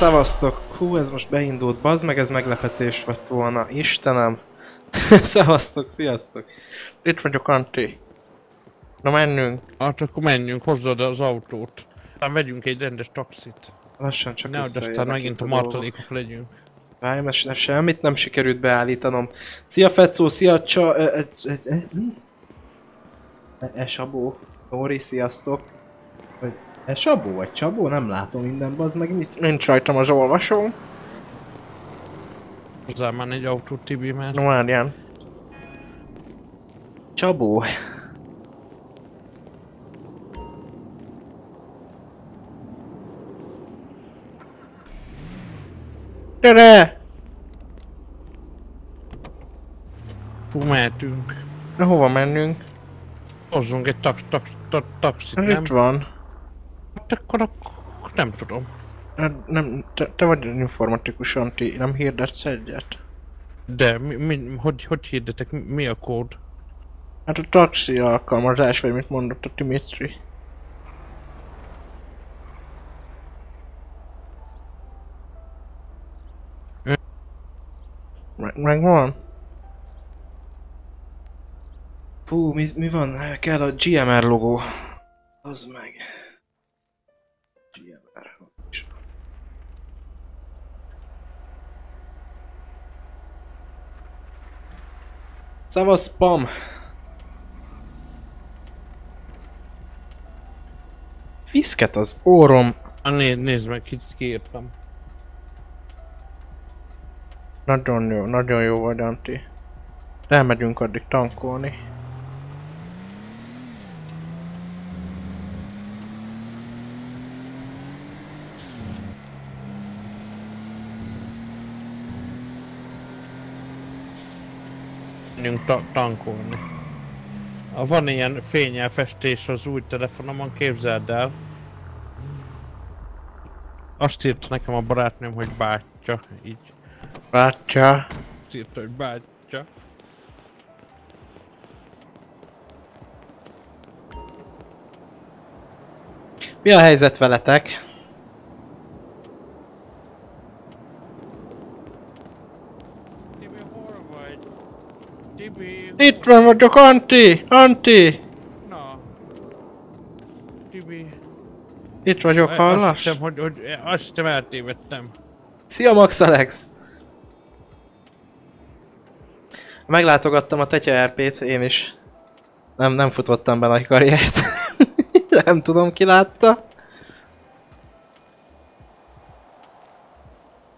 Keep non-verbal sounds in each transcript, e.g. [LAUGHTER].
Szevasztok! Hú, ez most beindult, bazd meg, ez meglepetés lett volna. Istenem! [LAUGHS] Szevasztok, sziasztok! Itt vagyok, Antti. Na mennünk. Hát akkor menjünk, hozzad az autót. Aztán vegyünk egy rendes taxit. Lassan csak Nehogy aztán megint a martalékok legyünk. Várj, mert se- semmit nem sikerült beállítanom. Szia Fecó, szia Csa... E, e, e, e, hm? e, e Sabó. Nóri, sziasztok. Vagy e Sabó vagy Csabó? Nem látom minden, bazd meg nincs, nincs rajtam az olvasó. Hozzá már egy autót, Tibi, mert... No várjál. Csabó. Gyere! Fú, mehetünk. Na hova mennünk? Hozzunk egy tax, tax, tax, taxit, nem? Itt van. Hát akkor, akkor nem tudom. Hát Nem, te, te vagy informatikus, Antti, nem hirdetsz egyet? De mi, mi, hogy, hogy hirdetek, mi, mi a kód? Hát a taxi alkalmazás, vagy mit mondott a Dimitri. Meg, megvan? Fú, mi, mi van? Kell a GMR logó. Az meg. Szavasz, spam! Viszket az órom. Ah, né, nézd meg, kit kiírtam. Nagyon jó, nagyon jó vagy, Antti. Elmegyünk addig tankolni. Menjünk ta tankolni. Ha van ilyen fényelfestés az új telefonomon, képzeld el. Azt írta nekem a barátnőm, hogy bátyja, így. Bátya. Azt írta, hogy bátyja. Mi a helyzet veletek? Tibi, hol vagy? Tibi, Itt van vagyok, Antti! Antti! na. Tibi. Itt vagyok, Azt hallasz? hiszem, hogy, hogy azt hiszem eltévedtem. Szia Max Alex! Meglátogattam a Tetya RP-t, én is. Nem, nem futottam be nagy karriert. [LAUGHS] nem tudom ki látta.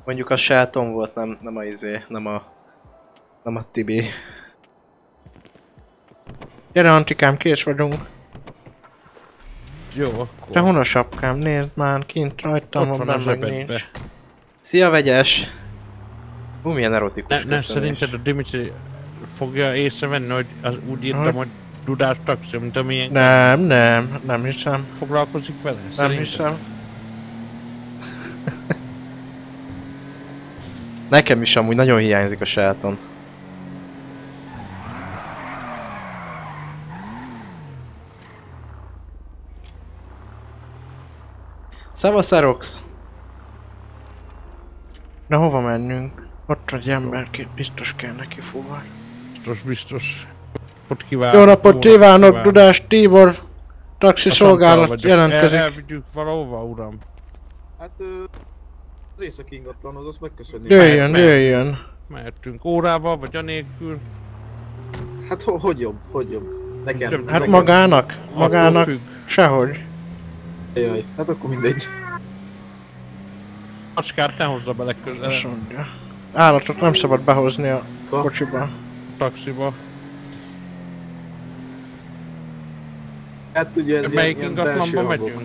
Mondjuk a Shelton volt, nem, nem a izé, nem a... Nem a Tibi. Gyere Antikám, kés vagyunk. Jó, akkor. Te hon a sapkám? Nézd már, kint rajtam Ott van, a meg nincs. Szia vegyes! Hú, milyen erotikus Ne, nem szerinted a Dimitri fogja észrevenni, hogy az úgy írtam, Hogy? hogy Dudás taxi, mint amilyen Nem, nem, nem hiszem. foglalkozik vele? Nem Szerinted? hiszem. Nekem is amúgy nagyon hiányzik a Shelton. Szevasz Arox! Na hova mennünk? Ott egy emberkét biztos kell neki fogadni. Biztos, biztos. Ott kívánok. Jó napot kívánok, Dudás Tibor! Taxi szolgálat jelentkezik. El, elvigyük valahova, uram. Hát az északi ingatlan, az azt megköszönni. Jöjjön, mehet. jöjjön! Mehetünk órával, vagy anélkül. Hát ho hogy jobb, hogy jobb. Nekem. Hát nekem. magának, magának sehogy. Jaj, hát akkor mindegy. Macskát ne hozza bele mondja. Állatot nem szabad behozni a Ha? kocsiba. a taxiba. Hát ugye ez Melyik ilyen, ilyen belső megyünk?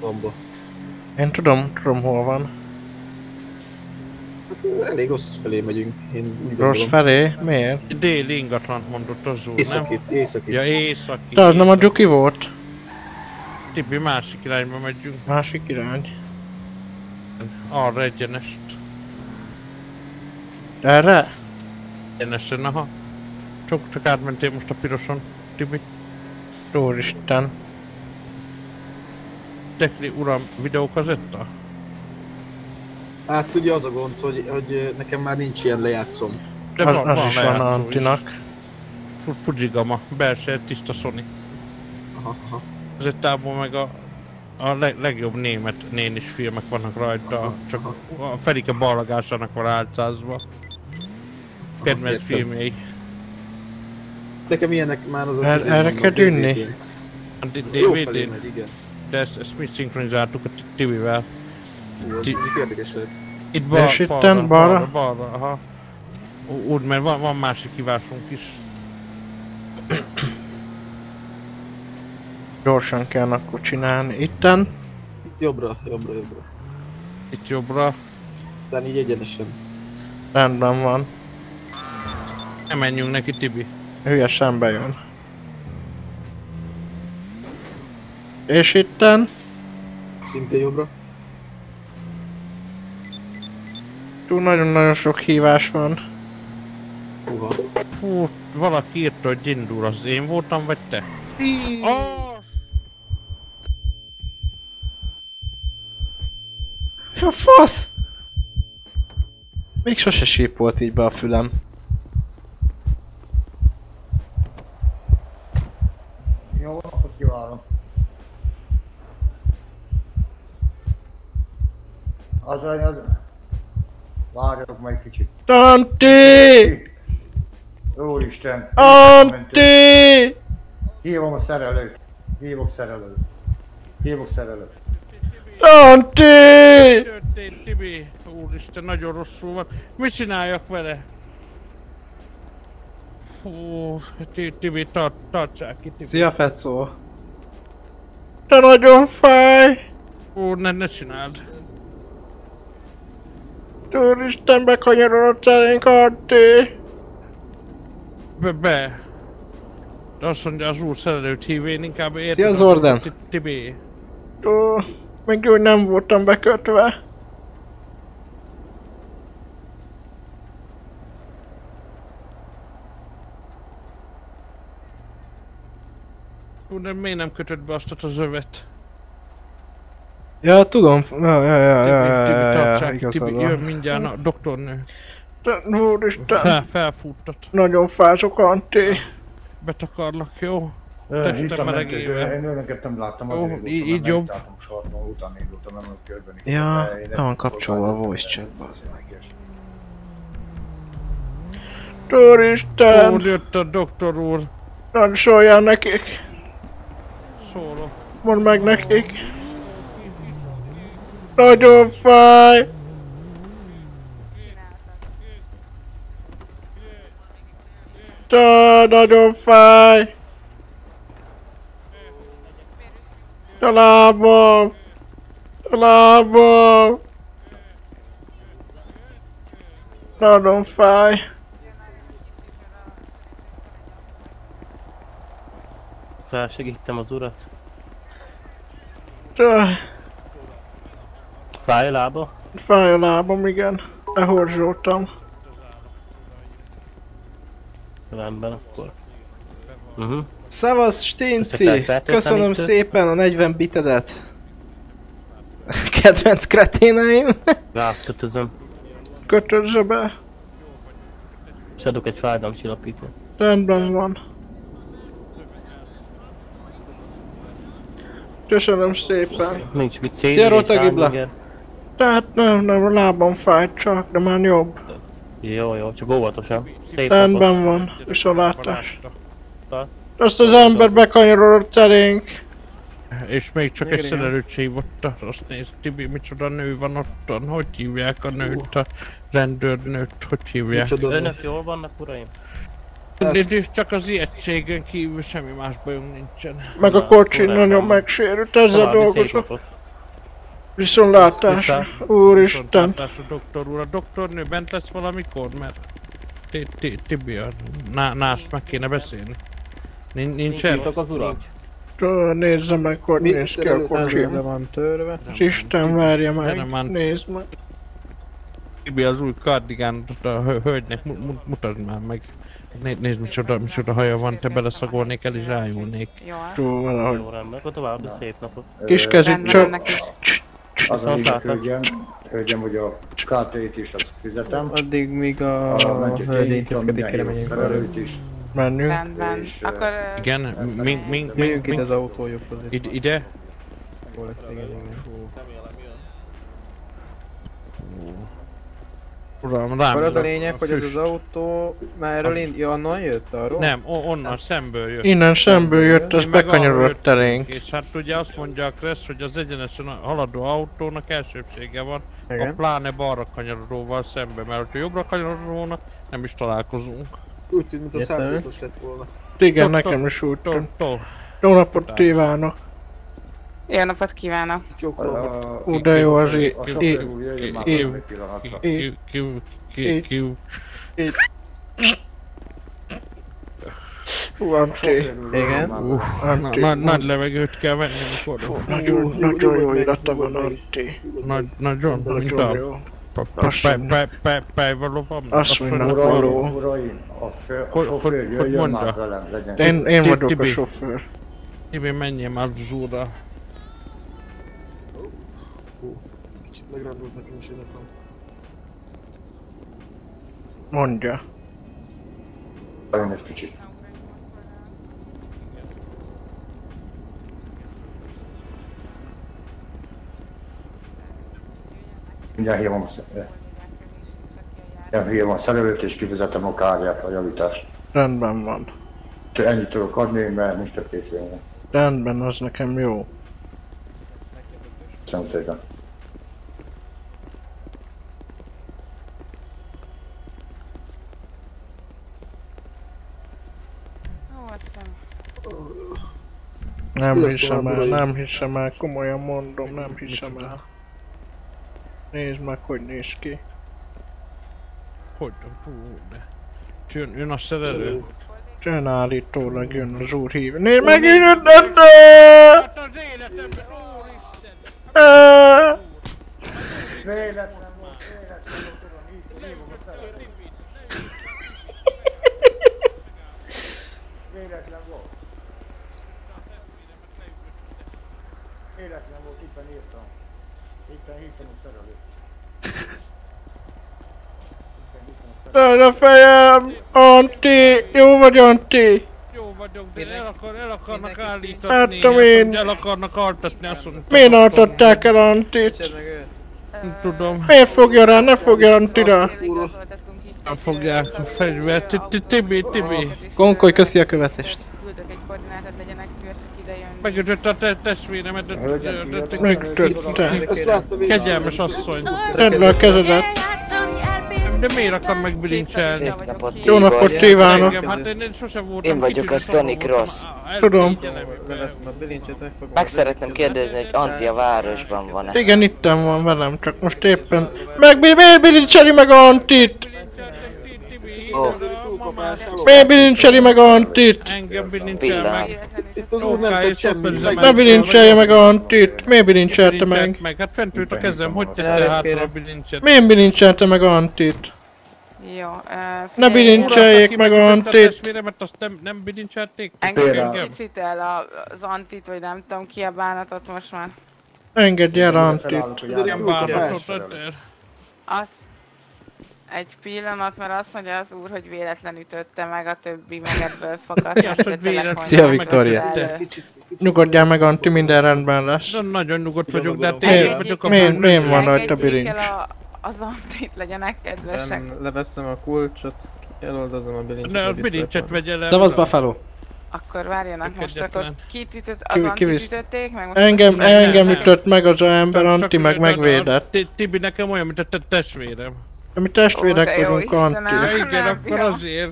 Gomba. Én tudom, tudom hol van. Hát elég rossz felé megyünk, én úgy Rossz gondolom. felé? Miért? Déli ingatlant mondott az úr, nem? Északi, északi. Ja, északi. De az nem a Juki volt. Tibi, másik irányba megyünk. Másik irány. Arra egyenest. Erre? Egyenesen, aha. Csak, csak átmentél most a piroson, Tibi. Úristen. Tekli uram, videókazetta? Hát ugye az a gond, hogy, hogy nekem már nincs ilyen lejátszom. De Az, van, az van is van. Antinak. Fu- Fujigama, belső tiszta Sony. Aha, aha. Távol meg a, a leg, legjobb német nénis filmek vannak rajta, Aha, csak aha. a Ferike ballagásának van álcázva. Kedvenc filmjei. Nekem ilyenek már azok Er- izén erre kell dünni? A DVD-n, de ezt, ezt mi szinkronizáltuk a TV-vel. Ti- érdekes. Itt bal, És balra, balra? balra, balra, aha. Úgy, mert van, van másik hívásunk is. Gyorsan kell akkor csinálni. Itten. Itt jobbra, jobbra, jobbra. Itt jobbra. Aztán így egyenesen. Rendben van. Nem menjünk neki, Tibi. Hülye szembe jön. És itten. Szintén jobbra. Túl nagyon-nagyon sok hívás van. Uha. Fú, valaki írta, hogy indul, az én voltam, vagy te? Oh! Ja, fasz! Még sose sípolt így be a fülem. Jó napot kívánok! Az anyag... Várjak meg kicsit. Anti! Úristen! Anti! Hívom a szerelőt. Hívok szerelőt. Hívok szerelőt. Anti! Történt, Tibi? Úristen, nagyon rosszul van. Mit csináljak vele? Fú, Ti- Tibi, tart, tartsák ki, Tibi. Szia, Fecó! De nagyon fáj! Ó, ne, ne csináld. Úristen, bekanyarodott elénk, Anti! Be, be. De azt mondja, az úr szerelőt hív, én inkább értem. Szia, Zorden. Ti- Tibi. Ó, még úgy nem voltam bekötve. Ú, de miért nem kötött be azt az övet? Ja, tudom. Ja, ja, ja, ja, ja, ja, ja, igazad Tibi, jön mindjárt a doktornő. Úristen, Fel, felfuttat. nagyon fázok, Anti. Betakarlak, jó? Testem Hittem melegével. mentek, én önöket nem láttam, azért indultam, így nem jobb. megtaláltam sarkon, utána indultam, nem a körben is. Ja, le van nem kapcsolva a voice chatba azért. Úr, Úristen, jött a doktor úr. nagy szóljál nekik. Szólok. Mondd meg nekik. Nagyon fáj. De nagyon fáj. A lábam. A lábam. Nagyon fáj. Felsegítem az urat. De Fáj a lába? fáj a lábam, igen. Behorzsoltam. Rendben akkor. Uh-huh. Szevasz, Stinci! Köszönöm szépen a 40 bitedet. [LAUGHS] Kedvenc kreténeim. Rátkötözöm. Kötözze be. És adok egy fájdalomcsillapítót. Rendben van. Köszönöm szépen. Nincs mit Szia, szédülni, Rota Gibla. igen. Tehát nem, nem, a lábam fájt csak, de már jobb. Jó, jó, csak óvatosan. Szép napot. Rendben van. Viszontlátás. Azt az ember bekanyarodott elénk. És még csak egy Igen. szerelőt hívotta. Azt néz, Tibi, micsoda nő van ottan. Hogy hívják a nőt, a rendőrnőt, hogy hívják? Önök jól vannak, uraim? De, de csak az ijegységen kívül semmi más bajunk nincsen. Meg a Na, kocsi akkor nagyon megsérült, ezzel dolgozok. Viszontlátás. Viszont. Úristen. Viszontlátás a doktor úr. A doktornő bent lesz valamikor, mert... Ti- ti- Tibi, a ná- nást meg kéne beszélni. Nin- Nincsen? Nincs az urat? Nézze meg, hogy néz ki a szerelőt kocsi. nem? van törve. Az Isten Benne meg. Nézd meg. Tibi az új kardigánot a hö- hölgynek, mu- mu- mutasd már meg. Né- nézd, micsoda, micsoda haja van, te beleszagolnék el és rájulnék. Jó. Valahogy. Jó rendben, akkor további szép napot. Kiskezű Rendben, csak... Az a hölgyem, hölgyem, hogy a KT-t is azt fizetem. Addig míg a, A a mentőt hölgy én intézkedik, kérem, hívtam, menjünk szerelőt is. Menjünk. Rendben. És, Akkor... Igen, mink, mink, mink, itt mink. az autójukhoz. itt Ide, van. ide. Jó lesz, igen, igen. Uram, rám. Akkor az a lényeg, hogy ez az autó már erről ind... Ja, onnan jött arról? Nem, onnan szemből jött. Innen szemből jött, az bekanyarodott elénk. És hát ugye azt mondja a Kressz, hogy az egyenesen haladó autónak elsőbsége van, a Igen. pláne balra kanyarodóval szembe, mert ha jobbra kanyarodónak, nem is találkozunk. Úgy tűnt, mint a szándékos lett volna. Igen, nekem is úgy tűnt. Jó napot kívánok! Jó napot kívánok! Ú, de jó az í- A í- sofőr úr jöjjön már í- egy pillanatra. Ki, ki, ki, ki, ki, Ú, Antti, Sofőr úr jöjjön Igen. nagy, nagy levegőt kell venni, amikor nagyon, nagyon jó illata van, Antti. nagy, nagyon, Nagyon mondja, Uraim, uraim, a sofőr jöjjön már velem, legyen Én, én Ti- vagyok a sofőr. Tibi, menjél már az úrra. Kicsit megrendült nekem is. Mondja. Várjon egy kicsit. Mindjárt hívom, a eh, hívom a szerelőt és kifizetem a kárját, a javítást. Rendben van. Csak Ennyit tudok adni, mert nincs több készülni. Rendben, az nekem jó. Köszönöm szépen. Nem hiszem el, nem hiszem el, komolyan mondom, nem hiszem el. Nézd meg, hogy néz ki. Hogy? Hú, de... Jön, jön a szerelő. Jön állítólag, jön az úr hív. Nézd meg, így jön, Hát az életemben, úristen! Véletlen volt, véletlen volt, tudom, így hívom a szerelőt. Véletlen volt. Véletlen volt, éppen írtam. Éppen hívtam a szerelőt. Fejem! Anti! Jó vagy, Anti? Jó vagyok, de el, akar, el akarnak állítatni. Láttam azt én. El akarnak altatni, azt mondta. Miért altatták el Antit? Nem tudom. Miért fogja rá? Ne fogja Antira! Nem fogják a fegyvert. Ti- ti- Tibi, Tibi. Konkoly, köszi a követést. Küldök egy koordinátát, legyenek. Megütött a te testvéremet. Ezt láttam én. Kegyelmes asszony. Tedd le a kezedet. De miért akar megbilincselni? Szép napot, Jó napot kívánok! Hát én, vagyok a Sonic Ross. Tudom. Meg szeretném kérdezni, hogy Anti a városban van-e? Igen, itten van velem, csak most éppen... Meg miért bilincseli meg Antit? Ó, Miért bilincseli meg Antit? Engem bilincsel Pillanat. meg. Itt az úr nem tett semmit. Ne Meg... bilincselje meg Antit! Miért bilincselte Bilincselt meg? meg. Hát fent ült a kezem, hogy tette hátra a bilincset? Miért bilincselte meg Antit? Jó, Ne bilincseljék meg Antit! testvéremet, azt nem, nem bilincselték? Egy kicsit el az antit, vagy nem tudom ki a bánatot most már. Engedj el Antit! Felállok, Egy pillanat, mert azt mondja az úr, hogy véletlen ütötte meg, a többi meg ebből fakadt. Az, hogy véletlen? Szia, Viktória. Nyugodjál meg Anti, minden rendben lesz. Na, Nagyon nyugodt vagyok, de én vagyok a miért- van rajta a, az antit, legyenek kedvesek. Leveszem a kulcsot, eloldozom a bilincset. Ne, a bilincset vegye le. Szavaz Buffalo! Akkor várjanak most, Kegyetlen. akkor kit ütött, Ki- az antit kivisz- ütötték, meg most Engem, engem ütött meg az ember, Anti meg megvédett. Ti- Tibi nekem olyan, mint a te testvérem. Mi testvérek Ó, vagyunk. Anti. Ja, igen, akkor azért.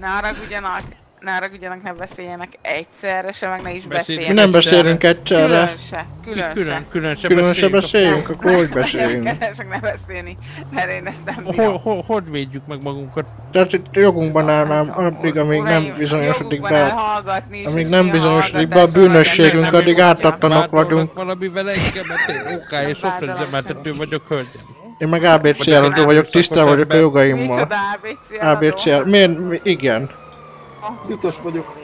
ne haragudjanak, ne haragudjanak, ne beszéljenek egyszerre se, meg ne is Beszéljünk. Mi beszéljenek. nem beszélünk egyszerre. Külön se, külön, Külön, külön se Külön se beszéljünk. akkor hogy beszéljünk? Keresek ne beszélni, mert én ezt nem Hogy, bírom. hogy, védjük meg magunkat? Tehát itt jogunkban áll már addig, amíg nem bizonyosodik be, amíg nem bizonyosodik be a bűnösségünk, addig ártatlanok vagyunk. Valamivel engemet, én OK és Vádolom ofrendzemeltető vagyok, hölgyem. Én meg ABC eladó vagyok, tisztában vagyok a jogaimmal. Micsoda ABC eladó? ABC. Miért? Mi- Igen. Jutas vagyok.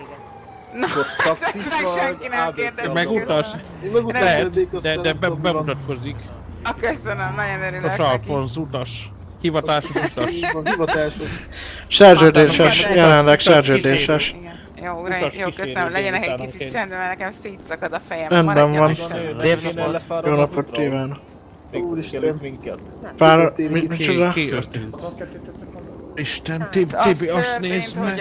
Na, [LAUGHS] ezt meg senki nem kérdezi. Meg utas. Én meg utas de, de be, bemutatkozik. Ah, köszönöm, nagyon örülök neki. Alfonz, utas. Hivatásos utas. Hivatásos. Szerződéses, jelenleg szerződéses. Jó, uraim, jó, köszönöm, legyenek egy kicsit csendben, mert nekem szétszakad a fejem. Rendben van. Jó napot kívánok. Úristen. Fár... történik Mi, micsoda? Ki, ki Isten, Tibi, Az Tibi, azt történt, nézd meg.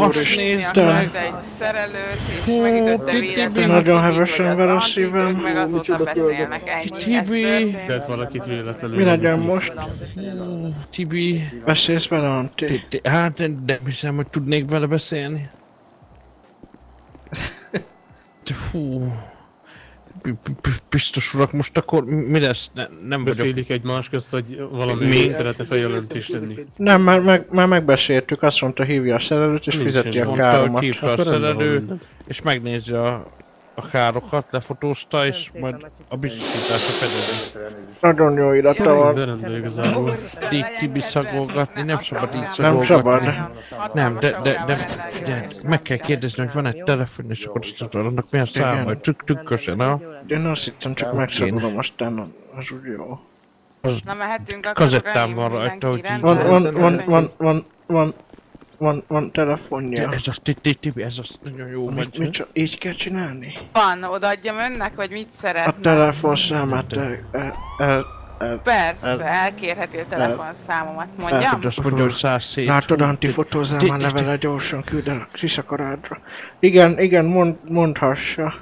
Azt nézd meg. egy szerelőt, és Hú, megütötte Tibi, véletlenül. nagyon Tibi, hevesen ver a szívem. ők meg azóta Micsoda beszélnek ennyi. Ez Tibi. történt. Lehet valakit véletlenül. Mi legyen most? Tibi. Beszélsz vele, Antti? Ti- ti- Hát nem hiszem, hogy tudnék vele beszélni. [LAUGHS] Fú. Biztos urak, most akkor mi lesz? Ne, nem vagyok. Beszélik egymás közt, hogy valami Mi? szeretne feljelentést tenni. Nem, már, meg, már megbeszéltük, azt mondta hívja a szerelőt és Nincs fizeti is a Mondta, hogy káromat. hívta a szerelő, és megnézi a, a károkat, lefotózta, és majd a biztosításra fedezi. Nagyon jó irata van. De rendben igazából. Így legyen Tibi kedves. szagolgatni, nem szabad így nem. szagolgatni. szabad. Nem, de, de, de, de, meg kell kérdezni, hogy van egy telefon, és akkor azt tudod, annak milyen száma, hogy tük, tükkösen, na? Én azt hittem, csak megszagolom, aztán az úgy jó. Na mehetünk akkor Kazettám van rajta, hogy így- Van, van, van, van, van, van, van, van telefonja. Ez az, Ti- Ti- Tibi, ez az nagyon jó Mit, vagy. mit, így kell csinálni? Van, odaadjam önnek, vagy mit A szeretne? telefonszámát el, el, el, el, Persze, elkérheti a telefonszámomat, mondjam? azt mondja, hogy 107. Látod, Anti, fotózzál Ti- már levele, gyorsan küld el a Kriszakarádra. Igen, igen, mond, mondhassa.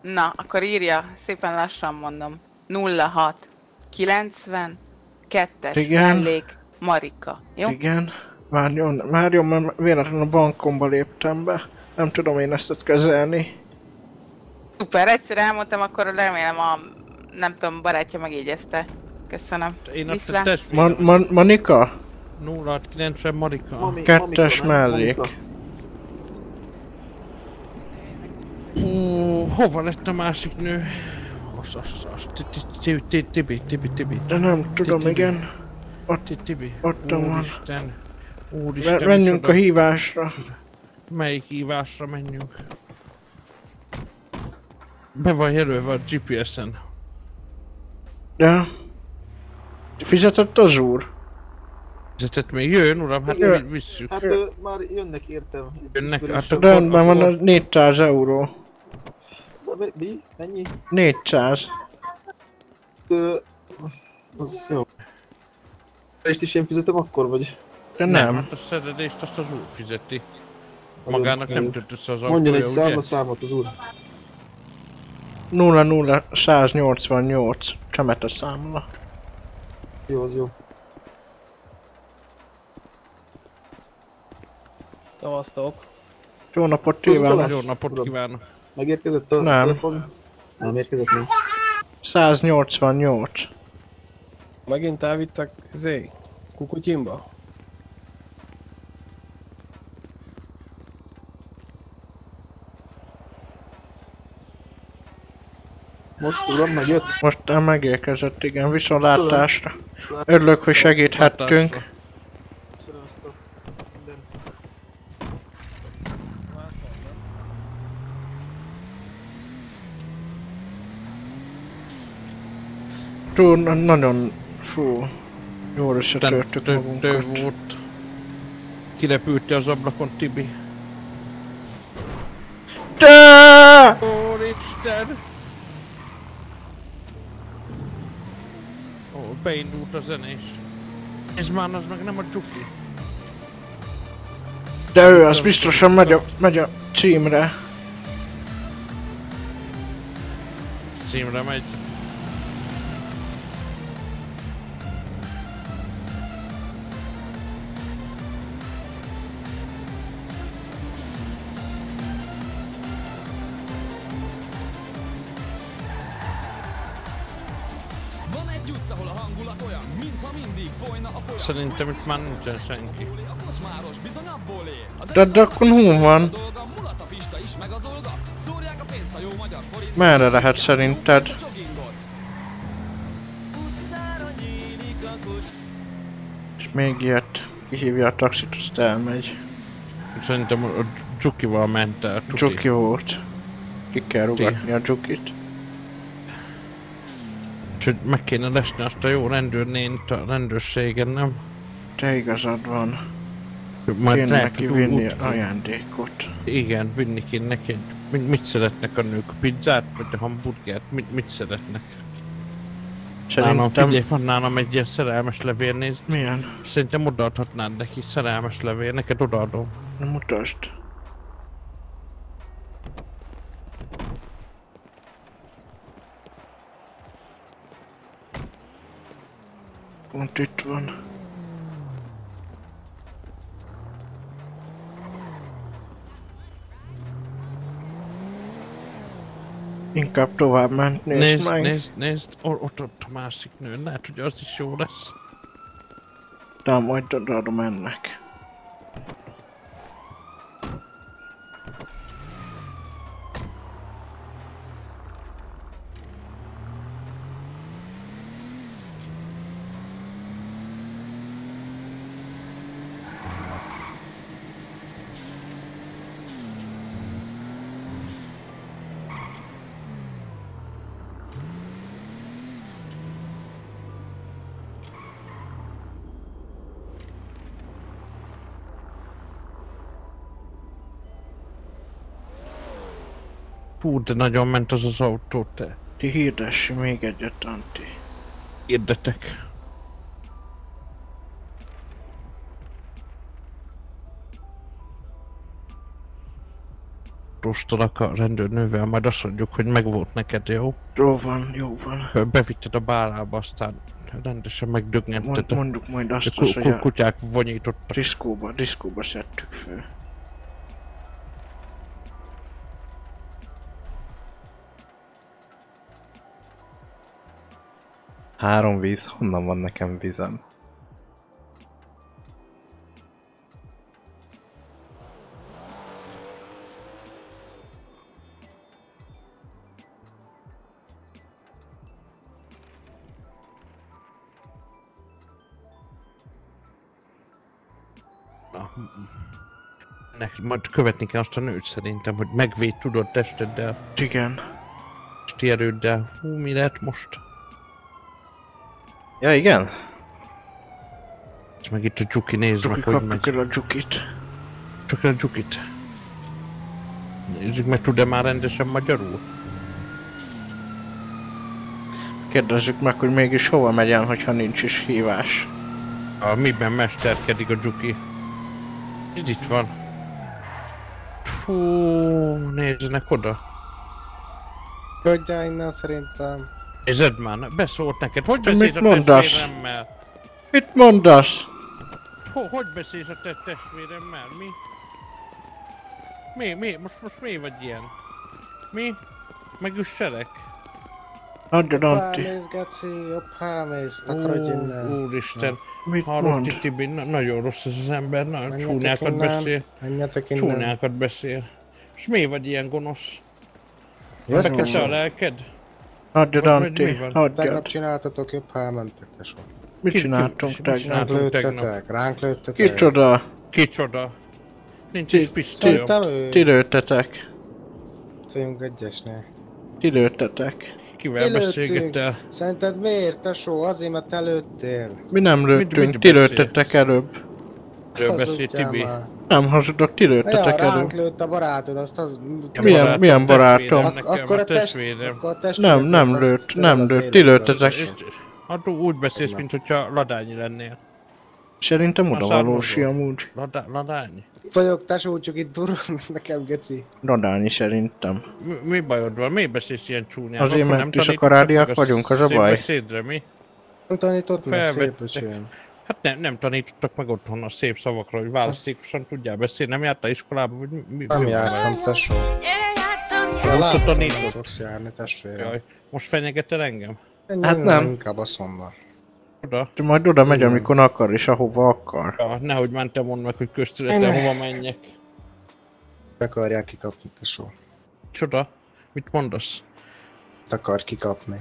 Na, akkor írja, szépen lassan mondom. 06 90 2-es Igen. mellék Marika. Jó? Igen. Várjon, várjon, mert véletlenül a bankomba léptem be. Nem tudom én ezt ott kezelni. Szuper, egyszer elmondtam, akkor remélem a, nem tudom, barátja megjegyezte. Köszönöm. Én azt a testvérem. Man, man, Manika? 0690 Marika. Mami- Kettes Mamika, mellék. Mamika. Hú, hova lett a másik nő? Az, az, az, Tibi, Tibi, Tibi, De nem tudom, igen. Ti- Tibi. Ott van. Úristen. Me- Úristen. menjünk micsoda- a hívásra. Melyik hívásra menjünk? Be van jelölve a GPS-en. De... Fizetett az úr? Fizetett még jön, uram, hát mi visszük. Hát ö, már jönnek értem. Jönnek, hát akkor- Rendben van, az 400 euró. Mi? Mi? Mennyi? 400. Ö, Az jó. És is én fizetem akkor, vagy? De Nem, nem. hát a szerelést azt az úr fizeti. Magának nem tört össze az Mondjon egy számla számot az úr. 00188. Csemet a számla. Jó, az jó. Szavaztok. Jó napot kívánok. Jó napot kívánok. Megérkezett a Nem. telefon? Nem érkezett még. 188. Megint elvittek zé, kukutyimba? Most uram, megjött? Most megérkezett, igen, viszontlátásra. Örülök, hogy segíthettünk. Túl na- nagyon... Fú... Jól összetörtük magunkat. volt. Kirepülti az ablakon Tibi. De! Úristen! Beindult a zenés. Ez már az meg nem a csuki. De ő az biztosan megy a, megy a címre. Címre megy. Szerintem itt már nincsen senki. De, de akkor hú van. Merre lehet szerinted? Joggingot. még ilyet. Kihívja a taxit, azt elmegy. Szerintem a Jukival ment el. Csuki volt. Ki kell rugatni a Csukit. Úgyhogy meg kéne lesni azt a jó rendőrnént a rendőrségen, nem? Te igazad van. Majd Kéne neki vinni út- ajándékot. Igen, vinni kéne neki. Mit, mit szeretnek a nők? Pizzát vagy a hamburgert? Mit, mit szeretnek? Nálam, Szerintem... figyelj, van nálam egy ilyen szerelmes levél, nézd. Milyen? Szerintem odaadhatnád neki szerelmes levél, neked odaadom. Mutasd. Pont itt van. Inkább tovább ment, nézd, Nézd, meg. nézd, nézd, o- ott, ott a másik nő, lehet, hogy az is jó lesz. De majd odaadom Hú, de nagyon ment az az autó, te. Ti hirdessi még egyet, Anti. Hirdetek. Rostalak a rendőrnővel, majd azt mondjuk, hogy megvolt neked, jó? Jó van, jó van. Be- Bevitted a bálába, aztán rendesen megdöggented. Mond, mondjuk majd azt, a az, hogy a kutyák vonyítottak. diszkóba, diszkóba szedtük föl. Három víz, honnan van nekem vizem? Na, Nek, majd követni kell azt a nőt szerintem, hogy megvéd tudod testeddel, Igen. testi erőddel. Hú, mi lehet most? Ja igen? És meg itt a Csuki nézd Csuki meg, hogy megy. el a csukit. Csak a Csukit. Nézzük meg, tud-e már rendesen magyarul? Kérdezzük meg, hogy mégis hova megyen, hogyha nincs is hívás. A miben mesterkedik a Csuki? Ez itt van. Fú, nézzenek oda. Földje innen szerintem. Nézed már, beszólt neked. Hogy Te beszélsz mit a mondasz? testvéremmel? Mit mondasz? Ho, hogy beszélsz a te testvéremmel? Mi? Mi, mi? Most, most mi vagy ilyen? Mi? Megüsselek? Adjad, Anti. Hámész, Geci, jobb hámész, takarodj innen. Úristen. Itt Tibi, na, nagyon rossz ez az ember, nagyon csúnyákat innen. beszél. Menjetek innen. Csúnyákat beszél. És mi vagy ilyen gonosz? Jössz, a lelked? Anti. mi van? Tegnap csináltatok, jobb elmentek, tesó. Mit Ki- csináltunk ki- mit tegnap? Ránk csináltunk tegnap? lőttetek, ránk lőttetek. Kicsoda? Kicsoda? Nincs is pisztolyom. Ti lőttetek. Vagyunk egyesnél. Ti lőttetek. Kivel beszélgettel? Szerinted miért, tesó? Azért, mert te lőttél. Mi nem lőttünk, mit ti lőttetek előbb. Erről beszél Hazudjál Tibi. már. Nem hazudok, ti Ja, lőttetek ránk előbb. lőtt a barátod, azt az... Milyen- barátom, milyen barátom? Ak- nekem, akkor a a test- testvérem. akkor a testvérem Nem, nem lőtt, nem lőtt, ti lőttetek. Hát úgy beszélsz, mint hogyha ladányi lennél. Szerintem A oda valósi amúgy. Lada, ladányi? Vagyok, tesó, csak itt durva [LAUGHS] nekem, geci. Radányi szerintem. Mi, mi bajod van? Miért beszélsz ilyen csúnyán? Azért, mert nem is akarádiak vagyunk, az a szép baj. beszédre, mi? Nem tanított meg, szép. Hát nem, nem tanítottak meg otthon a szép szavakra, hogy választékosan tudjál beszélni. Nem jártál iskolába, vagy mi? mi Nem jártam, tesó. A Láttam, tanító. hogy fogsz járni, testvérem. Jaj, most fenyegetel engem? Hát nem. Inkább azt mondom. Oda? De majd oda megy, amikor akar, és ahova akar. Ja, nehogy már te mondd meg, hogy köztületel Ne. hova menjek. Akarják kikapni, tesó. Csoda? Mit mondasz? Akar kikapni.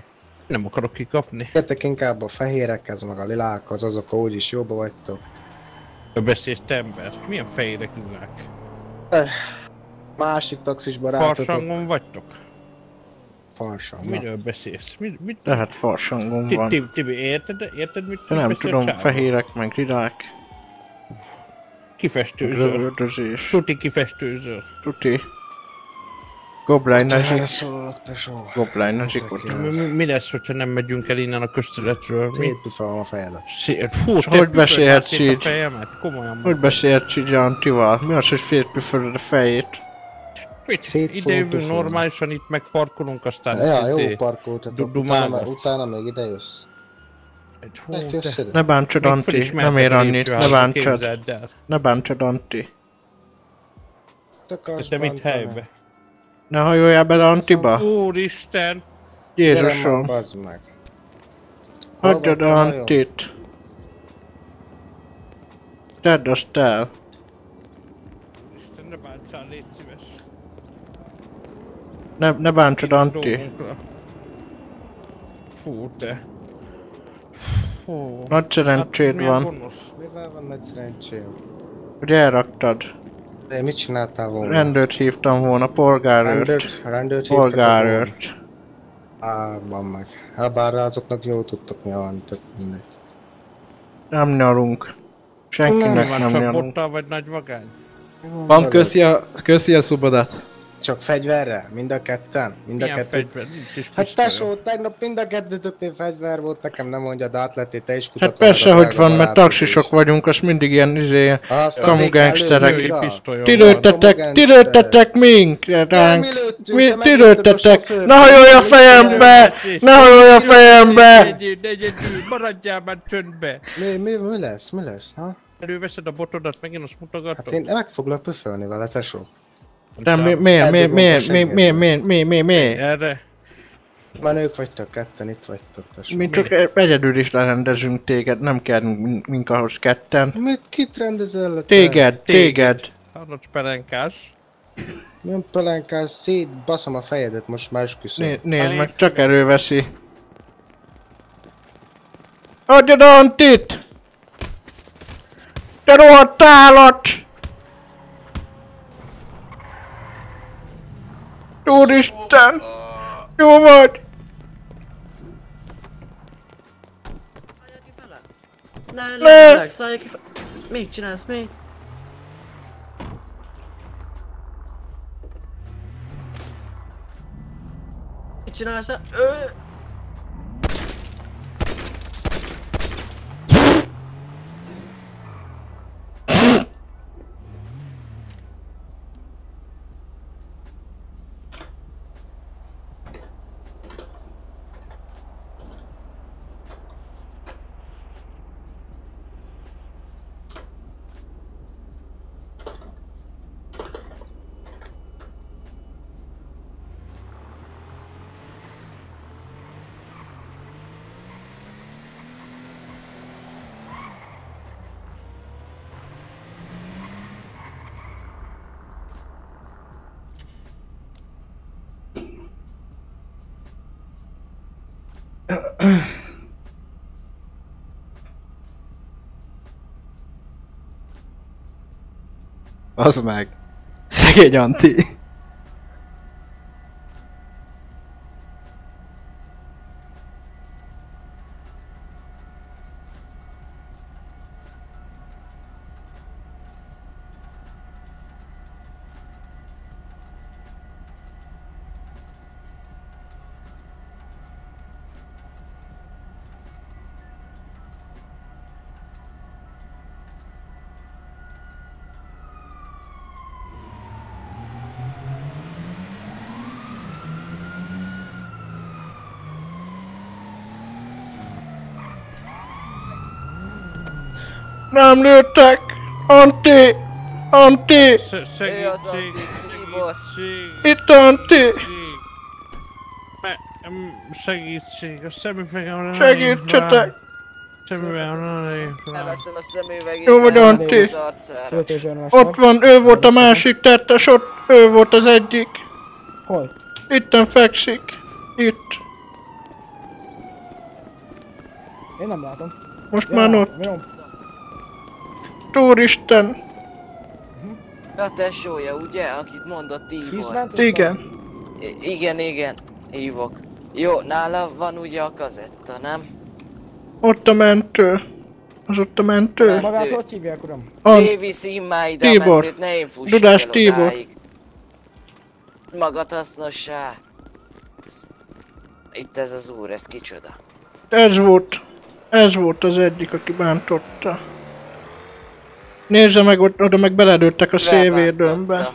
Nem akarok kikapni. Gyertek inkább a fehérekhez, meg a lilákhoz, azok úgyis jóba vagytok. Te ember. Milyen fejére kívülák? Eh, Másik taxis barátotok. Farsangon vagytok? Farsang. na. Miről beszélsz? Mit, mit? Lehet farsangom Ti- van. Tibi, Tibi, érted, érted mit, nem tudom, fehérek meg lilák. Kifestőzöl. Rövöldözés. Tuti kifestőzöl. Tuti. Goblin nezsikot. Mi, lesz, hogyha nem megyünk el innen a közterületről? Mi? Szétpufálom a fejedet. Szét, fú, te hogy beszélhetsz így? a fejemet? Komolyan Hogy beszélhetsz így Antival? Mi az, hogy féltpüfölöd a fejét? Mit? Szét Ide fogom jövünk püfölni. normálisan, itt megparkolunk, aztán Ja, jó izé, parkoltatok, du- utána, utána még ide jössz. Egy hú, te-. Ne bántsad Anti, nem ér annyit, ne bántsad. Ne bántsad Anti. Te mit helybe? Ne hajoljál bele Antiba. Úristen! Gyere Jézusom. bazd meg. Hagyjad nagyon. Antit. Tedd azt el. Isten, ne bántsál, légy szíves. Ne, ne bántsad Anti. Fú, te. Fú. Nagy szerencséd Hát, van. Mivel van nagy szerencsém? hogy elraktad. De mit csináltál volna? Rendőrt hívtam volna, polgárőrt. Rendőrt? Rendőrt Polgárőrt. Á, van meg. Hát bár azoknak jól tudtok nyalni, tök mindegy. Nem nyarunk. Senkinek Mi van, nem csak nyarunk. bottal vagy nagy vagány? Van, köszi a, köszi a szubodat. Csak fegyverre? Mind a ketten? Mind a kettő? fegyver? Nincs is Hát tesó, tegnap mind a kettőtöknél fegyver volt, nekem nem mondjad, átlettél, te is Hát persze, hogy van, mert taxisok vagyunk, az mindig ilyen izé, Azt kamu addig gangsterek. előtt, igaz? pisztolyom Ti lőttetek, ti lőttetek minket ránk. mi ti lőttetek. Ne hajolj a fejembe! Ne hajolj a fejembe! Maradjál már csöndbe! Mi, mi, mi lesz? Mi lesz? Ha? Előveszed a botodat, megint azt mutogatod? Hát én meg foglak püfölni vele, tesó. De mi, miért, miért, miért, miért, miért, miért, miért, miért, miért? Erre? Már nők vagytok, ketten itt vagytok, tesó. Mi csak e- egyedül is lerendezünk téged, nem kell mink ahhoz ketten. Mit, kit rendezel le? Téged, téged. Hallod, spelenkás? Milyen pelenkás, szét baszom a fejedet, most már esküszöm. Né- Nézd meg, csak erőveszi. Adjad a Antit! Te rohadt állat! Úristen! Jó vagy! Ne, Ne! ne, ne, szállj ki fel. Mit csinálsz, mi? Mit csinálsz? Ö! Az meg. Szegény Anti. Nem lőttek! Anti! Anti! Segítség! Itt Anti! Segítség! A szemüvegem Segítsetek! Szemüvegem Elveszem a szemüvegét. Jó vagy, Anti? Ott van, ő volt a másik tettes, ott ő volt az egyik. Hol? Itten fekszik. Itt. Én nem látom. Most Ja, már ott. Jó. Úristen. A tesója, ugye? Akit mondott Tibor. Kiszment Igen. I- igen, igen. Hívok. Jó, nála van ugye a kazetta, nem? Ott a mentő. Az ott a mentő. Magát hogy hívják, uram? An- Lévisz immá ide a Tibor. mentőt, ne én fussak Dudás el Tibor. odáig. Magad hasznossá. Itt ez az úr, ez kicsoda? Ez volt. Ez volt az egyik, aki bántotta. Nézze meg, ott, oda meg beledőttek a szélvédőmbe.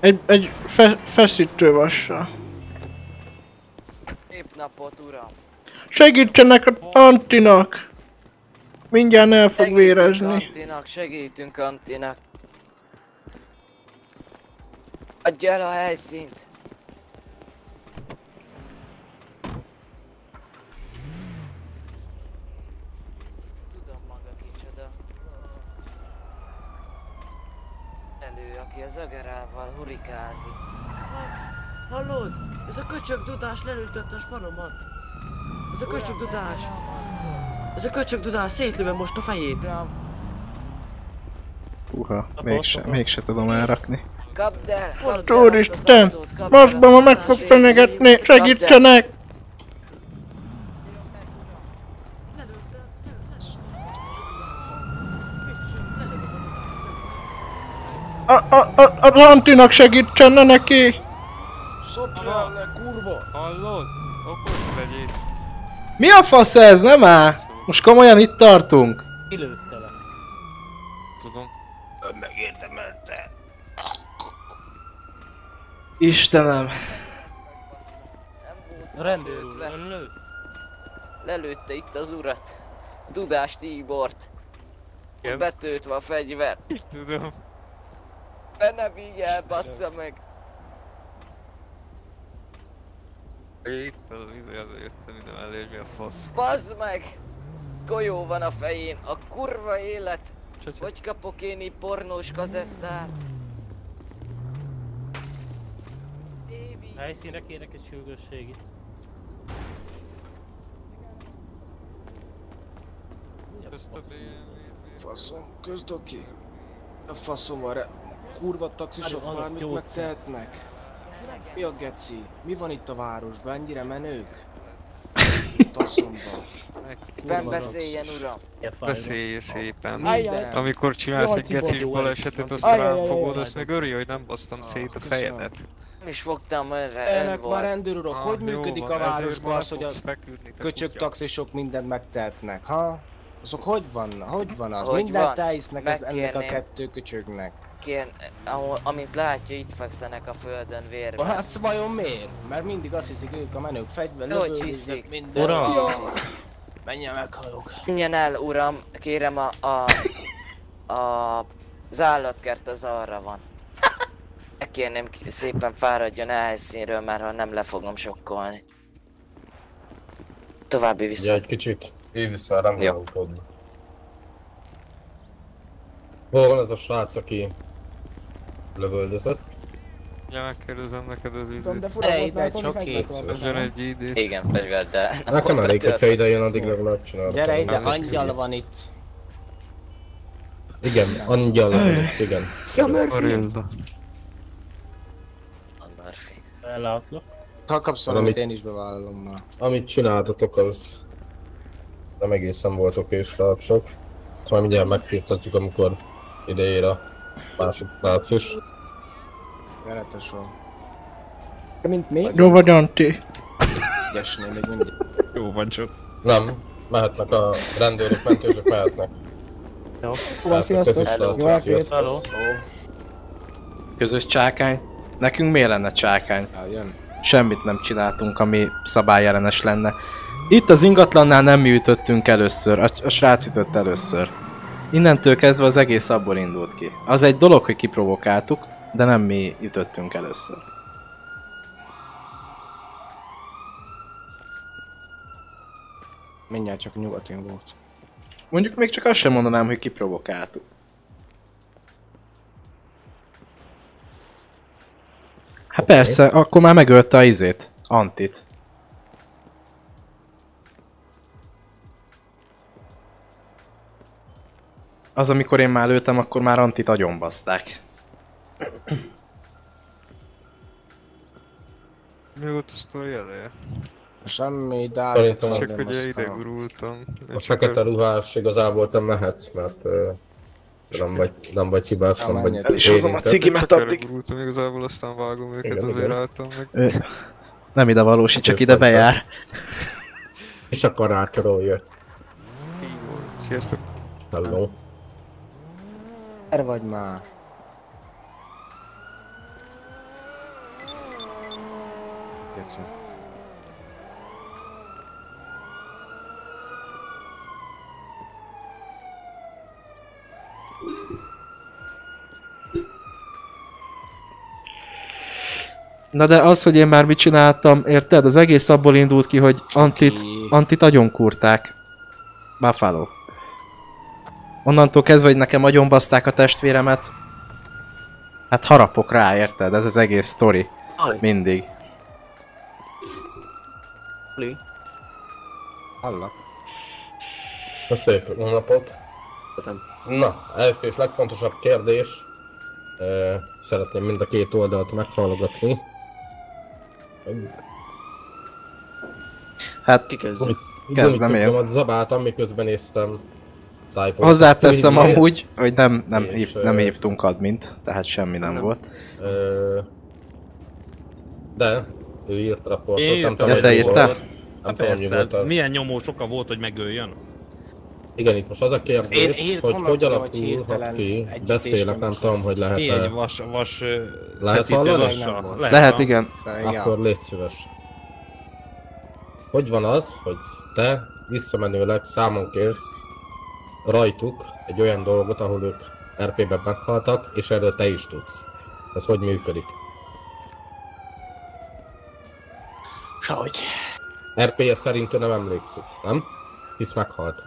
Egy, egy fe, feszítővassal. Szép napot, uram. Segítsenek a Antinak! Mindjárt el fog vérezni. Antinak, segítünk Antinak. Adja el a helyszínt. Tudom maga kicsoda. Elő, aki az agarával hurikázik. Hallod? Ez a köcsög dudás lelőtött a spanomat. Ez a köcsög dudás. Ez a köcsög dudás szétlövöm most a fejét. Uha, mégse, mégse tudom elrakni. Kapd el! Úristen! Maszkba ma meg fog fenyegetni! Segítsenek! A, a, a, az Antinak segítsene neki! Szopjál le, kurva! Hallod? Okos legyél. Mi a fasz ez? Nem áll? Most komolyan itt tartunk. Kilőttelek. Tudom. Megérdemelte. Istenem. A rendőr úr, lőtt? Lelőtte itt az urat. Dudás Tibort. Betöltve a fegyver. Tudom. Benne vigyel, bassza meg. Itt az izéhez jöttem ide mellé, hogy mi a fasz. Bazd meg! Golyó van a fején, a kurva élet! Hogy kapok én így pornós kazettát? Helyszínre kérek egy sürgősségit. Faszom, közdoki. A faszom van re... Kurva taxisok már mit megtehetnek? Mi a geci? Mi van itt a városban? Ennyire menők? Faszomba. Ben beszéljen, uram. Beszélj szépen. Amikor csinálsz egy gecis balesetet, azt rám fogod, azt meg örülj, hogy nem basztam szét a fejedet. Nem is fogtam ön Ennek már rendőr urak, hogy működik a városban az, hogy a köcsög taxisok mindent megtehetnek, ha? Azok hogy van? Hogy van az? Hogy Mindent elhisznek ez, ennek a kettő köcsögnek. Kén, ahol, amint látja, itt fekszenek a földön vérben. Hát vajon miért? Mert mindig azt hiszik ők a menők fegyver, Hogy hiszik? minden. Uram! Menjen meghalok. Menjen el, uram, kérem a, a, a az állatkert az arra van. [LAUGHS] Megkérném ki- szépen fáradjon el helyszínről, mert ha nem le fogom sokkolni. További Ugye viszont. egy kicsit így vissza nem. Hol van ez a srác, aki lövöldözött? Ja, megkérdezem neked az Tudom, időt. de fura volt, mert Tony fegyvert egy időt. Igen, fegyvert, de... Nekem elég, hogyha ide jön, addig legalább csinálok. Gyere ide, angyal van itt. Igen, angyal van itt, igen. Szia, Murphy! Murphy. Ellátlak. Ha kapsz Valamit- én is bevállalom már. Amit csináltatok, az nem egészen volt oké, srácok. Ezt majd mindjárt megfirtatjuk, amikor ide ér a másik srác is. Keretes van. Mint mi? Jó vagy Anti? Ügyesnél még mindig. Jó vagy csak. Nem, mehetnek a rendőrök, mentősök mehetnek. Jó. Van, sziasztok. Jó, elkét. Hello. Közös csákány. Nekünk miért lenne csákány? jön. Semmit nem csináltunk, ami szabályellenes lenne. Itt az ingatlannál nem mi ütöttünk először, a, a srác ütött először. Innentől kezdve az egész abból indult ki. Az egy dolog, hogy kiprovokáltuk, de nem mi ütöttünk először. Mindjárt csak nyugatin volt. Mondjuk még csak azt sem mondanám, hogy kiprovokáltuk. Hát persze, akkor már megölte a izét, Antit. Az, amikor én már lőttem, akkor már antit agyonbaszták. Mi volt a sztori eleje? Semmi, de Szerintem Csak nem ugye ide a- gurultam. A fekete ruhás igazából te mehetsz, mert nem vagy, nem vagy hibás, nem vagy El is hozom a cigimet addig. Gurultam igazából, aztán vágom őket, Igen, azért igen. álltam meg. Nem ide valósi, csak ide bejár. És a karácsonyról jött. Sziasztok. Hello. Er vagy már. Geci. Na de az, hogy én már mit csináltam, érted? Az egész abból indult ki, hogy Antit, Antit agyonkurták. Buffalo. Onnantól kezdve, hogy nekem agyonbaszták a testvéremet, hát harapok rá, érted? Ez az egész sztori. Ali. Mindig. Ali. Hallak. Na szép jó napot. Na, első és legfontosabb kérdés. Szeretném mind a két oldalt meghallgatni. Hát, Ki kezdje? Kezdem én. A zabáltam, miközben néztem Type Hozzáteszem amúgy, hogy nem, nem, És, hív, nem hívtunk admint, tehát semmi nem, volt. Ö, de, ő írt raportot, Én nem tudom, Ja, te írtál? Nem tudom, mi volt a... milyen nyomós oka volt, hogy megöljön? Igen, itt most az a kérdés, Én- én hogy hogy alakulhat ki, beszélek, nem tudom, hogy Mi egy lehet-e... vas, vas Lehet hallani? Lehet, ha? igen. Akkor légy szíves. Hogy van az, hogy te visszamenőleg számon kérsz rajtuk egy olyan dolgot, ahol ők RP-ben meghaltak, és erről te is tudsz. Ez hogy működik? Sehogy. RP-je szerint ő nem emlékszik, nem? Hisz meghalt.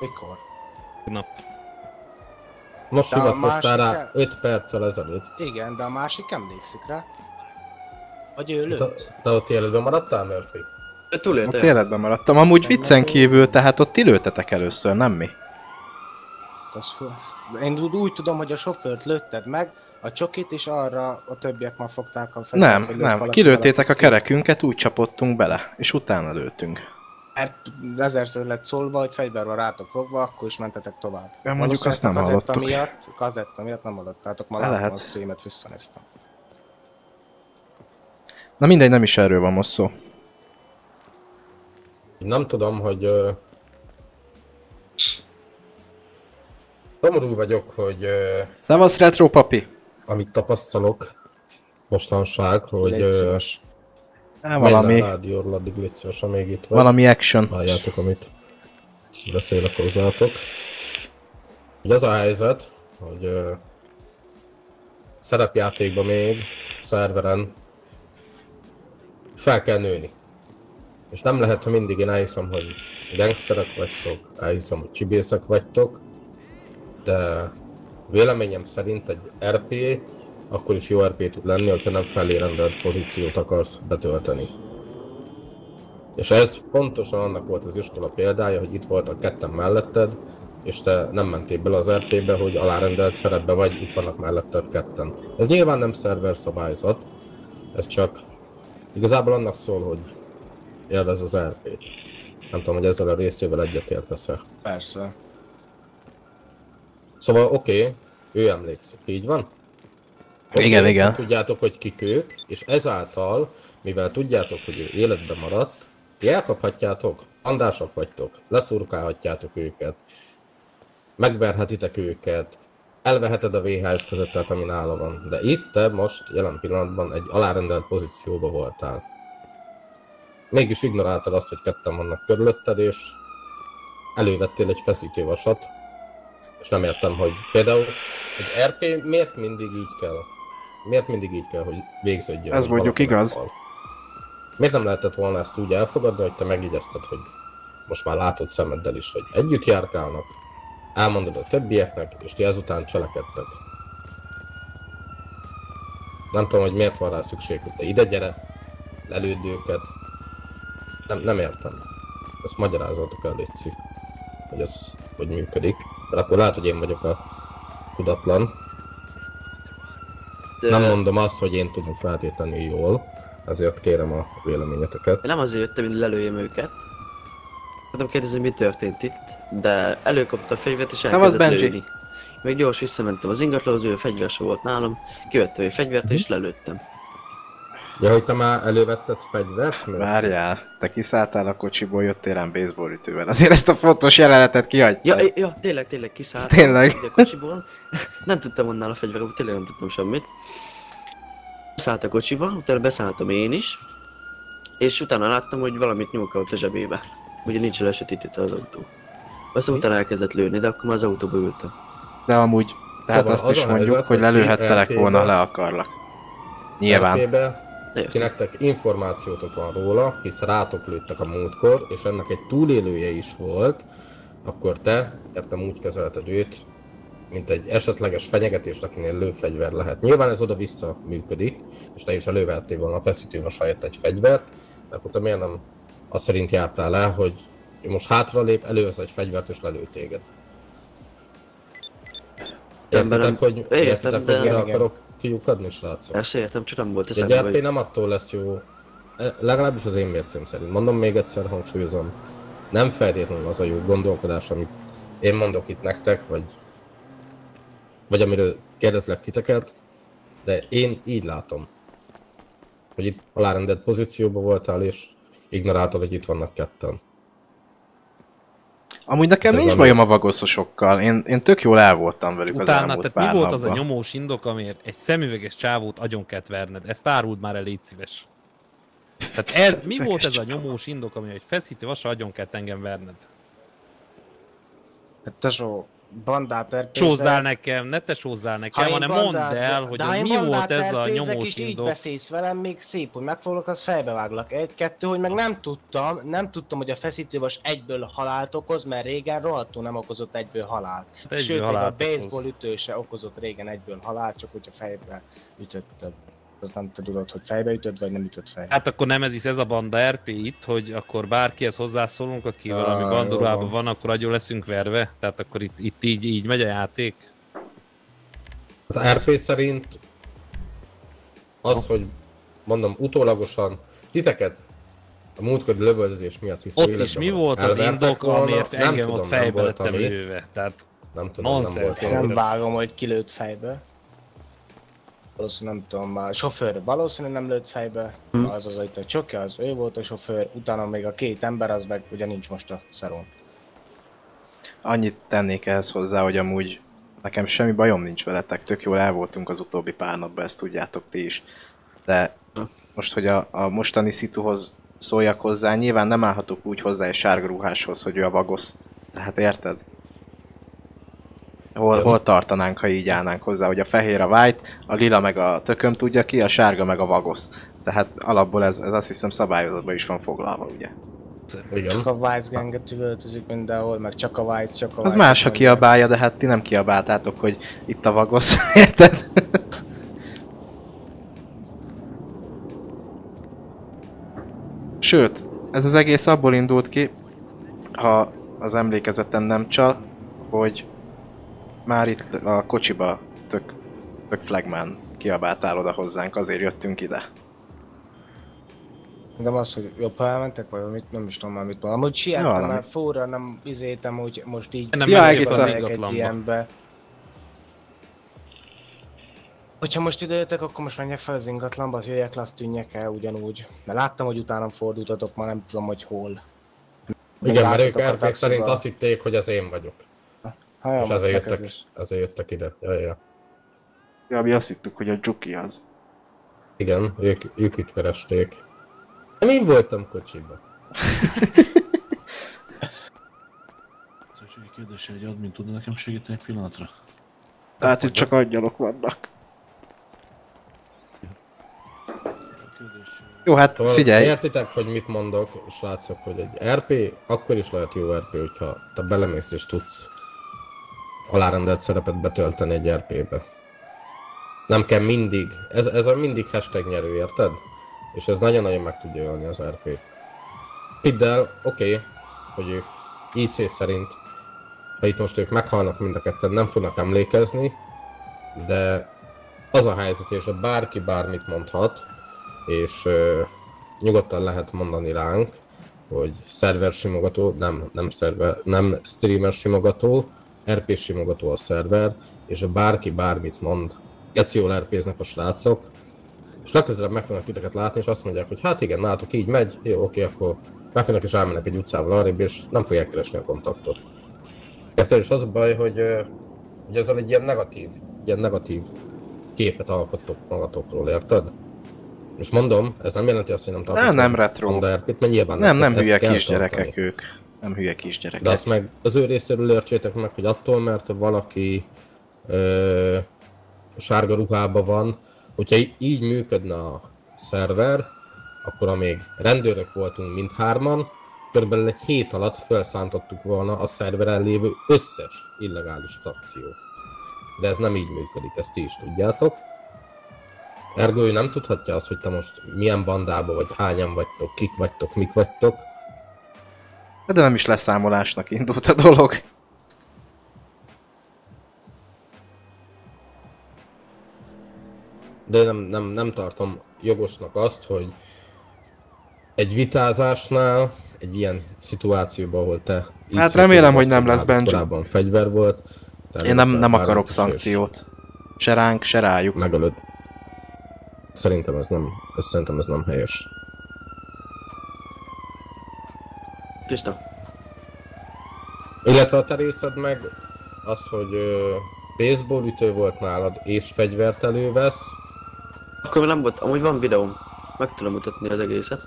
Mikor? Nap. Most De hivatkoztál rá másik- 5 perccel ezelőtt. Igen, de a másik emlékszik rá. Vagy ő Te, lőtt. te ott életben maradtál, Murphy? Ott életben maradtam. Amúgy viccen kívül, tehát ott ti lőtetek először, nem mi? Én úgy, tudom, hogy a sofőrt lőtted meg, a csokit is arra a többiek már fogták a fegyvert, Nem, nem. Kilőttétek a kerekünket, úgy csapottunk bele, és utána lőttünk. Mert ezerszer lett szólva, hogy fegyver van rátok fogva, akkor is mentetek tovább. Ja, mondjuk azt nem hallottuk. Miatt, kazetta miatt nem hallottátok, ma lehet. a streamet, visszanéztem. Na mindegy, nem is erről van most szó. Nem tudom, hogy... Szomorú vagyok, hogy... ö, Szevasz retro papi! Amit tapasztalok mostanság, hogy... Szíves. Á, valami- a rádióról, addig légy szíves, ha még itt vagy. Valami action. Halljátok, amit beszélek hozzátok. Ugye az a helyzet, hogy ö, szerepjátékban még, szerveren fel kell nőni. És nem lehet, ha mindig én elhiszem, hogy gangsterek vagytok, elhiszem, hogy csibészek vagytok, de véleményem szerint egy RP akkor is jó RP tud lenni, hogyha nem felé pozíciót akarsz betölteni. És ez pontosan annak volt az iskola példája, hogy itt voltak ketten melletted, és te nem mentél bele az RP-be, hogy alárendelt szerepbe vagy, itt vannak melletted ketten. Ez nyilván nem szerver szabályzat, ez csak igazából annak szól, hogy élvez az RP-t. Nem tudom, hogy ezzel a részével egyetértesz-e. Persze. Szóval oké, okay, ő emlékszik, így van? Igen, igen. Tudjátok, hogy kik ők, és ezáltal, mivel tudjátok, hogy ő életben maradt, ti elkaphatjátok, andások vagytok, leszurkálhatjátok őket, megverhetitek őket, elveheted a VHS kazettát, ami nála van. De itt te most jelen pillanatban egy alárendelt pozícióba voltál. Mégis ignoráltad azt, hogy ketten vannak körülötted, és elővettél egy feszítővasat, és nem értem, hogy például egy RP miért mindig így kell? Miért mindig így kell, hogy végződjön? Ez mondjuk igaz. Miért nem lehetett volna ezt úgy elfogadni, hogy te megigyezted, hogy most már látod szemeddel is, hogy együtt járkálnak, elmondod a többieknek, és ti ezután cselekedtek. Nem tudom, hogy miért van rá szükség, hogy te ide gyere, lelőd őket. Nem, nem értem. Ezt magyarázatok el, Léci. Hogy ez hogy működik. Mert akkor lehet, hogy én vagyok a tudatlan. De- Nem mondom azt, hogy én tudom feltétlenül jól, ezért kérem a véleményeteket. Én nem azért jöttem, hogy lelőjem őket. Tudom kérdezni, mi történt itt, de előkapta a fegyvert és elkezdett Benji. lőni. Még gyors visszamentem az ingatlanhoz, ő a fegyver volt nálam, kivettem egy fegyvert és lelőttem. Ja, hogy te már elővetted fegyvert? Mert... Várjál, te kiszálltál a kocsiból, jöttél rám baseballütővel. Azért ezt a fontos jelenetet kihagytad. Ja, ja, tényleg, tényleg kiszálltam Tényleg? a kocsiból. [LAUGHS] Nem tudtam annál a fegyverből, tényleg nem tudtam semmit. Szállt a kocsiba, utána beszálltam én is. És utána láttam, hogy valamit nyúlkalt a zsebébe. Ugye nincs lesötítve az autó. Aztán utána elkezdett lőni, de akkor már az autóba ültem. De amúgy, tehát azt az is mondjuk, helyzet, hogy lelőhettelek volna, le akarlak. Nyilván. Ti nektek információtok van róla, hisz rátok lőttek a múltkor, és ennek egy túlélője is volt, akkor te, értem úgy kezelted őt, mint egy esetleges fenyegetés, akinél lőfegyver lehet. Nyilván ez oda-vissza működik, és te is elővettél volna a feszítővas helyett egy fegyvert, de akkor te miért nem azt szerint jártál el, hogy most hátralép, elővesz egy fegyvert és lelő téged. Nem- hogy, Értem, de- hogy mire akarok kiukadni, srácok? Persze értem, csak nem volt eszembe, RP hogy... nem attól lesz jó, e, legalábbis az én mércém szerint. Mondom még egyszer, hangsúlyozom. Nem feltétlenül az a jó gondolkodás, amit én mondok itt nektek, vagy, vagy amiről kérdezlek titeket, de én így látom. Hogy itt alárendelt pozícióban voltál, és ignoráltad, hogy itt vannak ketten. Amúgy nekem Ez nincs az, bajom a vagoszosokkal. Én, én tök jól el voltam velük az Utána, elmúlt tehát pár mi volt az a napban. nyomós indok, amiért egy szemüveges csávót agyon kellett verned? Ezt áruld már el, légy szíves. Tehát ez, mi volt ez a nyomós indok, ami egy feszítő vasa agyon kellett engem verned? Hát tesó, bandát RP-zel- Sózzál nekem, ne te sózzál nekem, én hanem mondd el, hogy ha én mi volt ez a nyomós és így indok. beszélsz velem, még szép, hogy megfoglak, az fejbeváglak. Egy-kettő, hogy meg nem tudtam, nem tudtam, hogy a feszítővas egyből halált okoz, mert régen rohadtul nem okozott egyből halált. egyből Sőt, még a halált baseball ütő se okozott régen egyből halált, csak hogyha fejbe ütötted. Az nem tudod, hogy fejbe ütöd, vagy nem ütöd fejbe. Hát akkor nem ez is ez a banda RP itt, hogy akkor bárkihez hozzászólunk, aki Ah, valami bandurában van. akkor agyon leszünk verve. Tehát akkor itt, itt így, így megy a játék. Az RP szerint az, hogy mondom utólagosan titeket a múltkori lövöldözés miatt vissza Ott is mi volt az indok, amiért nem engem tudom, ott nem fejbe lettem lőve? Tehát Nem tudom, nem nonsens. voltam Nem vágom, hogy kilőtt fejbe. Valószínűleg nem tudom, a sofőr valószínűleg nem lőtt fejbe, Hm. az az itt a csoki, az ő volt a sofőr, utána még a két ember, az meg ugye nincs most a szeron. Annyit tennék ehhez hozzá, hogy amúgy nekem semmi bajom nincs veletek, tök jól el voltunk az utóbbi pár napban, ezt tudjátok ti is. De most, hogy a, a mostani szituhoz szóljak hozzá, nyilván nem állhatok úgy hozzá egy sárga ruháshoz, hogy ő a vagosz. Tehát érted? Hol, hol tartanánk, ha így állnánk hozzá, hogy a fehér a white, a lila meg a tököm tudja ki, a sárga meg a vagosz. Tehát alapból ez, ez azt hiszem szabályozatban is van foglalva, ugye? Igen. Csak a White ganget üvöltözik mindenhol, meg csak a White, csak a Az White más, ha kiabálja, de hát ti nem kiabáltátok, hogy itt a vagosz, [LAUGHS] érted? Sőt, ez az egész abból indult ki, ha az emlékezetem nem csal, hogy már itt a kocsiba tök, tök flagman kiabáltál oda hozzánk, azért jöttünk ide. De az, hogy jobb, ha elmentek, vagy mit, nem is tudom már mit mondom. Amúgy Ja, siettem, valami. mert fóra nem izéltem, hogy most így... Nem Szia, Egica. az egy ilyenbe. Hogyha most idejöttek, akkor most menjek fel az ingatlanba, az jöjjek le, azt tűnjek el ugyanúgy. Mert láttam, hogy utánam fordultatok, ma nem tudom, hogy hol. Igen, mert ők RP szerint azt hitték, hogy ez én vagyok. Jó, És ezért jöttek, is. ezért jöttek ide. Ja, ja. Ja, mi azt hittük, hogy a Juki az. Igen, ők, ők itt keresték. Nem én voltam kocsiba. [LAUGHS] Csak egy kérdés, egy admin tudna nekem segíteni egy pillanatra? Tehát itt csak angyalok vannak. Jó, hát Szóval figyelj. Értitek, hogy mit mondok, srácok, hogy egy RP akkor is lehet jó RP, hogyha te belemész és tudsz alárendelt szerepet betölteni egy RP-be. Nem kell mindig, ez, ez a mindig hashtag nyerő, érted? És ez nagyon-nagyon meg tudja ölni az RP-t. Hidd el, oké, okay, hogy ők IC szerint ha itt most ők meghalnak mind a ketten, nem fognak emlékezni, de az a helyzet, és a bárki bármit mondhat, és ö, nyugodtan lehet mondani ránk, hogy szerver simogató, nem, nem, szerver, nem streamer simogató, RP simogató a szerver, és a bárki bármit mond. Geci jól RP-znek a srácok, és legközelebb meg fognak titeket látni, és azt mondják, hogy hát igen, nálatok így megy, jó, oké, akkor megfognak és elmennek egy utcával arrébb, és nem fogják keresni a kontaktot. Érted? És az a baj, hogy, hogy ezzel egy ilyen negatív, egy ilyen negatív képet alkottok magatokról, érted? És mondom, ez nem jelenti azt, hogy nem tartok Nem, nem retro. Mert nyilván Nem, nem ezt hülye kisgyerekek ők. Nem hülye kisgyerekek. De azt meg az ő részéről értsétek meg, hogy attól, mert valaki ö, sárga ruhában van, hogyha így működne a szerver, akkor amíg rendőrök voltunk mindhárman, körülbelül egy hét alatt felszántottuk volna a szerveren lévő összes illegális frakciót. De ez nem így működik, ezt ti is tudjátok. Ergo ő nem tudhatja azt, hogy te most milyen bandába vagy, hányan vagytok, kik vagytok, mik vagytok. De nem is leszámolásnak indult a dolog. de nem, nem, nem tartom jogosnak azt, hogy egy vitázásnál, egy ilyen szituációban, ahol te... Hát remélem, hogy nem lesz Benji. Korábban fegyver volt. Én nem, nem akarok szankciót. Se ránk, se rájuk. Megölöd. Szerintem ez nem, ez szerintem ez nem helyes. Tiszta. Illetve a te részed meg az, hogy ö, baseball ütő volt nálad és fegyvert elővesz, Akkor nem volt, amúgy van videóm. Meg tudom mutatni az egészet.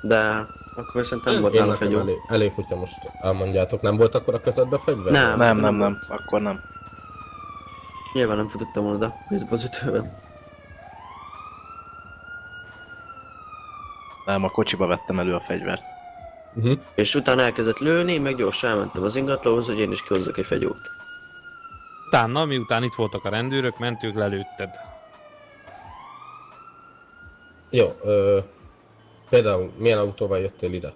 De akkor viszont nem volt Én nála nekem fegyó. elég, elég, hogyha most elmondjátok, nem volt akkor a kezedbe fegyver? Nem. Nem, nem, nem. Akkor nem. Nyilván nem futottam volna oda, baseball ütőben. Nem, a kocsiba vettem elő a fegyvert. Uh-huh. És utána elkezdett lőni, meg gyorsan elmentem az ingatlóhoz, hogy én is kihozzak egy fegyót. Utána, miután itt voltak a rendőrök, mentők lelőtted. Jó, ö, például milyen autóval jöttél ide?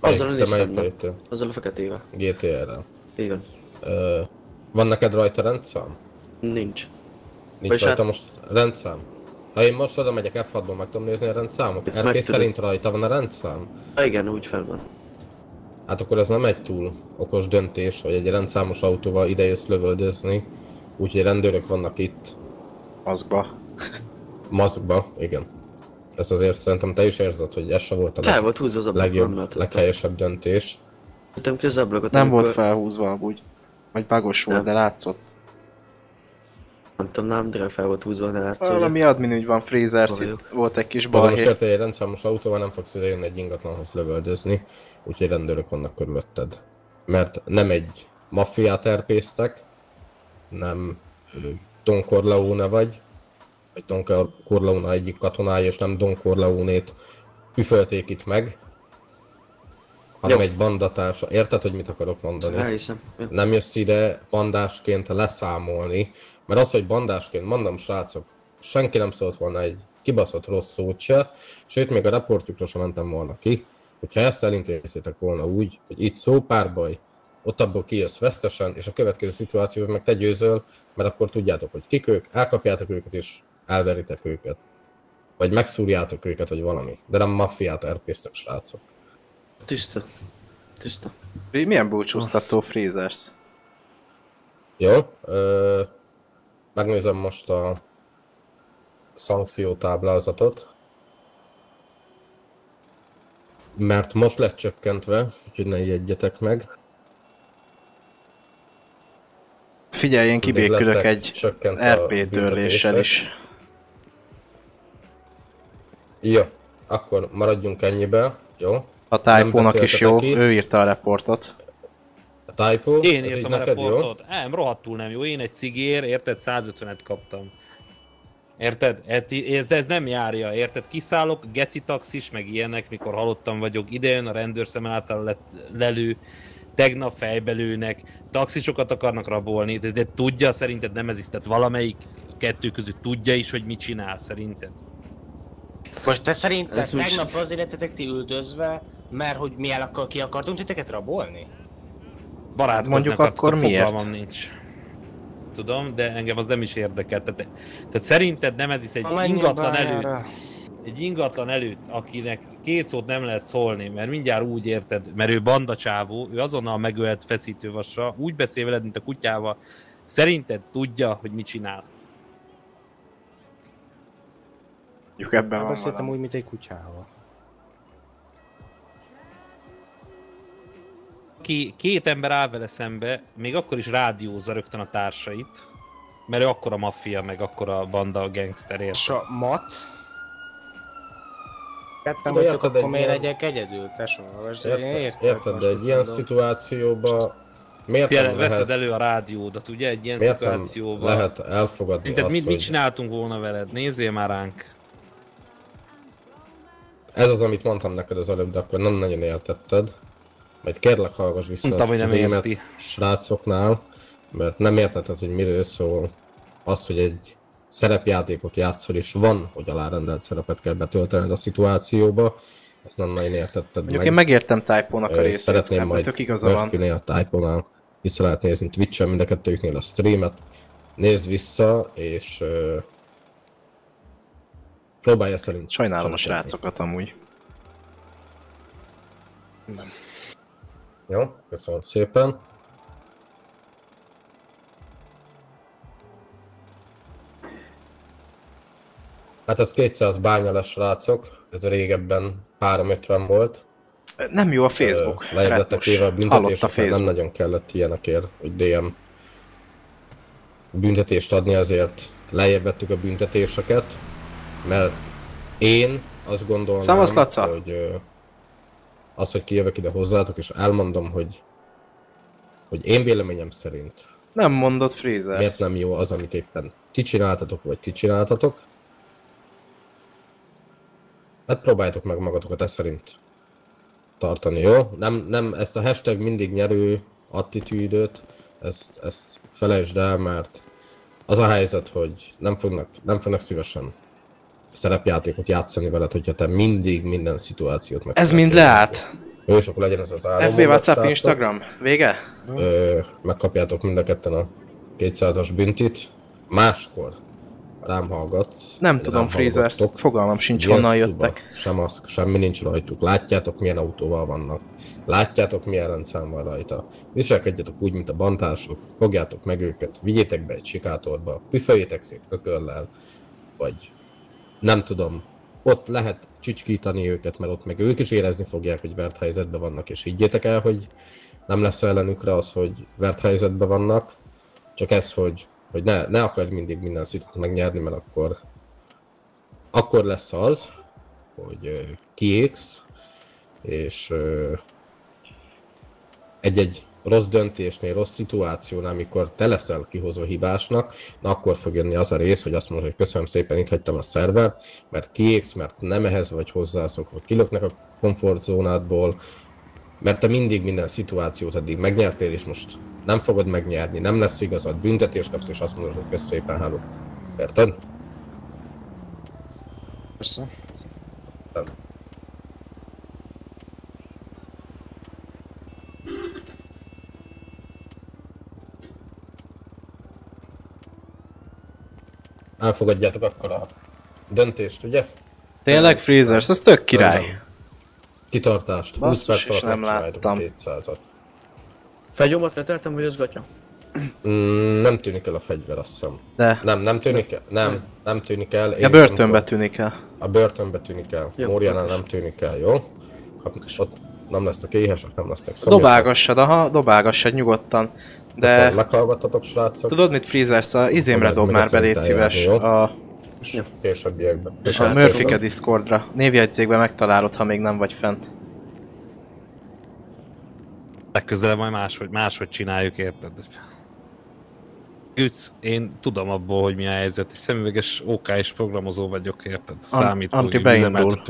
Azzal a Melyik- te Nissan-nal. jöttél? Azzal a feketével. GTR-rel. Igen. Ö, van neked rajta rendszám? Nincs. Nincs Vagyis rajta hát- most rendszám? Ha én most oda megyek F6-ból, meg tudom nézni a rendszámot? Meg RP tudod. szerint rajta van a rendszám? Ha igen, úgy fel van. Hát akkor ez nem egy túl okos döntés, hogy egy rendszámos autóval ide jössz lövöldözni, úgyhogy rendőrök vannak itt. Maszkba. Maszkba, igen. Ez azért szerintem te is érzed, hogy ez se volt a leg- volt húzva az ablak, nem legjobb, lehetett. leghelyesebb döntés. Jöttem ki az ablakot, Nem volt felhúzva amúgy. Vagy bagos volt, de látszott. Nem tudom, nem, de fel volt húzva, de látszott. Valami admin ügy van, itt volt egy kis De most egy rendszámos autóval nem fogsz idejönni egy ingatlanhoz lövöldözni, úgyhogy rendőrök vannak körülötted. Mert nem egy maffiát erpésztek, nem Don Corleone vagy, vagy Don Corleone egyik katonája, és nem Don Corleone-t üfölték itt meg, hanem Jó. egy bandatársa. Érted, hogy mit akarok mondani? Elhiszem. Jó. Nem jössz ide bandásként leszámolni, mert az, hogy bandásként, mondom srácok, senki nem szólt volna egy kibaszott rossz szót se, sőt még a reportjukra sem mentem volna ki, hogyha ezt elintézzétek volna úgy, hogy itt szó párbaj, ott abból kijössz vesztesen, és a következő szituációban meg te győzöl, mert akkor tudjátok, hogy kik ők, elkapjátok őket és elveritek őket. Vagy megszúrjátok őket, vagy valami. De nem maffiát erpésztek, srácok. Tiszta. Tiszta. Milyen búcsúztató Freezers? Jó, ö, megnézem most a szankciótáblázatot. Mert most lett csökkentve, úgyhogy ne ijedjetek meg. Figyelj, én kibékülök egy RP törléssel is. Jó, akkor maradjunk ennyibe, jó? A Typónak Nem is jó, ő írta a reportot. Typo, Én ez írtam a neked jó? reportot. Nem, rohadtul nem jó. Én egy cigér, érted, 150-et kaptam. Érted? Et- Ez, ez nem járja, érted? Kiszállok, geci taxis, meg ilyenek, mikor halottam vagyok, idejön a rendőrszem által le, lelő, tegnap fejbelőnek, taxisokat akarnak rabolni, de, de tudja, szerinted nem ez is, tehát valamelyik kettő között tudja is, hogy mit csinál, szerinted? Most te szerinted tegnap azért lettetek ti üldözve, mert hogy mi el akar, ki akartunk titeket rabolni? Barátkoznak, Mondjuk hát akkor miért? Fogalmam nincs. Tudom, de engem az nem is érdekel. Tehát, tehát szerinted nem ez is egy ingatlan előtt, egy ingatlan előtt, akinek két szót nem lehet szólni, mert mindjárt úgy érted, mert ő bandacsávó, ő azonnal megölt feszítővasra, úgy beszél veled, mint a kutyával, szerinted tudja, hogy mit csinál. Mondjuk ebben van Beszéltem valami. úgy, mint egy kutyával. Ki, két ember áll vele szembe, még akkor is rádiózza rögtön a társait, mert ő akkor a maffia, meg akkor a banda a gangster érted? És a mat? Ketten De vagytok, érted, akkor miért ilyen- legyek egyedül, tesó? Most én Érted, érted, érted most de egy ilyen mondom. szituációban miért Tényleg nem veszed lehet, elő a rádiódat, ugye, egy ilyen miért nem szituációban. lehet elfogadni Minted, azt, mit, mit hogy csináltunk volna veled? Nézzél már ránk. ez az, amit mondtam neked az előbb, de akkor nem nagyon értetted. Majd kérlek hallgass vissza Mondtam, a nem streamet érti. srácoknál, mert nem értetted, hogy miről szól az, hogy egy szerepjátékot játszol, és van, hogy alárendelt szerepet kell betöltened a szituációba. Ezt nem nagyon értetted Mondjuk én megértem Typónak a részét, Szeretném ebben majd tök igaza van. Murphy-nél, a Typonál vissza lehet nézni Twitch-en, mind a kettőjüknél a streamet. Nézd vissza, és uh, próbálja szerint Sajnálom a srácokat amúgy. Jó, köszönöm szépen. Hát ez 200 bánya lesz, srácok. Ez régebben 350 volt. Nem jó a Facebook. Lejjebb lettek éve a mert nem nagyon kellett ilyenekért, hogy DM büntetést adni, azért lejjebb vettük a büntetéseket, mert én azt Laca! hogy az, hogy kijövök ide hozzátok, és elmondom, hogy hogy én véleményem szerint Nem mondod Freezers. miért nem jó az, amit éppen ti csináltatok, vagy ti csináltatok. Hát próbáljátok meg magatokat ez szerint tartani, jó? Nem, nem ezt a hashtag mindig nyerő attitűdöt, ezt, ezt felejtsd el, mert az a helyzet, hogy nem fognak, nem fognak szívesen szerepjátékot játszani veled, hogyha te mindig minden szituációt meg Ez mind leállt. Jó, és akkor legyen ez az álom. FB, WhatsApp, Instagram. Vége? Ö, megkapjátok mind a ketten a 200-as büntit. Máskor rám hallgatsz. Nem tudom, Freezers. Fogalmam sincs, Ilyen honnan jöttek. Se maszk, semmi nincs rajtuk. Látjátok, milyen autóval vannak. Látjátok, milyen rendszám van rajta. Viselkedjetek úgy, mint a bantások. Fogjátok meg őket, vigyétek be egy sikátorba, püföljétek szét ököllel, vagy nem tudom, ott lehet csicskítani őket, mert ott meg ők is érezni fogják, hogy vert helyzetben vannak, és higgyétek el, hogy nem lesz ellenükre az, hogy vert helyzetben vannak, csak ez, hogy, hogy ne, ne akarj mindig minden szitot megnyerni, mert akkor akkor lesz az, hogy kiégsz, és egy-egy rossz döntésnél, rossz szituációnál, amikor te leszel kihozó hibásnak, na akkor fog jönni az a rész, hogy azt mondod, hogy köszönöm szépen, itt hagytam a szerver, mert kiégsz, mert nem ehhez vagy hozzászokva, kilöknek a komfortzónádból, mert te mindig minden szituációt eddig megnyertél, és most nem fogod megnyerni, nem lesz igazad, büntetést kapsz, és azt mondod, hogy kösz szépen, háló. Érted? Persze. Elfogadjátok akkor a döntést, ugye? Tényleg Freezers, ez tök király. Kitartást. 20 Basszus, perc és alatt nem a 200-at. Fegyomat leteltem, vagy az gatya? Mm, nem tűnik el a fegyver, azt hiszem. De. Nem, nem tűnik el. Nem, nem tűnik el. A börtönbe tűnik el. A börtönbe tűnik el. Móriánál nem tűnik el, jó? Ha, ott nem lesztek éhesek, nem lesztek szomjasak. Dobálgassad, aha, dobálgassad nyugodtan. De... Szóval meghallgattatok, srácok? Tudod mit, Freezers, a izémre dob már be, légy szerintem szíves. A, Későbbiekben. a Murphy Discordra. Névjegyzékbe megtalálod, ha még nem vagy fent. Legközelebb majd máshogy, máshogy csináljuk, érted? Ütsz, én tudom abból, hogy mi a helyzet. Egy szemüveges OK és programozó vagyok, érted? Számítógép Anti beindul.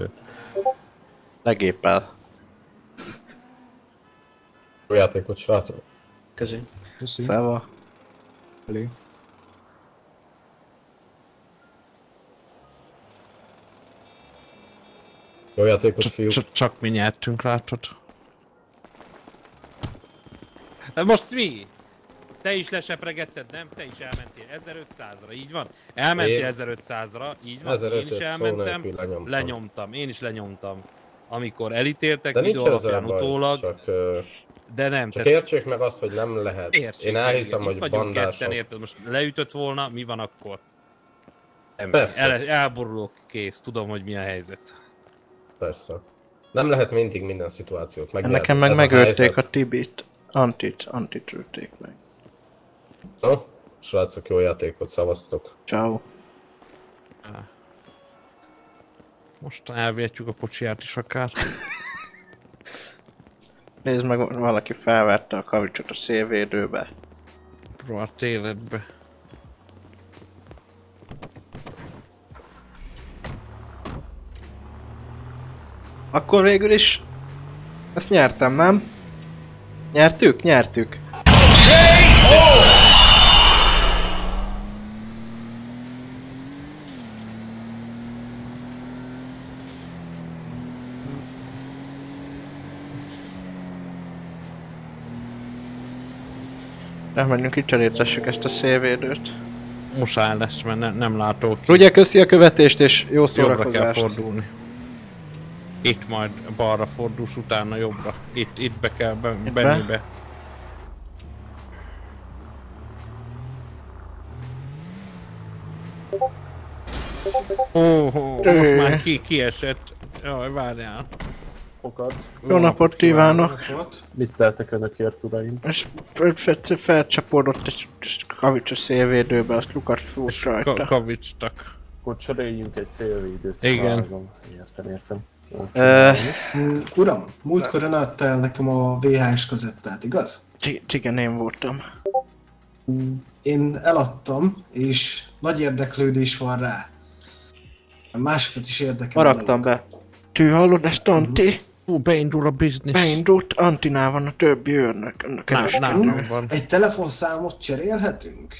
Legéppel. Jó játékot, srácok. Közé. Szeva. Jó játékot, fiúk. Csak, csak mi nyertünk, látod? Hát most mi? Te is lesepregetted, nem? Te is elmentél 1500-ra, így van? Elmentél Én- 1500-ra, így van? 1500 Én is elmentem, lenyomtam. lenyomtam, én is lenyomtam. Amikor elítéltek, De videó alapján baj, utólag, csak, ö, de nem. csak tehát- értsék meg azt, hogy nem lehet. Értsék Én meg, elhiszem. Itt hogy bandások. ketten, érted? Most leütött volna, mi van akkor? Nem, Persze. El, elborulok, kész, tudom, hogy mi a helyzet. Persze. Nem lehet mindig minden szituációt megnyerni. Nekem meg Ez megölték helyzet. a Tibit. Antit, Antit ölték meg. No, srácok, jó játékot szavaztok. Ciao. Most elvihetjük a kocsiját is akár. [LAUGHS] Nézd meg, valaki felvette a kavicsot a szélvédőbe. Rohadt életbe. Akkor végül is... Ezt nyertem, nem? Nyertük? Nyertük. Nem menjünk, kicseréltessük ezt a szélvédőt. Muszáj lesz, mert ne, nem látok. Ugye köszi a követést és jó Jobbra kell szórakozást. fordulni. Itt majd balra fordulsz, utána jobbra. Itt, itt be kell be, Itt benni be? be. Ó, oh, most már ki, kiesett. Jaj, várjál. Fogad. Jó napot kívánok! Mit teltek önökért, uraim? És fel- fel- felcsapódott egy kavics a szélvédőbe, azt lukat fúrt Ka- rajta. kavicstak. Akkor cseréljünk egy szélvédőt. Igen. Értem, értem. Mm, Uram, múltkor ön adta el nekem a VHS kazettát, igaz? Igen, én voltam. Én eladtam, és nagy érdeklődés van rá. Másokat is érdekel. a Maradtam be. Tű, hallod ezt, Anti? Ú, beindul a biznisz. Beindult, Antinál van a többi őrnek. nálam kereskedő. van. Egy telefonszámot cserélhetünk?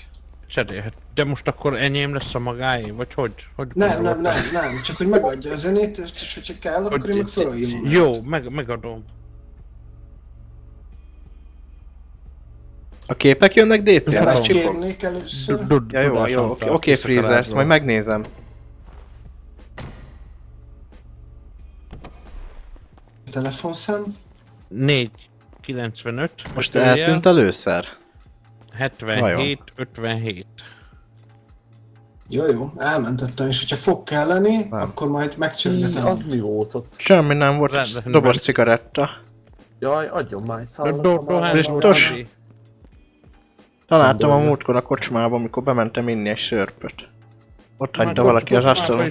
Cserélhet. De most akkor enyém lesz a magáé? Vagy hogy? hogy Nem, nem, nem, nem, csak hogy megadja a zenét, és hogyha kell, akkor én meg fölhívom. Jó, meg, megadom. A képek jönnek? Kell Ezt kérnék először? Ja, jó, jó, oké, oké, Freezer, ezt majd megnézem. Telefonszám? 495. Most kötőjel, eltűnt a lőszer? 77, 57. Jó, jó, elmentettem, és hogyha fog kelleni, akkor majd megcsörgetem. Az mi volt ott? Semmi nem volt, Rendben, dobos cigaretta. Jaj, adjon már egy szállat. do-. Találtam a múltkor a kocsmába, amikor bementem inni egy sörpöt. Ott hagyta valaki az asztalon.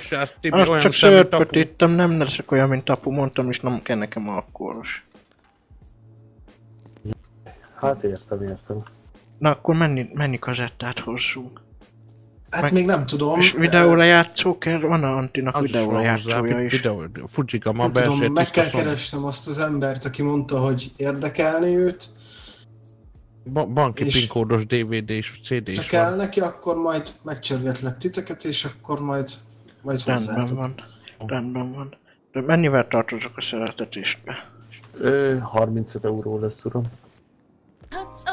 Azt csak apu. ittam, nem leszek olyan, mint apu, mondtam, és nem kell nekem alkoholos. Hát értem, értem. Na akkor mennyi, mennyi kazettát hozzunk? Hát Meg- még nem tudom. És videóra játszó kell? Van a Antinak Az videóra játszója is. Videó, Fujika, ma Nem tudom, meg kell keresnem azt az embert, aki mondta, hogy érdekelni őt. Ba- Banki És- pinkódos DVD és CD Ha is kell van. neki, akkor majd megcsörgetlek titeket, és akkor majd, majd Rendben hozzátok. van. Rendben van. De mennyivel tartozok a szeretetésbe? Ö, 35 euró lesz, uram. Az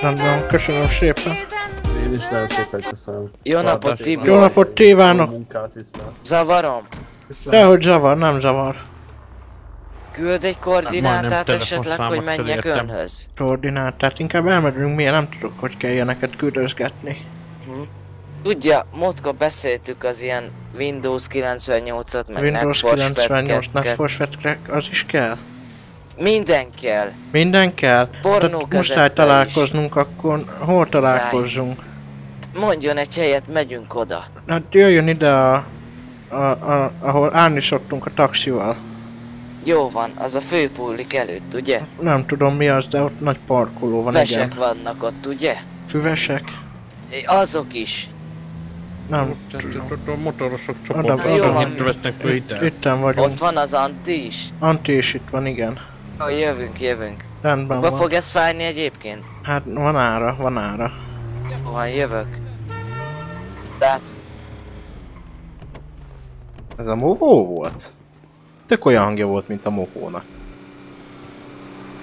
Rendben van, köszönöm szépen. Én is nagyon szépen köszönöm. Jó napot, Tibi. Jó napot kívánok! Munkát viszlát. Zavarom. Dehogy zavar, nem zavar. Küld egy koordinátát esetleg, hogy menjek önhöz. Koordinátát, inkább elmegyünk, miért nem tudok, hogy kell ilyeneket küldözgetni. Hm. Tudja, múltkor beszéltük az ilyen Windows 98-at, meg Windows NetForce 98 Pack-eket. NetForce Pack, az is kell? Minden kell. Minden kell? Pornó Tehát muszáj találkoznunk, akkor hol találkozzunk? Mondjon egy helyet, megyünk oda. Hát jöjjön ide a, a, a, ahol állni szoktunk a taxival. Jó van, az a főpullik előtt, ugye? Nem tudom mi az, de ott nagy parkoló van, Vesek igen. vannak ott, ugye? Füvesek? Azok is. Nem A motorosok van. itt vesznek föl hitelt. Itten vagyunk. Ott van az Anti is. Anti is itt van, igen. Ó, jövünk, jövünk. Rendben Hova van. fog ez fájni egyébként? Hát van ára, van ára. Jó van, jövök. Tehát Ez a móvó volt? Tök olyan hangja volt, mint a mohónak.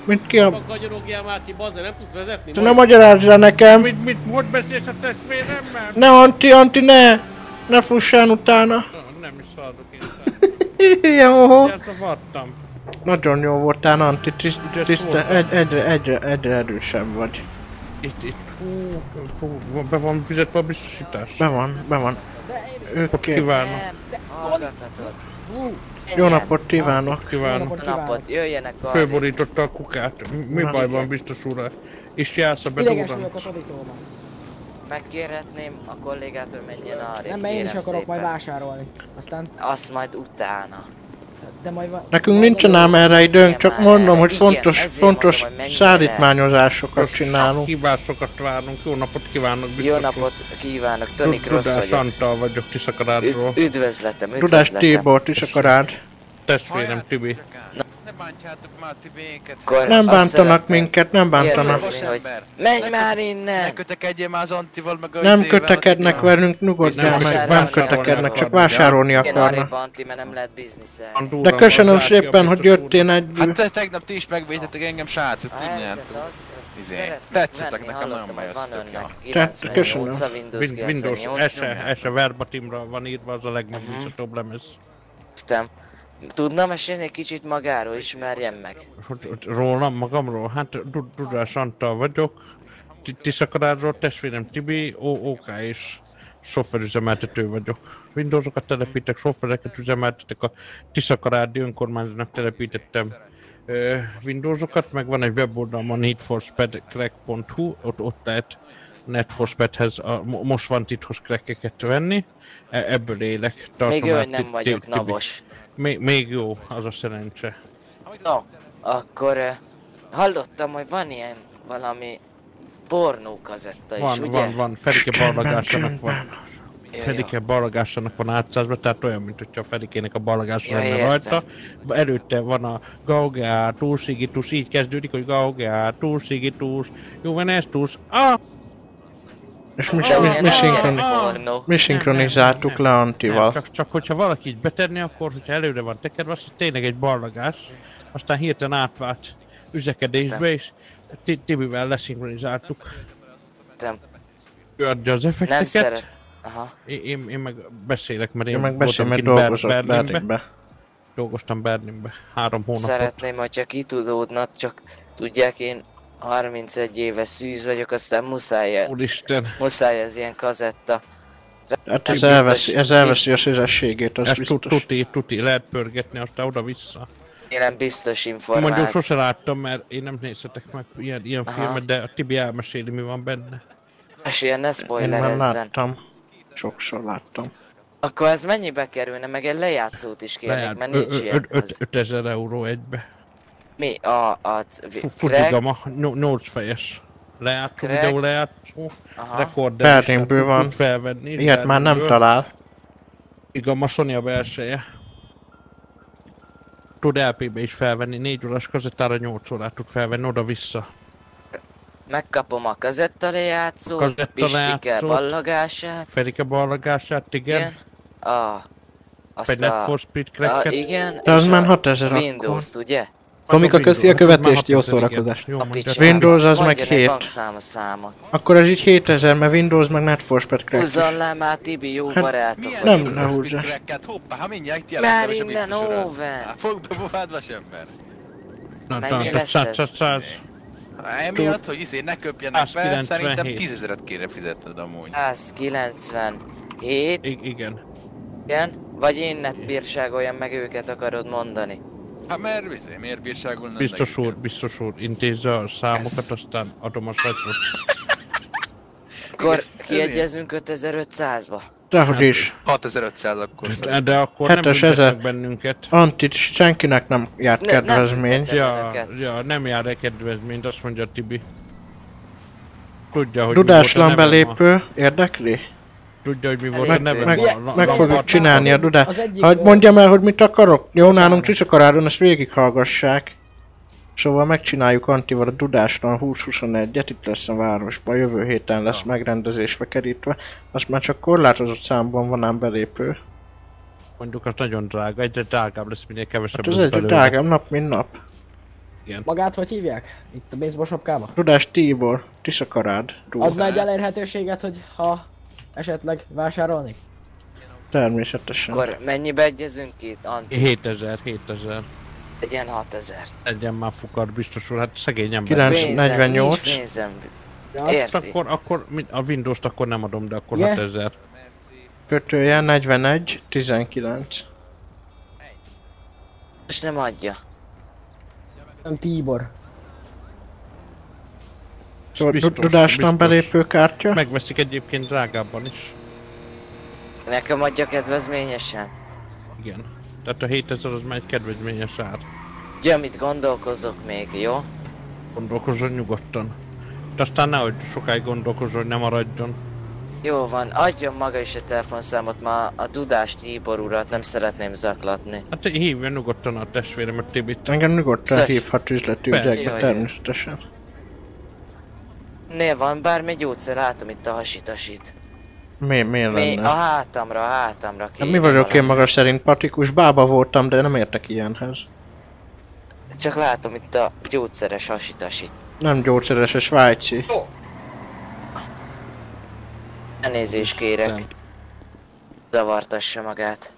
Mint ki a... Kagyarogjál már ki, bazza, nem tudsz vezetni? Te ne magyarázd le nekem! Mit, mit, mit beszélsz a testvéremmel? Ne Anti, Anti, ne! Ne fussál utána! Nem is szarok én. [LAUGHS] Jó. Elzavartam. Nagyon jó voltál, Anti, tiszta, szóltam. egy, egyre, egyre, egyre erősebb vagy. Itt, itt, hú, hú, van- be van fizetve a biztosítás? Be van, be van. Oké. Kívánok. Hallgathatod. Jó napot kívánok! Kívánok. Napot, jöjjenek arra. Fölborította a kukát. Mi Na. baj van, biztos ura? És jársz a Ideges vagyok a Tobitóban. Megkérhetném a kollégát, hogy menjen arra. Nem, mert én is akarok majd vásárolni. Aztán, Azt majd utána. De majd va- Nekünk nincsen ám erre időnk, csak mondom, hogy fontos, fontos szállítmányozásokat csinálunk. Hibásokat várunk, jó napot kívánok, biztos Jó napot kívánok, Tony Tud- Cross Tudás vagyok. Antal vagyok Tiszakarádról. Üd- üdvözletem, Tudás üdvözletem. Tibor, is akarád. Testvérem Tibi. Ne bántsátok már a Tibénket. Akkor Nem bántanak minket, nem bántanak. kérdezni, hogy menj már innen! Ne kötekedjél már az Antival, meg a Nem kötekednek velünk, nyugodjál meg, nem kötekednek, csak akarnak. vásárolni akarnak. Anti, mert nem lehet bizniszelni. De köszönöm szépen, hogy jöttél egy... Hát te tegnap ti is megvédtetek engem, srácok, az, Izé, tetszettek nekem, nagyon bejöztök, ja. 98 a Windows Win- Windows, 98. ez se, verbatimra van írva, az a legmegbízhatóbb lemez. Értem. Tudna mesélni egy kicsit magáról, ismerjem meg? Rólam, magamról? Hát Du- Dudás Antal vagyok. Ti- Tiszakarádról testvérem Tibi, O- OK és szoftverüzemeltető vagyok. Windowsokat telepítek, szoftvereket üzemeltetek, a Tiszakarádi önkormányzatnak telepítettem Windowsokat, meg van egy weboldalom a needforspedcrack.hu, ott, ott lehet Netforspedhez, a, mo- most van titkos crackeket venni, E- ebből élek. Tartom Még hogy nem vagyok navos. Még, még jó, az a szerencse. No, akkor uh, hallottam, hogy van ilyen valami pornókazetta is, Van, ugye? van, van, Ferike ballagásának van. Jó, Ferike ballagásának van átszázva, tehát olyan, mint hogyha a Ferikének a ballagása Ja, lenne értem. rajta. Előtte van a Gaugeá, Túlsigitus, így kezdődik, hogy Gaugeá, Túlsigitus, Juvenestus, ah! És mi, mi, mi, nem szinkroni, gyerek pornó. mi szinkronizáltuk le Antival. Nem, csak, csak hogyha valaki így betenni, akkor hogyha előre van tekerve, az tényleg egy ballagás, aztán hirtelen átvált üzekedésbe, és Ti- Tibivel leszinkronizáltuk. Értem. Ő adja az effekteket. Nem szeret. Aha. Én, én, meg beszélek, mert én Én meg beszélek, mert dolgozott Berlinbe. Berlinbe. Dolgoztam Berlinbe három hónapot. Szeretném, hogyha kitudódna, csak tudják én 31 éves szűz vagyok, aztán muszáj, Úristen. muszáj ez ilyen kazetta. Hát ez elveszi, ez elveszi a szélességét, az Ezt biztos. tuti, tuti, lehet pörgetni aztán oda-vissza. Élem biztos Mondjuk információ. sose láttam, mert én nem nézhetek meg ilyen, ilyen Aha. filmet, de a Tibi elmeséli, mi van benne. És ilyen ne Én már spoilerezzen. láttam. Sokszor láttam. Akkor ez mennyibe kerülne? Meg egy lejátszót is kérnék, Lejárt mert nincs ilyen. Az- 5000 euró egybe. Mi? A... a c- vi- Fu- crack? Futigama, 8 fejes. Lejátszó, Crack. videó lejátszó, Aha. rekorder Berlinből tud- van. felvenni. Ilyet már nem talál. Igen, a Sony a belseje. Tud LP-be is felvenni, 4 órás kazettára 8 órát tud felvenni oda-vissza. Megkapom a kazetta lejátszót, Kazetta Pistike ballagását, Ferike ballagását, igen. igen. A... Azt Egy Net for Speed a, cracket. igen, De az és már a 6000 akkor. Windows-t, ugye? Tomika, köszi a követést, jó már 6000, szórakozást. igen. Jó, A mondja. picsába. Windows az meg Mondjon egy 7. bankszáma számot. Akkor ez így 7000, mert Windows meg Net for Speed crack. Húzzon le már Tibi, jó Hát, barátok nem lehúzza. Cracket, hoppá, ha mindjárt Már jelentem, és a innen biztos. Hát, Fogd be pofád, vasember. Na, na, száz, ez? száz, száz. Emiatt, hogy izé ne köpjenek 197. szerintem 10 ezeret kéne fizetned amúgy. 197. I- igen. Igen? Vagy én netbírságoljam meg őket akarod mondani? Hát mert izé, miért bírságolnod Biztos úr, biztos úr, intézze a számokat, aztán adom a sajtot. [LAUGHS] Akkor kiegyezünk 5500-ba. Dehogy is. 6500 akkor De, de akkor nem Hetes büntetnek ezer. bennünket. Antit senkinek nem járt Ne- nem kedvezmény. büntetem. Ja, ja, nem jár egy kedvezményt, azt mondja Tibi. Tudja, hogy Dudáslan volt a belépő, érdekli? Tudja, hogy mi volt a Meg, nevem meg, meg la- fogjuk csinálni a Dudát. az Hát ö, mondjam el, hogy mit akarok. Jó, nálunk Csicsakaráron ezt végighallgassák. Szóval megcsináljuk Antival a Dudáslan 2021-et, itt lesz a városban, jövő héten lesz megrendezésbe kerítve. Azt már csak korlátozott számban van ám belépő. Mondjuk az nagyon drága, egyre drágább lesz, minél kevesebb Hát ez lesz egyre drágább nap, mint nap. Igen. Magát hogy hívják? Itt a baseball sapkába? Tudás Tibor, Tiszakarád. Adna egy elérhetőséget, hogy ha esetleg vásárolnék? Természetesen. Akkor mennyibe egyezünk itt, Anti? 7000, 7000. Legyen 6000. Legyen már fukar biztos úr, hát szegény ember. 948. Nincs pénzem. Azt Érti? akkor, akkor, a Windows-t akkor nem adom, de akkor Igen? 6000. Kötője 41, 19. És nem adja. Nem Tibor. Tudástan belépő kártya? Megveszik egyébként drágábban is. Nekem adja kedvezményesen. Igen. Tehát a 7000 az már egy kedvezményes ár. Ugye, amit gondolkozok még, jó? Gondolkozzon nyugodtan. De aztán nehogy sokáig gondolkozzon, hogy nem maradjon. Jó van, adjon maga is egy telefonszámot, ma a Dudás Tibor urat nem szeretném zaklatni. Hát hívja nyugodtan a testvéremet Tibit. Engem nyugodtan Szes- hívhat üzleti ügyekbe természetesen. Nél van bármi gyógyszer, látom itt a hasitasit. Mi, miért Mi, lenne? a hátamra, a hátamra Hát kéne mi vagyok én valami. maga szerint patikus bába voltam, de nem értek ilyenhez. Csak látom itt a gyógyszeres hasitasit. Nem gyógyszeres, a svájci. Elnézést kérek. Zavartassa magát.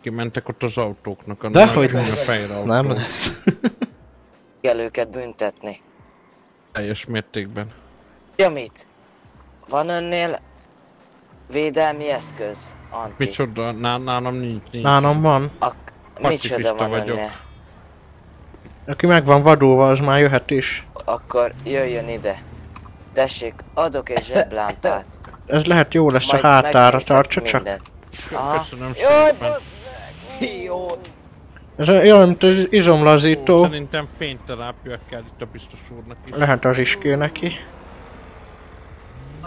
Kimentek ott az autóknak. a De hogy a lesz? autó. Nem lesz. Kell őket büntetni. Teljes mértékben. Mit? Van önnél védelmi eszköz, Anti? Micsoda? Ná, nálam nincs, nincs. Nálam van. Micsoda Pacifista van vagyok. önnél? Aki meg van vadulva, az már jöhet is. Akkor jöjjön ide. Tessék, adok egy zseblámpát. Ez lehet jó lesz a Majd hátára, megnézek tartsa csak. Aha. Köszönöm Jaj, szépen. bassz meg! Jó. Ez olyan, mint az izomlazító. Szerintem fényterápia kell itt a biztos úrnak is. Lehet az is kell neki.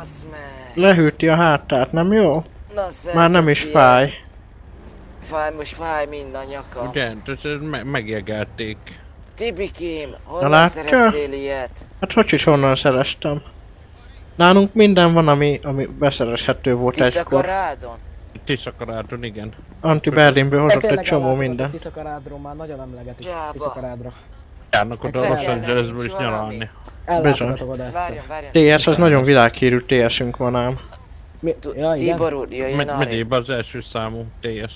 Bassz meg! Lehűti a hátát, nem jó? Na, Már nem is szerzett fáj. ilyet. Fáj, most fáj mind a ez, ez me megjegelték. Tibikém, Na honnan látja? szereztél ilyet? Hát hogy is honnan szereztem? Nálunk minden van, ami, ami beszerezhető volt egykor. Tiszakaradon? Tiszakaráton, igen. Anti Berlinből hozott egy csomó minden. Tiszakarádról már nagyon emlegetik. Tiszakarádra. Járnak oda Los Angelesből is nyaralni. Ellátogatok oda. Várjon, várjon. TS az nagyon világhírű TS-ünk van ám. Mi? Ja, igen. Tibor úr, jöjjön arra. megyébe az első számú TS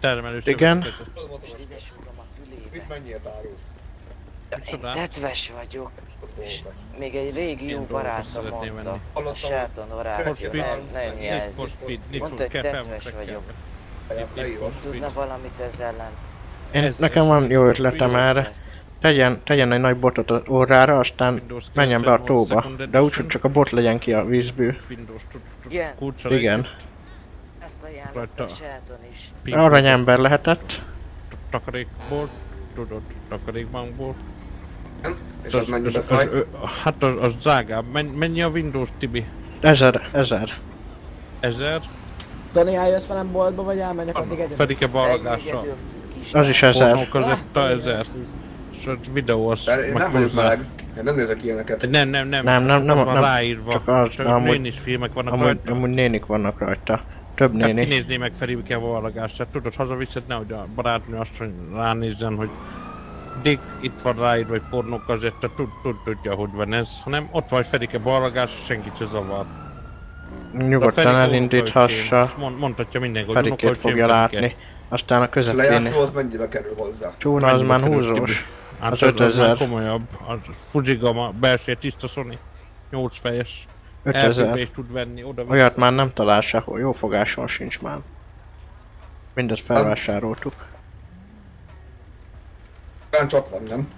termelő Igen. Most ide súgom a fülébe. Mit mennyit árulsz? Én tetves vagyok. És még egy régi jó barátom mondta. A Shelton Horáció nem, nem Need Mondta, hogy tetves vagyok. Tudna valamit ezzel ellen? Én, nekem van jó ötletem erre. Tegyen, tegyen egy nagy botot az orrára, aztán menjen be a tóba. De úgy, hogy csak a bot legyen ki a vízből. Igen. Igen. Ezt a Shelton is. Aranyember lehetett. Takarékból, tudod, takarékbankból. És az ö, Hát az, az drágább. Men, mennyi a Windows, Tibi? Ezer, ezer. Ezer? Tony, eljössz velem boltba, vagy elmenjek addig egyet? Fedike ballagással. Az is ezer. Ezer. És a videó az De én nem vagyok meleg. Én nem nézek ilyeneket. Nem, nem, nem. Nem, nem, nem, az van nem. ráírva. Csak az, Csak amúgy, nénis filmek vannak amúgy, rajta. amúgy nénik vannak rajta. Több Tehát néni. kinézné meg Fedike ballagását. Tudod, hazaviszed, nehogy a barátnő asszony ránézzen, hogy Dick, itt van ráírva, hogy pornókazetta, tud, tud, tudja, hogy van ez, hanem ott vagy Fedike ballagás, senkit se zavar. Nyugodtan elindíthassa. Mond, mondhatja mindenki, hogy Ferikét fogja látni. Aztán a közepén. lejátszó az mennyibe kerül hozzá? Csóna az már húzós. Tibi? Hát Az az, az már 5000. komolyabb. Az Fujigama belső tiszta Sony. 8 fejes. 5000. LPB is tud venni, oda Olyat már nem talál sehol, jó fogáson sincs már. Mindezt felvásároltuk. Ráncsat van, nem?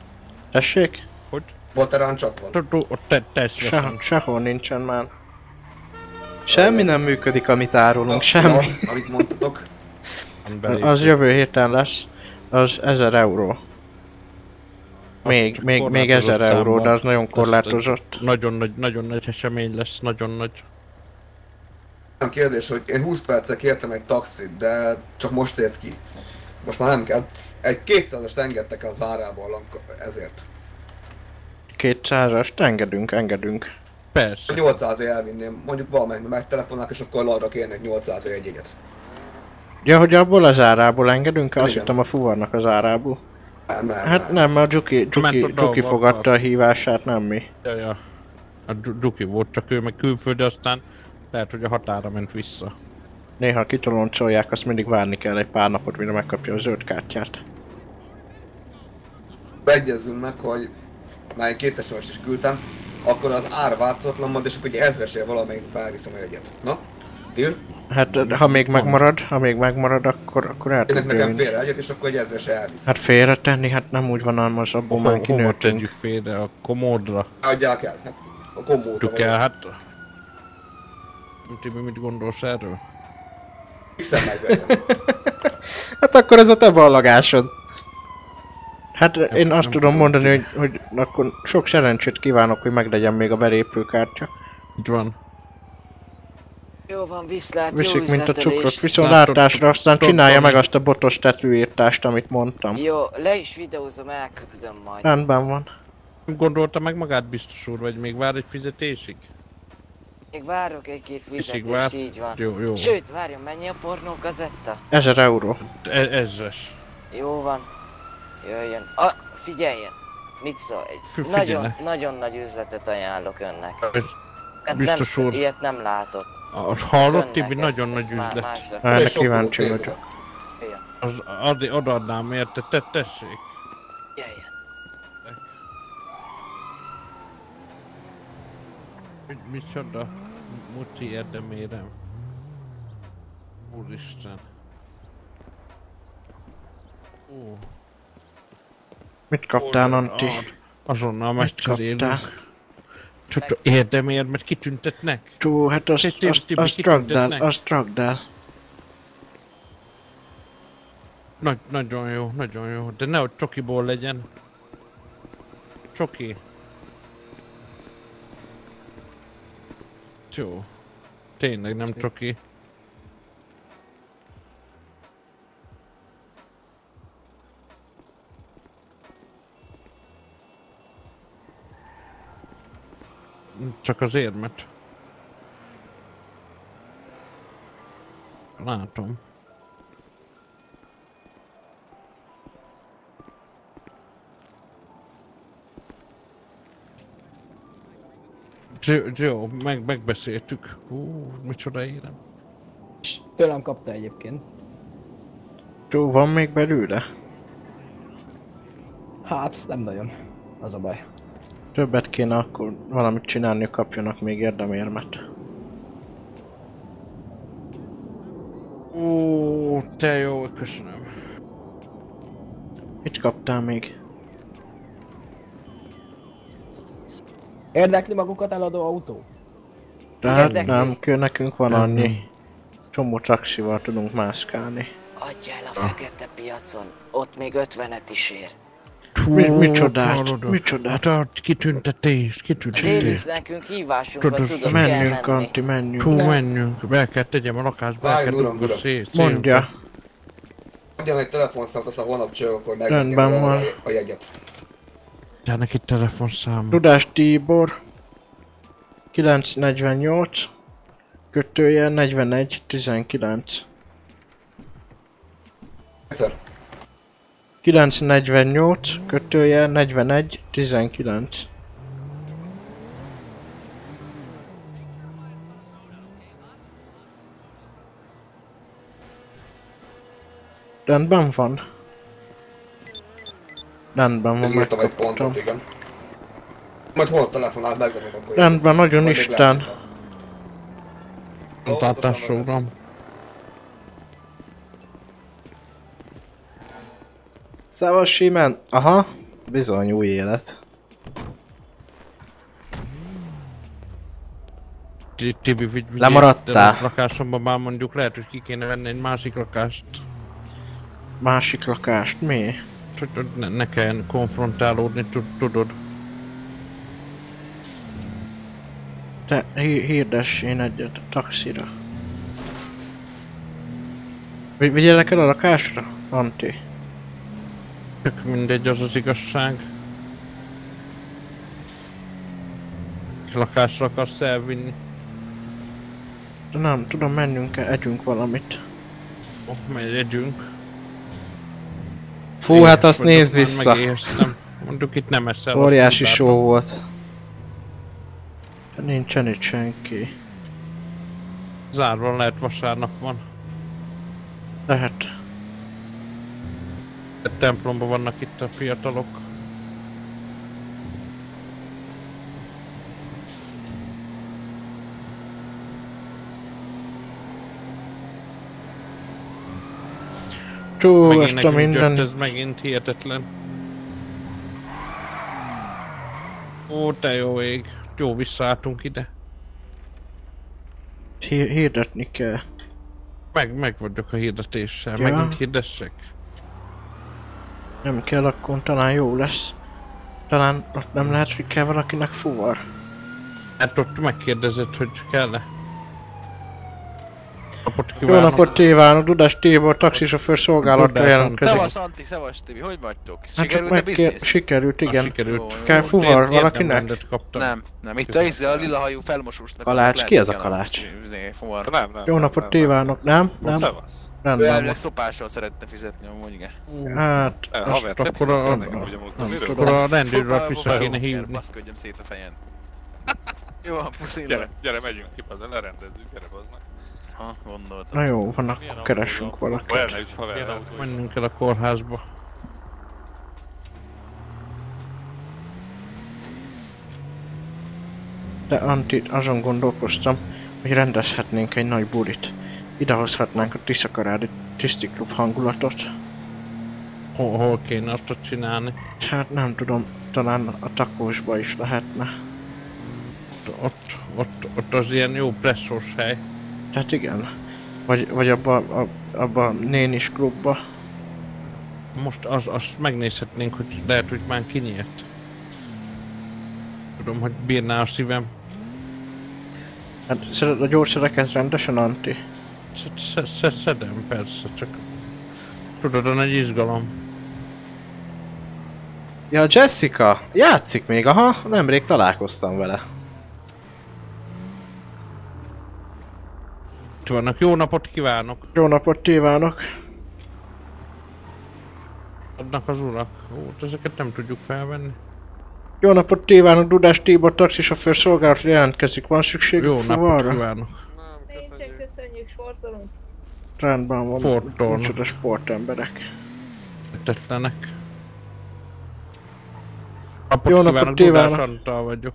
Tessék? Hogy? Volt a ráncsat van? Tudod, ott te, tesz Se, sehol nincsen már. Semmi nem működik, amit árulunk, semmi. Amit mondtatok. Az jövő héten lesz, az 1000 euró. Még, még, még korlátozott 1000 euró, de az nagyon korlátozott. Nagyon nagy, nagyon nagy esemény lesz, nagyon nagy. Olyan kérdés, hogy én 20 percre kértem egy taxit, de csak most ért ki. Most már nem kell. Egy 200-est engedtek az árából ezért. 200-ast engedünk, engedünk. Persze. 800 elvinném, mondjuk valamelyik megtelefonálok, és akkor arra kérnék 800 egy jegyet. Ja, hogy abból az árából engedünk? Azt hittem a fuvarnak az árából. Nem, nem, Hát nem, mert a Juki, Juki, Juki ahova fogadta a hívását, nem mi. Ja, ja. A Duki volt, csak ő meg külföldi, aztán lehet, hogy a határa ment vissza. Néha kitoloncolják, azt mindig várni kell egy pár napot, mire megkapja a zöld kártyát. Beegyezünk meg, hogy már egy két SMS is küldtem, akkor az ár változatlan marad, és akkor egy ezresért valamelyik felviszem a jegyet. Na? Deal? Hát ha még megmarad, ha még megmarad, akkor, akkor el tudja nekem félre egyet, és akkor egy ezresre elviszem. Hát félretenni, hát nem úgy van, az abból már kinőttünk. tegyük félre? A komódra? Adják el. Hát, a kombóta Tudjuk el, hát... Tibi, mit gondolsz erről? Fixen megveszem. [LAUGHS] Hát akkor ez a te ballagásod. Hát én azt nem tudom tudom, mondani, hogy, hogy akkor sok szerencsét kívánok, hogy meglegyen még a belépőkártya. Így van. Jó van, viszlát, jó Viszik, mint a cukrot, üzletelést. viszontlátásra, aztán csinálja meg azt a botos tetőírtást, amit mondtam. Jó, le is videózom, elküldöm majd. Rendben van. Gondolta meg magát biztos úr, vagy még vár egy fizetésig? Még várok egy-két Kicsit vár. fizetést, így van. Jó, jó. Sőt, várjon, mennyi a pornókazetta? 1000 euró. E- ezres. Jó van. Jöjjön. A, figyeljen! Mit szól? Egy nagyon, nagyon nagy üzletet ajánlok önnek. Ez Biztos nem, úr. Ilyet nem látott. Az hallott, Tibi, nagyon ez nagy üzlet. Erre kíváncsi vagyok. Az, ad, odaadnám érte, te, tessék. Jöjjön. Mit, micsoda? Muti érdemérem. Úristen. Ó. Mit kaptál, Anti? Ad. Azonnal megcserélünk. Csak érdemért, mert kitüntetnek? Tú, hát azt, azt, azt el, kitüntetnek? azt rakd el. Nagy, nagyon jó, nagyon jó. De nehogy csokiból legyen. Csoki. Jó. Tényleg nem csoki. Csak az érmet. Látom. Jó, jó meg, megbeszéltük. Hú, micsoda érem. Tőlem kapta egyébként. Tú, van még belőle? Hát, nem nagyon. Az a baj. Többet kéne akkor valamit csinálni, kapjanak még érdemérmet. Ó, te jó, köszönöm. Mit kaptál még? Érdekli magukat eladó autó? Tehát Érdekli? nem, kő, nekünk van Nem, annyi. Csomó taxival tudunk mászkálni. Adja el a fekete piacon. Ott még 50-et is ér. Mi, micsodát? Micsodát? Hát a kitüntetés, kitüntetés. Davis nekünk hívásunk Tudod, tudod, Menjünk. Anti, menjünk. Hú, menjünk, be kell tegyem a lakásba, be kell dugni uram. szét. Mondja. Adja meg telefonszámot, aztán holnap csörök, akkor Rendben megvegyem van. a, a jegyet. De neki telefonszám. Tudás Tibor. 948. Kötője 41 19. Egyszer. 948. Kötője 41 19. Rendben van. Rendben van, Megírtam egy pontot, igen. Majd holnap telefonál, megvegyem akkor. Rendben, nagyon Isten. Tartás, uram. Szevasz Simen. Aha, bizony új élet. Ti- Tibi, vigy, vigyél Lemaradtál. a lakásomban már mondjuk lehet, hogy ki kéne venni egy másik lakást. Másik lakást, mi? Hogy ne, ne kelljen konfrontálódni, tud- tudod. Te hirdess én egyet a taxira. Vi- Vigyelek el a lakásra? Anti. Tök mindegy, az az igazság. Lakásra akarsz elvinni. De nem, tudom, mennünk kell, együnk valamit. Oh, megyünk. Fú, hát azt nézd vissza. Nem, mondjuk itt nem eszel. Óriási show volt. Nincsen itt senki. Zárva lehet vasárnap van. Lehet. A templomban vannak itt a fiatalok. Megint ezt a minden... ez megint hihetetlen. Ó, te jó ég. Jó, visszaálltunk ide. Hi- hirdetni kell. Meg, meg vagyok a hirdetéssel. Ja. Megint hirdessek. Nem kell, akkor talán jó lesz. Talán ott nem lehet, hogy kell valakinek fuvar. Hát ott megkérdezed, hogy kell-e. Napot Jó kívánok. napot kívánok, Dudás Tibor, taxisofőr szolgálatra jelentkezik. Szevasz Anti, szevasz Tibi, hogy vagytok? Hát Sikerült a megkér... biznisz? Sikerült, igen. sikerült. Kell Jó, fuvar tér- valakinek? Nem, nem, itt a, izé, a lilahajú felmosósnak. Kalács? Ki az a kalács? izé, Fuvar. Nem, nem. Jó napot kívánok, nem? Nem? Szevasz. Ő Rendben elvileg van. szopással szeretne fizetni, amúgy igen. Hát, Haver, te akkor a- fizettél nekem, miről? tudom. Akkor a Próbálom, vissza kéne hívni. Baszkodjam szét a fejen. Jó, puszilra. Gyere, gyere, megyünk ki, az lerendezzük, gyere, bazd meg. Ha, gondoltam. na jó, van, akkor keresünk valakit. Olyan is haver lehet, hogy Menjünk el a kórházba. De Anti, azon gondolkoztam, hogy rendezhetnénk egy nagy bulit. Idehozhatnánk a Tiszakarádi tisztiklub hangulatot. Hol, hol kéne azt ott csinálni? Hát nem tudom, talán a takósba is lehetne. Ott, ott, ott az ilyen jó presszós hely. Hát igen. Vagy, vagy abba, a, abba a nénis klubba. Most az, azt megnézhetnénk, hogy lehet, hogy már kinyílt. Tudom, hogy bírná a szívem. Hát szeded a gyógyszereket rendesen, Anti? Sz- sz- sz- Szedem, persze, csak... Tudod, a nagy izgalom. Ja, Jessica! Játszik még, aha, nemrég találkoztam vele. Itt vannak, jó napot kívánok! Jó napot kívánok! Adnak az urak. Ó, ezeket nem tudjuk felvenni. Jó napot kívánok, Dudás Tibor, taxisofőr szolgálatra jelentkezik. Van szükség Jó napot kívánok! Köszönjük, sportolunk. Rendben van. Sportolnak. Micsoda sportemberek. Tetlenek. Napot Jó kívánok, napot kívánok. Antal vagyok.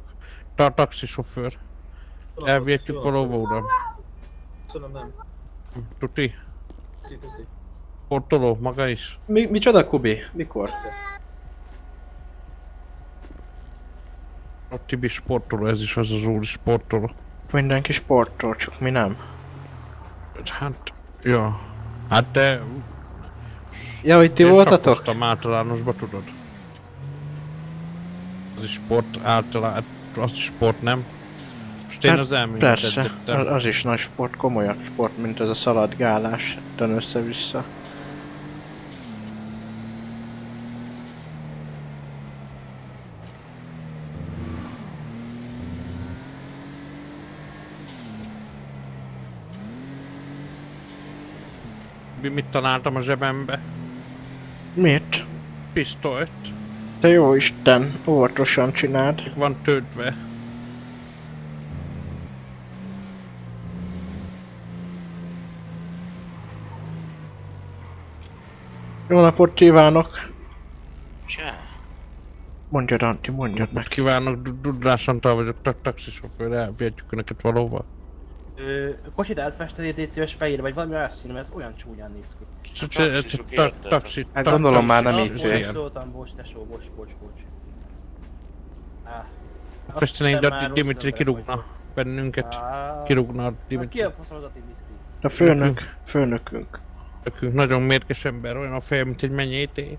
Ta taxisofőr. Elvihetjük valahova oda. Köszönöm, nem. Tuti? Tuti, tuti. Sportoló, maga is. Mi, micsoda, Kubi? Mikor? A Tibi sportoló, ez is az az úr sportoló. Mindenki sportol, csak mi nem. Hát, ja. Hát de... Ja, hogy ti én voltatok? sakkoztam általánosba, tudod. Az is sport, általán, az is sport, nem? Most én Hát az elményt Persze, edzettem. az, is nagy sport, komolyabb sport, mint ez a szaladgálás, itten össze-vissza. Mit találtam a zsebembe? Mit? Pisztolyt. Te jó Isten, óvatosan csináld. Van töltve. Jó napot kívánok! Csá. Mondjad, Antti, mondjad meg. Kívánok, Du- Dudrás Antal vagyok, taxisofőr, elvihetjük önöket valahova. Ö, kocsit elfesteni, légy szíves fehér, vagy valami olyan színű, mert ez olyan csúnyán néz ki. Taxi- Hát gondolom már nem így cél. Szóltam, bocs, tesó, bocs, bocs, bocs. Festenénk, Te de Dimitri kirúgna bennünket. Kirúgna a Dimitri. Ki a faszom az a Dimitri? A főnök, főnökünk. Nekünk nagyon mérges ember, olyan a feje, mint egy mennyété.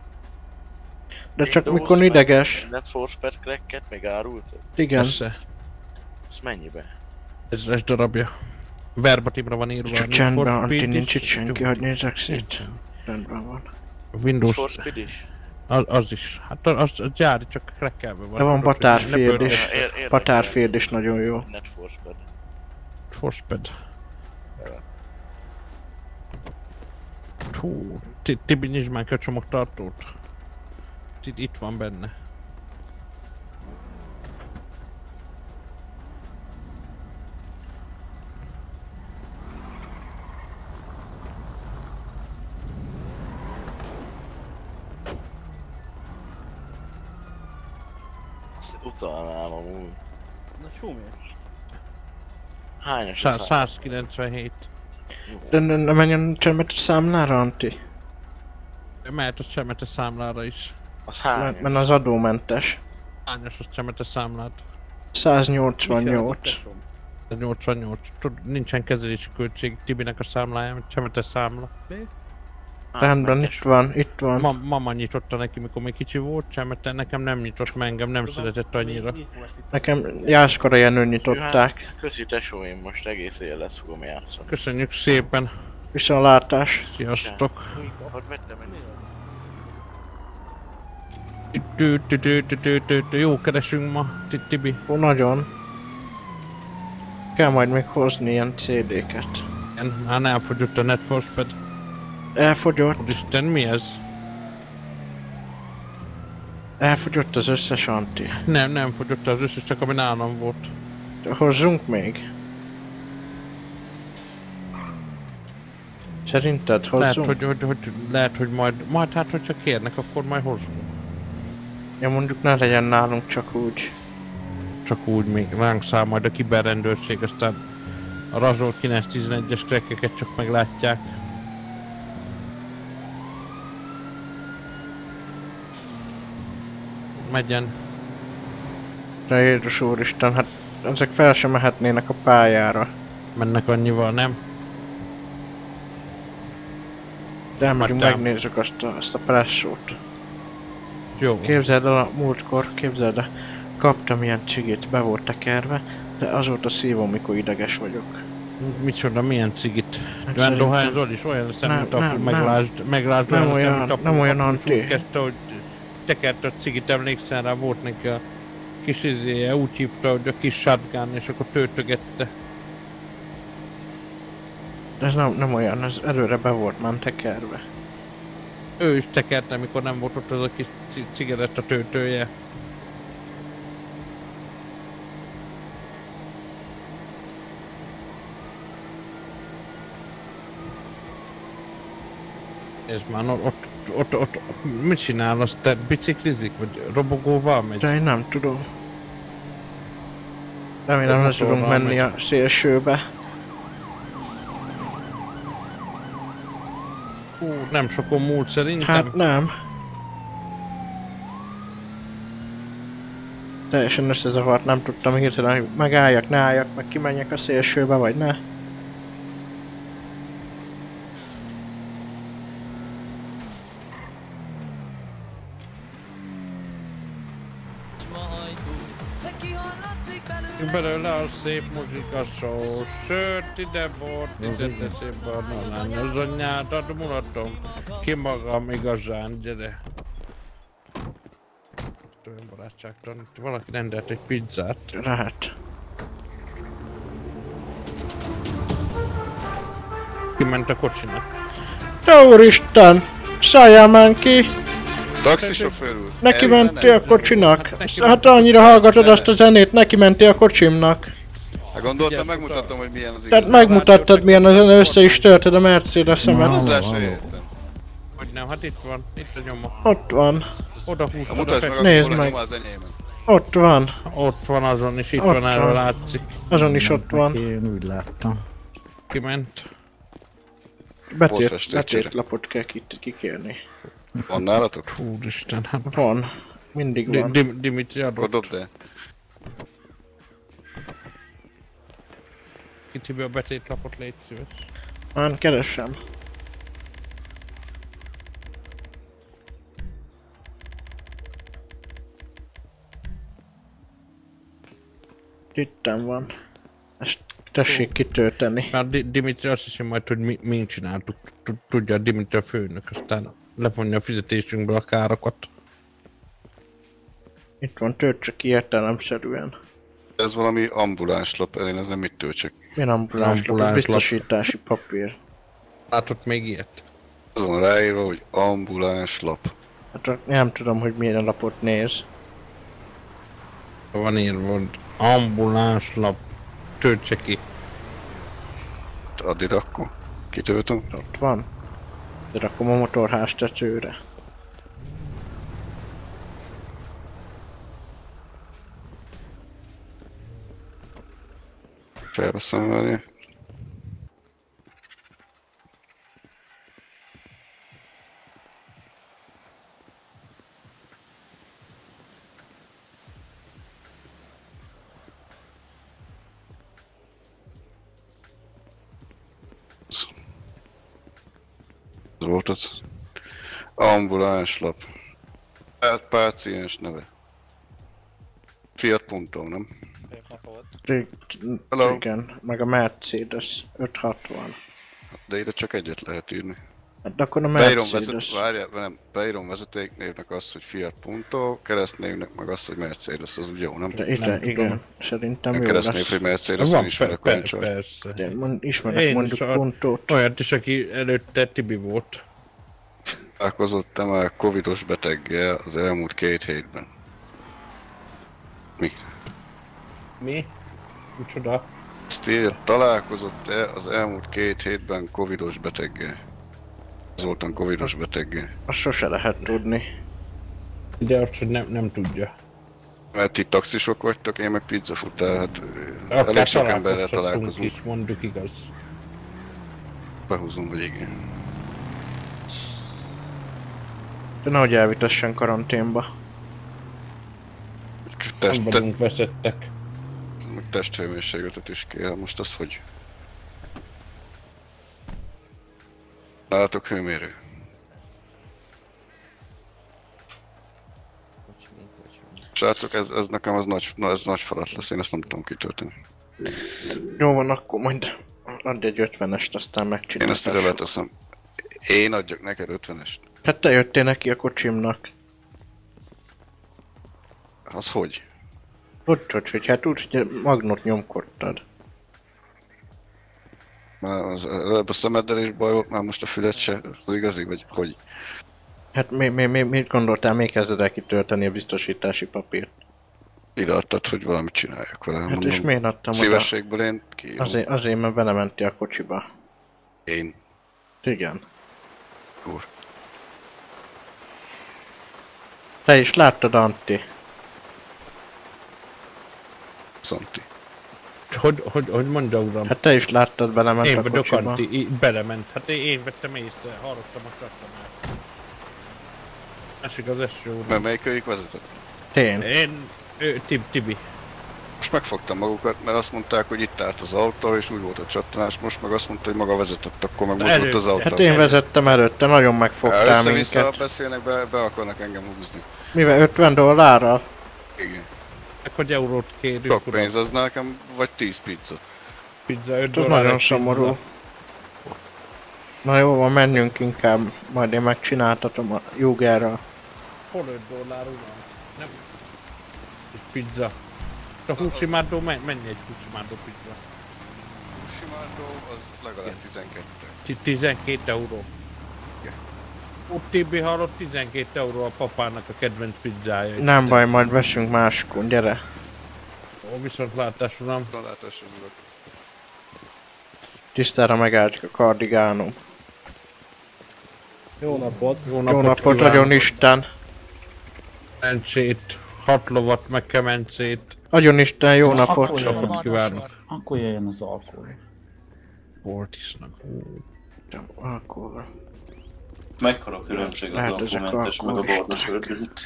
De csak mikor ideges. Net Force per cracket még árult? Igen. Persze. Ez mennyibe? Ez, ez darabja. Verbatimra van írva. Csendben, for Antti, Speed nincs itt senki, hogy nézzek szét. Rendben van. Windows. For Speed is? Az, az is. Hát az, az gyári, csak krekkelve van. De van Batárfield is. Batárfield is nagyon jó. Net Force per. Forcepad. Hú, Ti- Tibi, nyisd már ki a csomagtartót. Itt, itt van benne. Ezt Utalnám amúgy. Na csúmi. Hányas a Szá- szám? 197. De ne, ne menjen csemet a számlára, Anti? Mehet a csemete számlára is. Az Mert, mert az adómentes. Hányas a csemete számlát? 188. 88. Tud, nincsen kezelési költség Tibinek a számláján, csemete számla. Rendben, itt van, itt van. Ma, mama nyitotta neki, mikor még kicsi volt, csemete nekem nem nyitott, mert engem nem szeretett annyira. Nekem Jászkora Jenő nyitották. Köszi tesó, én most egész éjjel lesz fogom játszani. Köszönjük szépen. Viszontlátás. Sziasztok. Hogy vettem Jó keresünk ma, Ti- Tibi. Ó, nagyon. Kell majd még hozni ilyen CD-ket. Igen, már elfogyott a Net for Speed. Elfogyott. Úristen, mi ez? Elfogyott az összes Anti. Nem, nem fogyott az összes, csak ami nálam volt. Hozzunk még? Szerinted Lehet, hozzunk? hogy, hogy, hogy, lehet, hogy majd, majd hát, hogyha kérnek, akkor majd hozunk. Ja mondjuk ne legyen nálunk csak úgy. Csak úgy még ránk száll majd a kiberrendőrség, aztán a Razor 911-es krekkeket csak meglátják. Megyen. De Jézus úristen, hát ezek fel sem mehetnének a pályára. Mennek annyival, nem? De elmegyünk, Hagyjál. megnézzük azt a, azt a presszót. Jó. Képzeld el a múltkor, képzeld el, kaptam ilyen cigit, be volt tekerve, de azóta szívom, mikor ideges vagyok. Micsoda, milyen cigit? Hát dohányzol is? Olyan szemét, Nem, akkor meglásd, meglásd Nem olyan olyan- nem olyan anti. kezdte, hogy tekert a cigit, emlékszel rá, volt neki a kis izéje, úgy hívta, hogy a kis shotgun, és akkor töltögette. Ez nem, nem olyan, ez előre be volt már tekerve. Ő is tekerte, amikor nem volt ott az a kis ci- cigaretta töltője. Ez már ott, ott, ott, mit csinál? Azt te biciklizik? Vagy robogóval megy? De én nem tudom. Remélem le tudunk menni megy. a szélsőbe. Hú, nem sokon múlt szerintem. Hát nem. Teljesen összezavart, nem tudtam hirtelen, hogy megálljak, ne álljak, meg kimenjek a szélsőbe, vagy ne. Belőle a szép muzsika szó, sört ide bort, ide teszél barna lány, az anyádat mulatom, ki magam igazán, gyere. Olyan barátságtalan, itt valaki rendelt egy pizzát. Lehet. Kiment a kocsinak. Te úristen! Szálljál ki! Taxisofőr úr! Neki nem- a kocsinak? Hát annyira hallgatod azt a zenét, neki mentél a kocsimnak. Hát gondoltam, megmutatom, hogy milyen az Tehát megmutattad milyen a zene, össze is törted a Mercedes-emet. Hozzá se értem. Hogy nem, hát itt van, itt a nyoma. Ott van. Oda húztad a meg, fek- akkor Nézd meg. Ott van. Ott van azon is, itt Ott van, erről van. látszik. Azon is ott van. Én úgy láttam. Kiment. Betét, Postfestőcsere. betétlapot kell ki- kikérni. Van nálatok? Úristen, hát Van. Mindig Di- van. Dim- Dimitri adott. Akkor dobd el. Kitibe a betétlapot légy szíves. Már keresem. Itten van. Ezt tessék kitölteni. Már Di- Dimitri azt hiszi majd, hogy mi, mi csináltuk. Tud- Tudja Dimitri a főnök, aztán levonja a fizetésünkből a károkat. Itt van, töltse ki értelemszerűen. Ez valami ambuláns lap, én ez nem mit töltsek. Milyen ambuláns lap. biztosítási papír. Látott még ilyet? Azon ráírva, hogy ambuláns lap. Hát nem tudom, hogy milyen lapot néz. Van írva, hogy ambuláns lap. Töltse ki. Add ide akkor. Kitöltöm. Ott van. De rakom a motorház tetőre. Felveszem várja. Volt az. Ambuláns lap. Hát páciens neve. Fiat Punto, nem? Hello. igen, meg a Mercedes 560. De ide csak egyet lehet írni. Hát akkor a Beírom, vezet, várjál, nem, beírom vezetéknévnek azt, hogy Fiat Punto, keresztnévnek meg azt, hogy Mercedes, az úgy jó, nem? De ide, igen, szerintem A jó keresztnév, lesz. hogy Mercedes, Van, én ismerek per- csort. persze. De mond, ismerek Én mondjuk is a- pontot. Olyat is, aki előtte Tibi volt. Találkozottam már covidos beteggel az elmúlt két hétben. Mi? Mi? Micsoda? Ezt írja, találkozott-e az elmúlt két hétben covidos beteggel? Az voltam covidos beteggel. Azt sose lehet tudni. De azt, hogy nem, nem tudja. Mert ti taxisok vagytok, én meg pizzafutár, hát Akár elég sok emberrel találkozunk. is, mondjuk igaz. Behúzom, igen. De nehogy elvitessen karanténba. Test, Nem vagyunk veszettek. testhőmérsékletet is kell, most az hogy? Nálatok hőmérő? Srácok, ez, ez nekem az nagy, na, ez nagy falat lesz, én ezt nem tudom kitölteni. Jó van, akkor majd adj egy 50-est, aztán Én megcsinálom. ezt ide leteszem. Én adjak neked 50-est. Hát te jöttél neki a kocsimnak. Az hogy? Hogy, hogy, hogy, hát úgy, hogy magnót nyomkodtad. Már az, előbb a szemeddel is baj volt, már most a fület se, az igazi, vagy hogy? Hát mi, mi, mi, mit gondoltál, még kezded el kitölteni a biztosítási papírt? Ide adtad, hogy valamit csináljak vele. Hát és miért adtam oda? Szívességből én kiírom. Azért, azért, mert belementi a kocsiba. Én. Igen. Úr. Te is láttad, Antti? Szanti. Hogy, hogy, hogy mondja uram? Hát te is láttad, belement én a vagyok kocsiba. Anti, í- belement. Hát én, én vettem észre, hallottam a csattanát. Esik az eső uram. Mert melyik őjük vezetett? Én. Én, ő, Tib, Tibi. Most megfogtam magukat, mert azt mondták, hogy itt állt az autó, és úgy volt a csattanás, most meg azt mondta, hogy maga vezetett, akkor meg mozgott az autó. Hát én vezettem előtte, nagyon megfogtál Össze-vissza minket. beszélnek, be, be akarnak engem húzni. Mivel 50 dollárral? Igen. Meg hogy eurót kérünk, Sok pénz az nekem, vagy 10 pizza. Pizza 5 Ez dollár. nagyon szomorú. Na jó van, menjünk inkább, majd én megcsináltatom a Jugerral. Hol 5 dollár uram? Nem. Egy pizza. A húsimádó, men- mennyi egy húsimádó pizza? Simátó az legalább 12. Ti- 12 euró. Ott Tibi hallott 12 euró a papának a kedvenc pizzája. Nem baj, majd veszünk máskor, gyere. Ó, viszontlátás uram. Viszontlátásra urak. Tisztára megállt a kardigánom. Jó napot. Jó Jó napot, napot, kívánok. nagyon Isten. Kemencét, hat lovat, meg kemencét. Nagyon Isten, jó napot. Akkor napot kívánok. Akkor jöjjön az alkohol. Volt isznak. Alkohol. Mekkora különbség ezek alkoholmentes meg a barna sör között?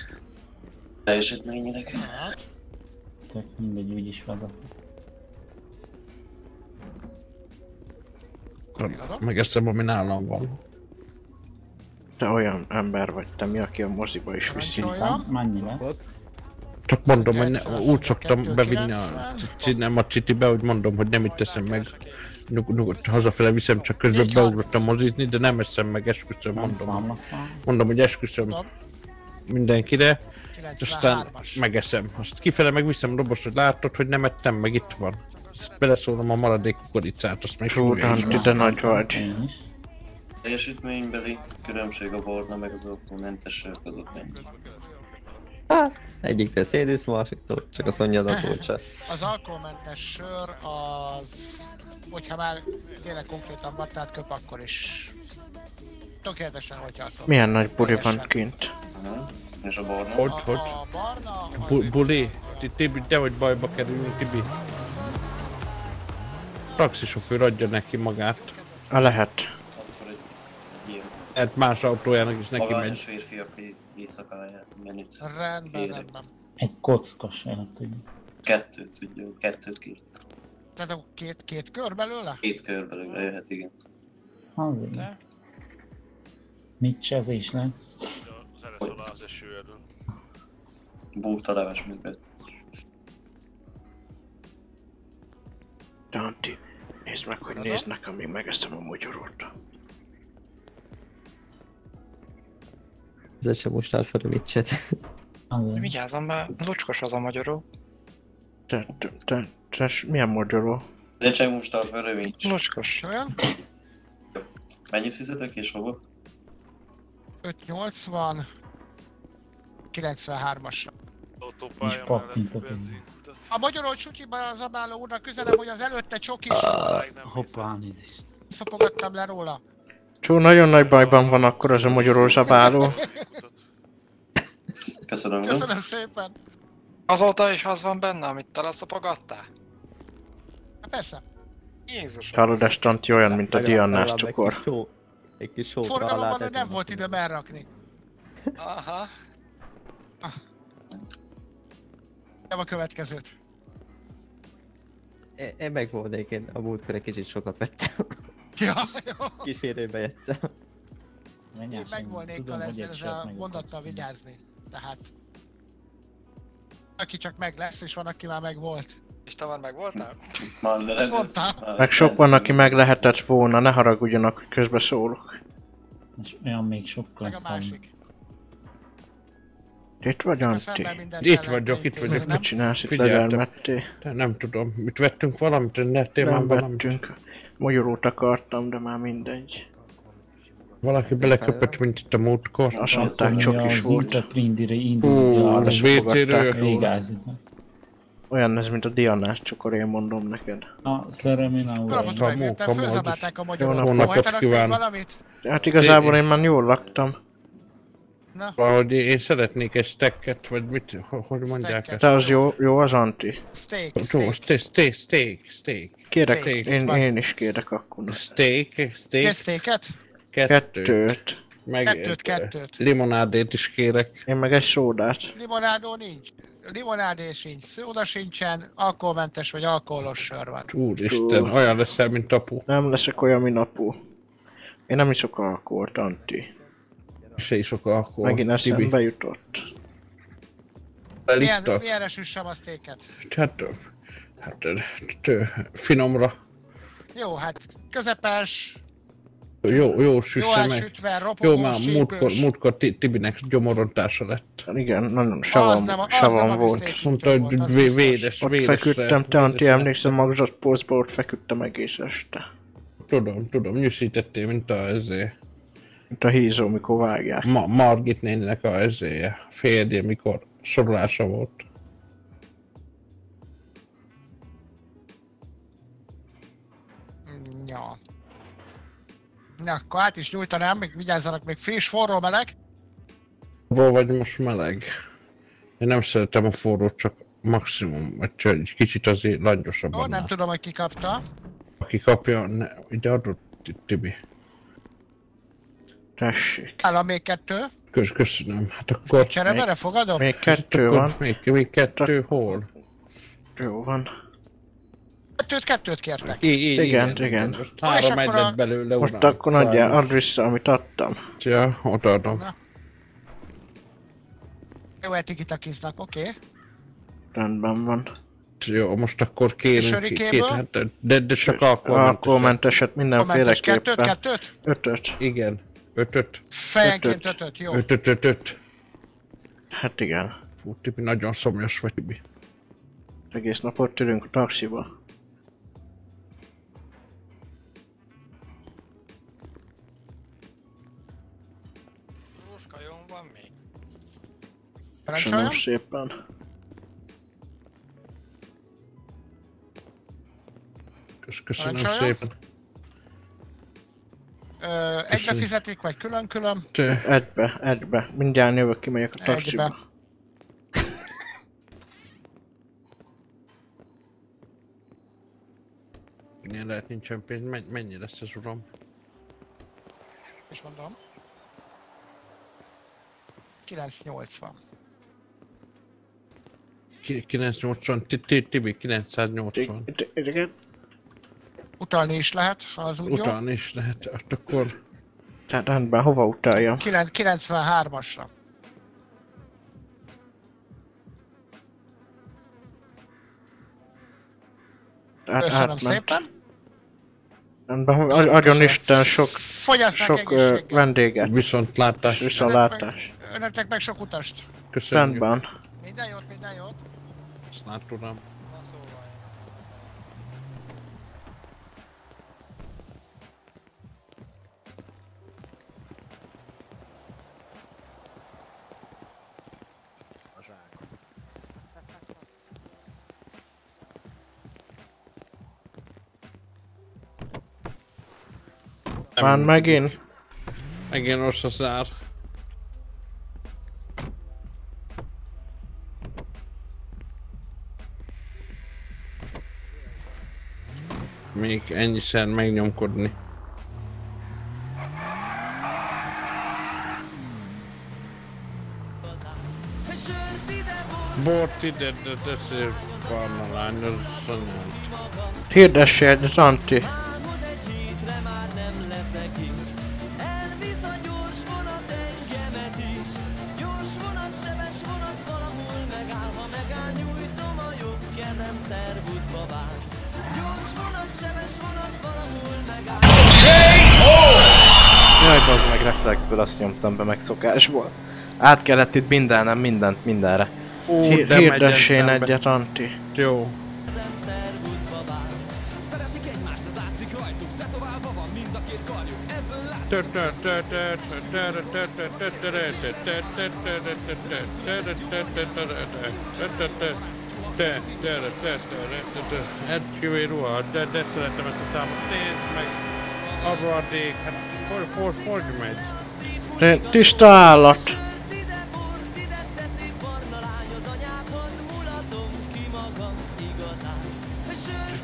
Teljesítményileg? Tök mindegy, úgy is vezet. Megeszem, ami nálam van. Te olyan ember vagy te, mi aki a moziba is viszi. Mennyi lesz? Csak mondom, hogy ne, úgy szoktam bevinni a, a citibe, hogy mondom, hogy nem itt teszem meg. Nyug, nyugodt, hazafele viszem, csak közben beugrottam mozizni, de nem eszem meg, esküszöm, mondom. Mondom, hogy esküszöm mindenkire, aztán megeszem. Azt kifele megviszem dobos, hogy látod, hogy nem ettem, meg itt van. Azt beleszólom a maradék kukoricát, azt meg Csúdán, súlyos. de nagy vagy. Teljesítménybeli különbség a barna meg az autómentes között mennyi? Hát, egyik másiktól csak azt mondja az autó Az alkoholmentes sör az... Hogyha már tényleg konkrétan battát köp, akkor is... Tökéletesen, hogyha azt mondom. Milyen nagy buri van kint. És a barna? Hogy, hogy? Bu- Buli, Ti- Tibi, te vagy bajba kerülünk, Tibi. Taxisofőr adja neki magát. A lehet. Hát más autójának is neki magányos megy. férfiak éj- éjszakája menüt. Rendben, Kérek. rendben. Egy kockas tudja. Kettőt tudja, kettőt kér. Tehát akkor két, két kör belőle? Két kör belőle jöhet, igen. Azért. De? Mit csezés lesz? az eső elől. Búrta leves minket. Danti, nézd meg, hogy néznek, amíg megeszem a magyarót. Ez sem most állt fel a micset. Vigyázzam, mert lucskos az a magyaró. Te, te, te, milyen magyaró? De csak most vele nincs. Lucskos. Olyan? Mennyit fizetek és hova? 580... 93-asra. És pattintok A magyarul sutyiban az abáló úrnak üzenem, hogy az előtte csokis Hoppá, nézést. szopogattam le róla. Csó, nagyon nagy bajban van akkor az a magyaró zabáló. Köszönöm. Köszönöm szépen. Azóta is az van benne, amit te leszopogattál? Hát persze. Jézus. Hallod, ez Tanti olyan, mint a Diannás cukor. Egy kis só, egy kis Forgalomban tettem. nem volt időm elrakni. Aha. Nem a következőt. Én- Én megvolnék, én a múltkor egy kicsit sokat vettem. [LAUGHS] Ja, jó. Kísérőbe jöttem. Én meg volnék a ezzel, ezzel a mondattal vigyázni. Tehát... Aki csak meg lesz, és van, aki már meg volt. És te már meg voltál? Mondtam. Meg sok van, aki meg lehetett volna, ne haragudjanak, hogy közbe szólok. És olyan még sokkal Meg a másik. Itt vagy, Antti? Itt vagyok, itt vagyok. Mit csinálsz itt Figyeltem. legelmettél? De nem tudom, mit vettünk valamit, nettél már Nem valamit. vettünk. Magyarót akartam, de már mindegy. Valaki beleköpött, mint itt a múltkor. Azt mondták, csak is volt. Hú, a Végázik. Olyan ez, mint a Diannás cukor, én mondom neked. A szeremén a Kalapot Kamu, megvettem, kamu, fölzabálták a Jó magyarot. napot kívánok. Hát igazából én már jól laktam. Na, Valahogy én szeretnék egy stekket, vagy mit, ho- hogy mondják ezt? De az jó, jó az Anti. steak, Jó, steak. steak, steak, steak, steak. Kérek, Steak. én, én is kérek akkor. Steak, steak, steaket? Kettőt. Meg Kettőt, kettőt. limonádét is kérek. Én meg egy szódát. Limonádó nincs. Limonádé sincs, szóda sincsen, alkoholmentes vagy alkoholos sör van. Úristen, olyan leszel, mint apu. Nem leszek olyan, mint apu. Én nem iszok alkoholt, Anti. Se iszok alkohol. Megint eszembe jutott. Milyen, milyenre süssem a steaket? Hát, hát, finomra. Jó, hát közepes, Jó, jó süsse Jó meg. ropogós, Jó, már múltkor, múltkor Ti- Tibinek gyomorontása lett. Igen, nagyon savam, nem savam volt. Mondta, hogy volt, az vé- biztos. védes, Ott védes. feküdtem, te Anti emlékszem, magzat pózba ott feküdtem egész este. Tudom, tudom, nyűszítettél, mint a ezé. Mint a hízó, mikor vágják. Ma Margit néninek a ezéje. Férje, mikor sorolása volt. Na, akkor át is nyújtanám, még vigyázzanak, még friss, forró, meleg. Hol vagy most meleg? Én nem szeretem a forrót, csak maximum, vagy csak egy kicsit azért Jó, langyosabban. nem tudom, hogy ki kapta. Aki kapja, ne, ide adott Ti- Tibi. Tessék. Állam még kettő. Kösz, köszönöm. Hát akkor... Cserebere fogadom? Még kettő akkor van. Még, még kettő hol? Jó van. Kettőt, kettőt kértek. I, i, Igen, igen, igen. Most három egy a- lett belőle, Most akkor adjál, add vissza, amit adtam. Ja, odaadom. Jó, etikitakiznak, oké. Okay. Rendben van. Jó, most akkor kérünk sörikéből? két, hát, de, de csak alkoholmentes. Alkoholmenteset Kommentes kettőt, mindenféleképpen. kettőt? Ötöt. Igen, ötöt. Fejenként Ötöt. ötöt, jó. Ötöt, ötöt. Hát igen. Fú, Tibi, nagyon szomjas vagy, Tibi. Egész napot ülünk a taxiba. Köszönöm szépen. Kösz- Köszönöm szépen. Ö, egybe Köszönöm. fizetik, vagy külön-külön? Egybe, egybe. Mindjárt jövök, kimegyek a taxiba. Egybe. Igen, lehet nincsen pénz. Men- Mennyi lesz ez uram? És mondom. 980. Ki- 980, Ti- Ti- Tibi 980. Igen. Utalni is lehet, ha az úgy Utalni is lehet, hát akkor Tehát rendben, hova. 9, 93-asra. Át- Köszönöm átment. szépen. Rendben, adjon. Isten sok, Fogyasszák sok ö, vendéget. Viszontlátás. Viszontlátás. Önöknek meg sok utast. Köszönjük. Rendben. Minden jót, minden jót. Viszlát uram. Már megint? Megint rossz a szár. Még ennyiszer megnyomkodni. Bort ide, de szép barna lány, az anyád. Hirdesse egyet, Bazd meg reflexből azt nyomtam be meg szokásból. Át kellett itt bindelnem mindent mindenre. Ó, Hi- de Hirdessén egyet, Anti. Jó. Egy ruha, de, de szeretem ezt a számot. Nézd meg! A rohadék, hát hogy, hogy, hogy megy? Te- Tiszta állat.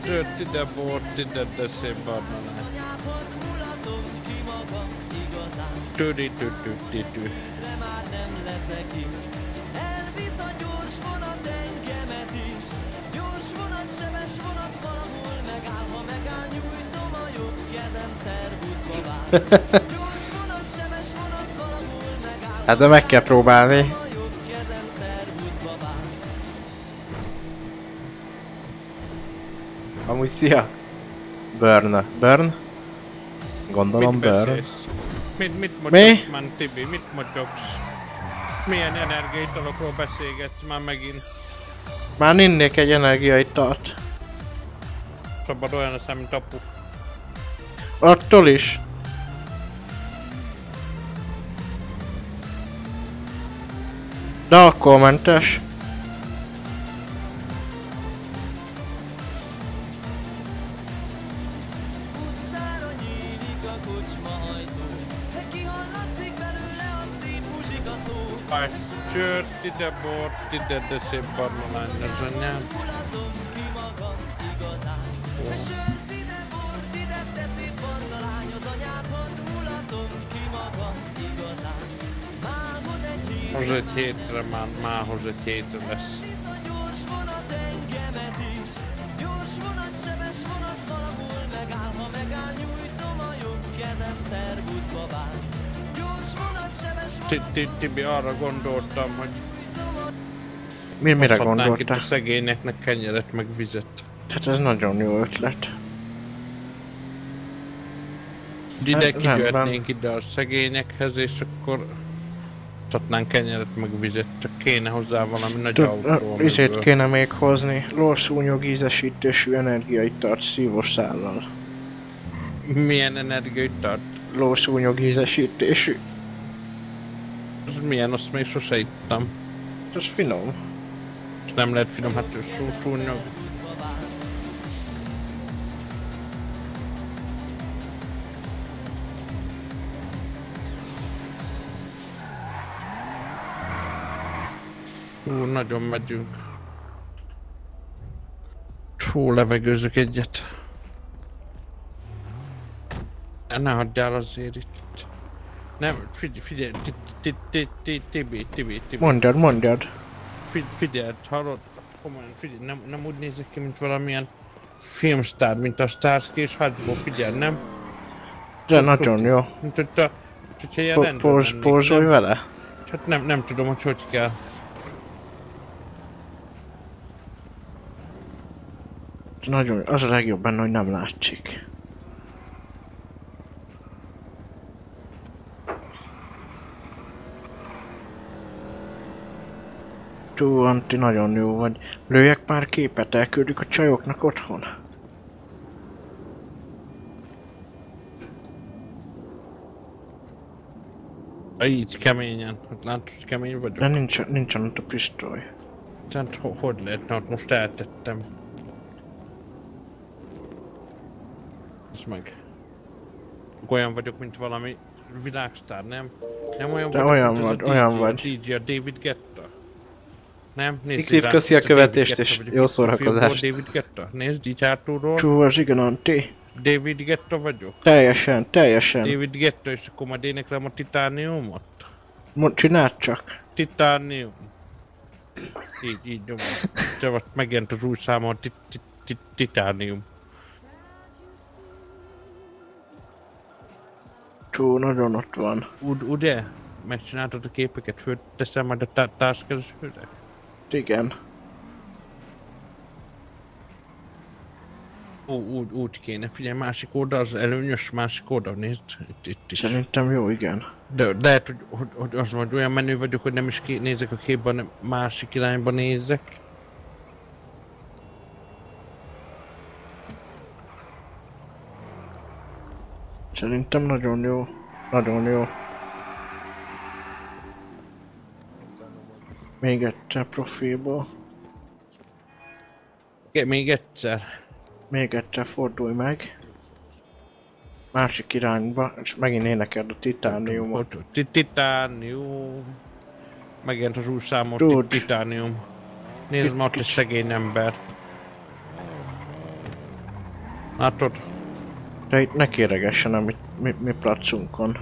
Tört ide, bort ide, de szép barna lány. Tüdi, tü, tü, tü, tü. [LAUGHS] Hát de meg kell próbálni. Amúgy szia. Burn. Burn? Gondolom Mit Burn. beszélsz? Mit, mit Mi? motyogsz, man, Tibi? Mit motyogsz? Milyen energiaitalokról beszélgetsz már megint? Már innék egy energiaitalt. Szabad olyan a mint apu. Attól is. De akkor mentes. Sört ide, bort ide, de szép barna lány az anyám. Hoz egy hétre már, mához egy hétre lesz. Ti- ti- Tibi, arra gondoltam, hogy Mi, mire hozhatnánk itt gondoltál? a szegényeknek kenyeret meg vizet. Hát ez nagyon jó ötlet. Ide Hát, kigyöhetnénk ide a szegényekhez, és akkor adnánk kenyeret meg vizet, csak kéne hozzá valami nagy Tud, autó. amiből- kéne még hozni. Lorszúnyog ízesítésű energiaitart szívós szállal. Milyen energiait tart? Lószúnyog ízesítésű. Az milyen, azt még sose ittam. Ez finom. És nem lehet finom, hát szó, szúnyog. Ú, nagyon megyünk. Hú, levegőzök egyet. Ne hagyjál azért itt. Nem, figyelj, figyelj, ti- ti- ti- ti- Tibi, Tibi, Tibi. Mondjad, mondjad. Figy, figyeld, hallod? Komolyan, figyelj, nem, nem úgy nézek ki, mint valamilyen filmstár, mint a Starsky és Hutchból, figyelj, nem? De nagyon jó. Mint hogy te, hogyha ilyen rendben póz- lennék, Pózolj nem? vele? Hát nem, nem tudom, hogy hogy kell. Nagyon, az a legjobb benne, hogy nem látszik. Tú, Anti, nagyon jó vagy. Lőjek pár képet, elküldjük a csajoknak otthon. Így, keményen. Hát látod, hogy kemény vagyok. De nincs, nincs ott a pisztoly. Hát ho- hogy lehetne, ott most eltettem. Ez meg. Olyan vagyok, mint valami világsztár, nem? Nem olyan De vagyok, olyan mint vagy, olyan DJ, vagy. A DJ, a David Guetta. Nem? Nézd, rám, köszi a követést és jó szórakozást. David Guetta. Nézd, így hátulról. Igen, Anti. David Guetta vagyok. Teljesen, teljesen. David Guetta, és akkor majd éneklem a titániumot. Mond, csináld csak. Titánium. Így, így nyomom. Vagy megjelent az új száma a ti- ti- ti- titánium. Tú, nagyon ott van. Ud, ugye? Megcsináltad a képeket, fölteszem majd a tá- társkeresőre? Igen. Ó, úgy, úgy kéne, figyelj, másik oldal, az előnyös másik oldal, nézd, itt, itt is. Szerintem jó, igen. De lehet, hogy, hogy, hogy az vagy olyan menő vagyok, hogy nem is nézek a képben, hanem másik irányba nézek. Szerintem nagyon jó. Nagyon jó. Még egyszer profilból. Ke- Még egyszer. Még egyszer fordulj meg. Másik irányba, és megint énekeld a titániumot. Ti- Titánium. Megjelent az új számot, titánium. Nézd már ott egy szegény ember. Látod? De itt ne kéregessen a mi, mi, mi placunkon.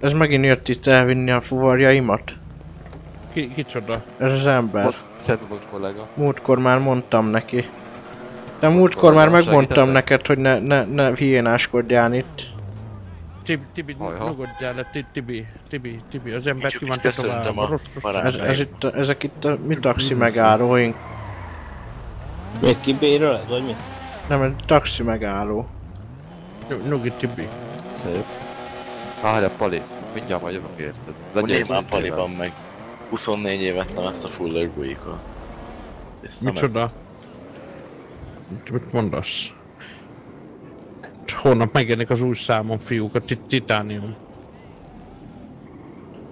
Ez megint jött itt elvinni a fuvarjaimat? Ki, kicsoda? Ez az ember. Szedbox kollega. Múltkor már mondtam neki. De múltkor már megmondtam neked, hogy ne, ne, ne hiénáskodjál itt. Tibi, Tibi, nyugodjál le, Ti- Tibi, Tibi, Tibi, az ember ki van köszöntöm a. Ez, ez itt a, ezek itt a mi taxi megállóink. Még kibéröled, vagy mi? Nem, egy taxi megálló. Nyug- Nyugi Tibi. Szép. Várj a Pali, mindjárt majd jövök érted. Legyél már paliban meg. 24 évet nem ezt a full örgóikon. Micsoda? Mit- Mit mondasz? Holnap megjelenik az új számon, fiúk, a tit- Titánium.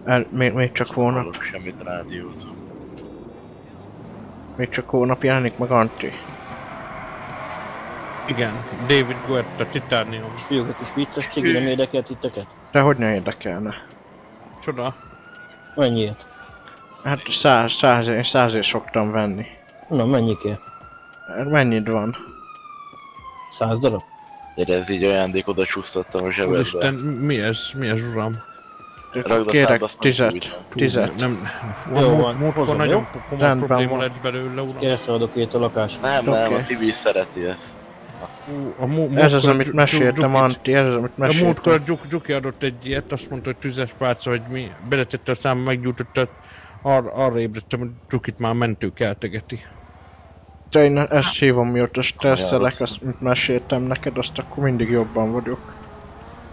El, még, még csak hónap. Hallok semmit rádiót. Még csak hónap jelenik meg Anti. Igen, David Guetta, a kis vicces csigi nem érdekelt titeket? De hogy ne érdekelne? Csoda. Mennyiért? Hát száz, száz, én százért szoktam venni. Na, mennyikért? Hát Mennyit van? Száz darab? Gyere, ez így ajándékodat csúsztattam a Úristen, zsebedbe. mi ez? Mi ez, uram? Ragd Kérek tizet. Tizet. Nem, Jó múlt- van, múltkor nagyon komoly probléma lett belőle, uram. Kereszeladok két a lakást. Nem, nem, a Tibi szereti ezt. Ú, a mú- Ez az, amit meséltem, Anti, ez az, amit A múltkor a meséltem. Gyuk, Gyuki adott egy ilyet, azt mondta, hogy tüzes pálca, hogy mi beletette a szám, meggyújtotta, arra, arra ébredtem, hogy Gyukit már mentők eltegeti. De én ezt hívom, mióta stresszelek, azt meséltem neked, azt akkor mindig jobban vagyok.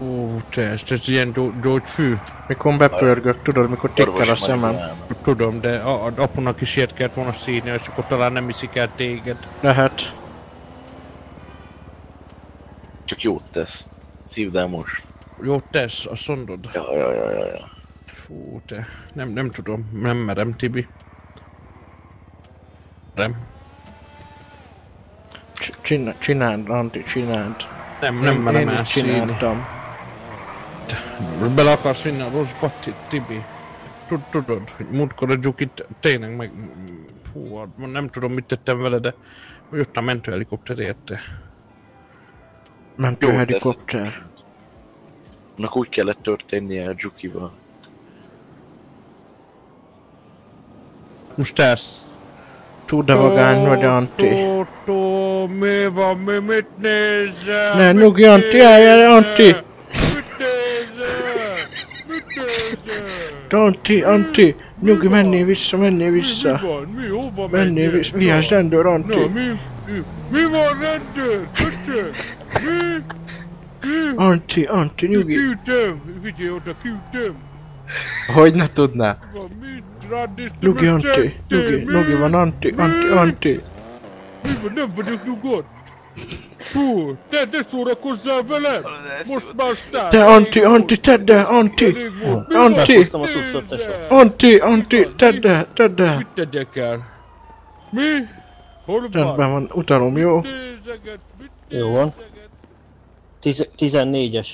Ó, te, ez, ez ilyen gyó- gyógyfű. Mikor bepörgök, tudod, mikor tikkel a szemem. Tudom, de a, a apunak is ilyet kellett volna szírni, és akkor talán nem iszik el téged. Lehet. Csak jót tesz. Szívd el most. Jó tesz, azt mondod? Ja, ja, ja, ja, ja. Fú, te, nem, nem tudom, nem merem, Tibi. Nem. C- Csinál, csináld, Anti, csináld. Nem, nem Én- merem Én is csináltam. Bele akarsz vinni a rosszba, Ti- Tibi? Tud- Tudod, hogy múltkor a Gyukit tényleg meg... Fú, nem tudom mit tettem vele, de jött a mentőhelikopter érte. Mentő Jó, helikopter. Annak úgy kellett történnie a Jukival. Most állsz. Tud-e vagány vagy, Anti? Tó, mi van, mi mit nézel? Ne, nyugi, Anti, nézel? állj el, Anti! Mit nézel? Mit nézel? Anti, Anti! Nyugi, mennél vissza, mennél Mi vissza. van? Mi hova Mennél menjek? vissza. Vigyázz, rendőr, Anti! Na, mi, mi, mi van rendőr? Köcsög? Mi? Mi? Anti, Anti, nyugi. Küldtem! Figyelj oda, küldtem! Hogy ne tudná? Van mit? Rád néztem, Nyugi, ezt Anti, tettél, nyugi, mi? nyugi van, Anti, Anti, Anti. Mi van? Nem vagyok nyugodt! Fú, te ne szórakozzál velem! Most már sztár! Te, Anti, Anti, tedd el, Anti! Elég volt. Mi Anti! van? Nézzel! Anti, Anti, tedd el, tedd el! Mit tegyek el? Mi? Hol van? Rendben van, utalom, jó? Nézeget, mit Jó van. Tiz- 14-es.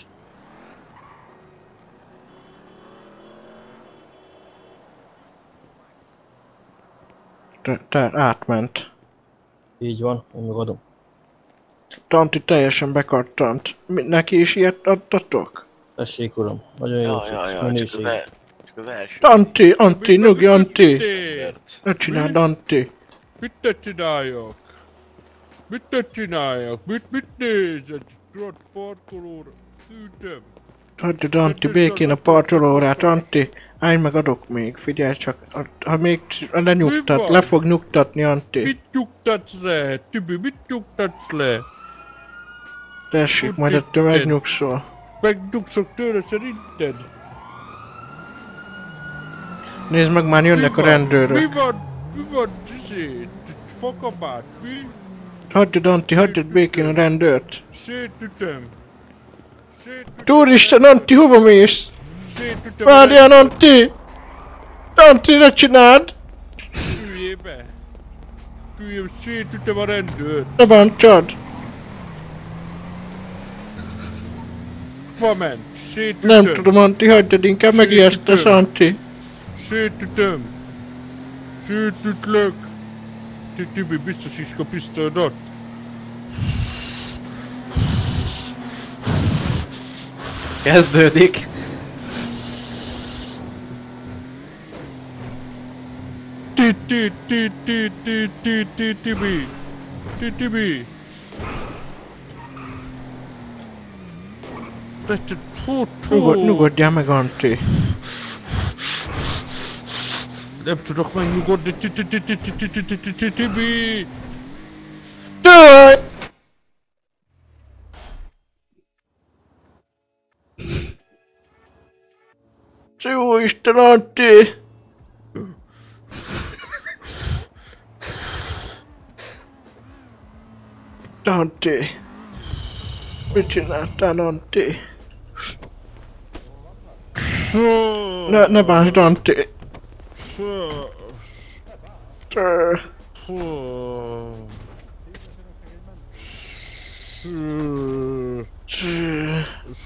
Te, te átment. Így van, én megadom. Tanti teljesen bekattant. Mi, neki is ilyet adtatok? Tessék uram, nagyon jó Ja, cucc, ja, ja, csak minőség. az, el, csak az első. Tanti, Anti, nyugi, Anti! Te! Ne csináld, Anti! Mit te csináljak? Mit te csináljak? Mit, mit nézed? Tudod, parkolóra. Küldtem. Hagyjad, Anti, békén a partolórát, Anti! Állj meg, adok még, figyelj csak, ha még lenyugtat, le fog nyugtatni, Anti. Mit nyugtatsz le? Tibi, mit nyugtatsz le? Tessék, Úgy majd ettől megnyugszol. Megnyugszok tőle szerinted? Nézd meg, már jönnek Mi a van? rendőrök. Mi van? Mi van? Fakabát, mi? Hagyjad, Anti, hagyjad békén a rendőrt. Szétütem. Szétütem. Túristen, Anti, hova mész? Szétütem. Várjál, Anti! Anti, ne csináld! Üljél be. Üljél, szétütem a rendőrt. Ne bántsad! Hova ment? Szétütem. Nem tudom, Anti, hagyjad, inkább megijesztesz, Anti. Szétütöm. Szétütlök. Ti- Tibi, biztos is a pisztolyodat. Kezdődik! Tibi! Nyugodjál meg, Antti! Nem tudok megnyugodni, Tibi! Dőj! को इस तरह से Dante. Vicina, Dante. No, no, bad, Dante.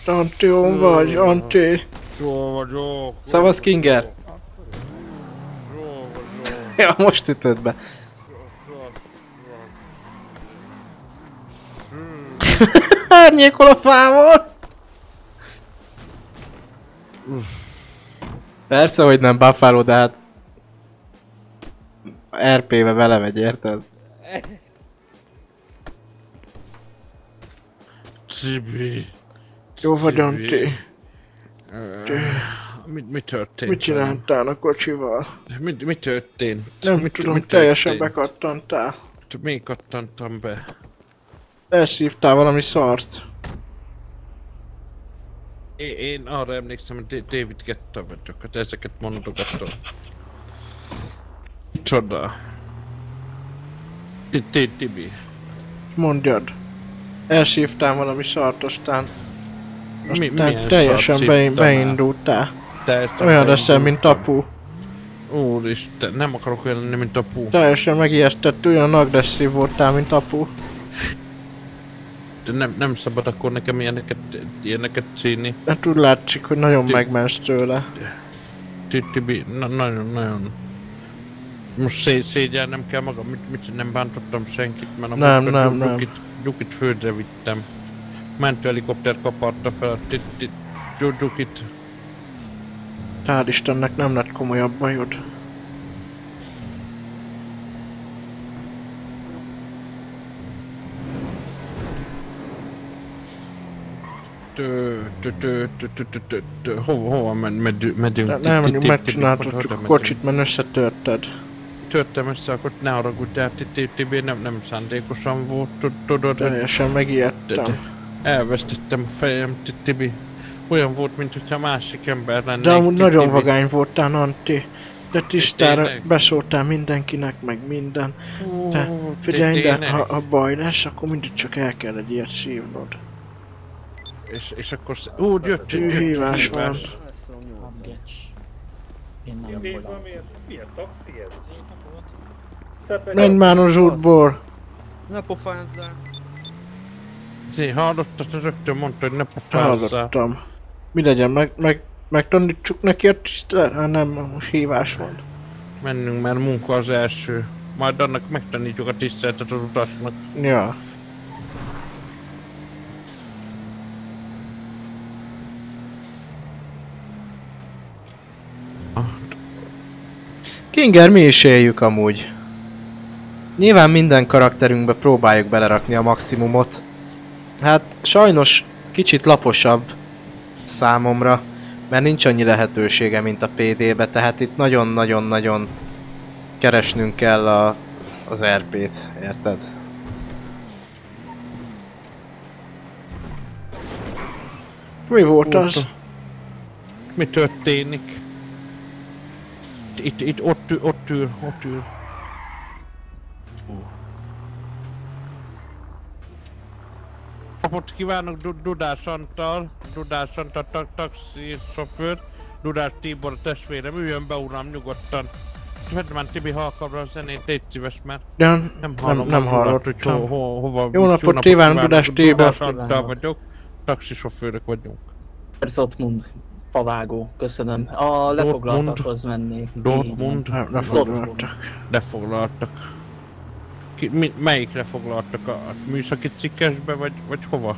Dante, on va, Dante. Zsóva, Zsóva. Szavaz Kinger. Zsóva, Zsóva. ja, most ütött be. Árnyékol a fával! Persze, hogy nem buffalo, de hát... RP-be belemegy, érted? Cibi. Jó vagyom ti. Mi, mi történt? Mit csináltál a kocsival? Mi, mi történt? Nem mi, tudom, mi teljesen történt? bekattantál. Még kattantam be. Elszívtál valami szart. Én, én arra emlékszem, hogy David Getta vagyok, hát ezeket mondogatom. Csoda. Ti- ti- Tibi. Mondjad. Elszívtál valami szart, aztán... Mi- milyen teljesen bein- beindultál. Teljesen Olyan leszel, mint apu. Úristen, nem akarok olyan lenni, mint apu. Teljesen megijesztett, olyan agresszív voltál, mint apu. De nem, nem szabad akkor nekem ilyeneket, ilyeneket csinni. Hát úgy látszik, hogy nagyon Ti- megmensz tőle. Ti- Tibi, na, nagyon, nagyon. Most szé szégyelnem kell magam, mit, mit nem bántottam senkit, mert Nem, amikor nem, Gyuk- nem. Gyukit, Gyukit földre vittem mentő helikopter kaparta fel a Judukit. Hál' Istennek nem lett komolyabb bajod. Hova, hova megyünk? Nem, mondjuk megcsináltatjuk a kocsit, mert összetörted. Törtem össze, akkor ne haragudj, tehát TTB nem, nem szándékosan volt, tudod. Teljesen megijedtem. De- de Elvesztettem a fejem, Ti- Tibi. Olyan volt, mint hogyha másik ember lennék. De amúgy nagyon vagány voltál, Antti. De tisztára Tényleg? beszóltál mindenkinek, meg minden. De figyelj tényleg? ha, ha baj lesz, akkor mindig csak el kell egy ilyet szívnod. És, és akkor... sz- Úgy jött, jött, Hívás van. Én nem voltam. milyen taxi ez? Menj már az útból! Ne pofázzál. Zé, hallottad, rögtön mondta, hogy ne pofázzál. Hallottam. Mi legyen, meg, meg, megtanítsuk neki a tisztelet? Hát nem, most hívás van. Mennünk, mert munka az első. Majd annak megtanítjuk a tiszteletet az utasnak. Ja. Kinger, mi is éljük amúgy. Nyilván minden karakterünkbe próbáljuk belerakni a maximumot. Hát sajnos kicsit laposabb számomra, mert nincs annyi lehetősége, mint a PD-be, tehát itt nagyon-nagyon-nagyon keresnünk kell a, az RP-t, érted? Mi volt az? Mi történik? Itt, itt, ott, ott ül, ott ül. Napot kívánok, Du- Dudás Antal, Dudás Antal ta- taxi sofőr, Dudás Tibor testvérem, üljön be uram nyugodtan. Vedd már Tibi halkabra a zenét, légy szíves, mert Ja, nem nem- hallom nem hallottam. hogy ho, ho, hova Jó napot kívánok, Dudás Tibor. Dudás Antal vagyok, taxisofőrök vagyunk. Zotmund, favágó, köszönöm. A lefoglaltakhoz mennék. Dortmund. Zotmund. Lefoglaltak. Ki, mi, melyikre foglaltak? A, a műszaki cikkesbe, vagy, vagy hova?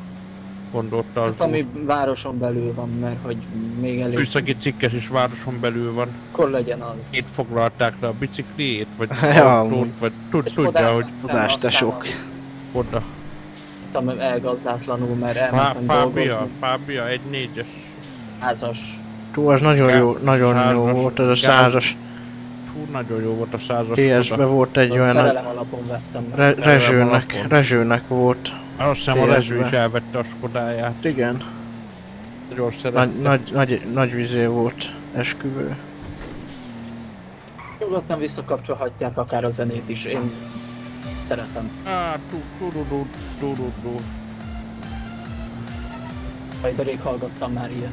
Gondolta az Hát ami városon belül van, mert hogy még elég... Műszaki cikkes is városon belül van. Akkor legyen az. Itt foglalták le a bicikliét, vagy [LAUGHS] Ja, autót, vagy tud, tudja, oda- hogy... Tudás, tesók. Oda. Tudtam elgazdátlanul, mert Fá, elmentem Fábia, dolgozni. Fábia, egy négyes. Házas. Tú, az nagyon jó, nagyon jó volt ez a százas. Hú, nagyon jó volt a százas. TS-be volt egy A olyan szerelem alapon vettem. meg. Re- Rezsőnek, alapon. Rezsőnek volt. Azt hiszem a Rezső is elvette a Skodáját. Igen. Nagyon Nagy, nagy, nagy, nagy vizé volt. Esküvő. Nyugodtan visszakapcsolhatják akár a zenét is, én szeretem. Á, tú, tú, tú, tú, tú, tú, tú. Majd rég hallgattam már ilyet.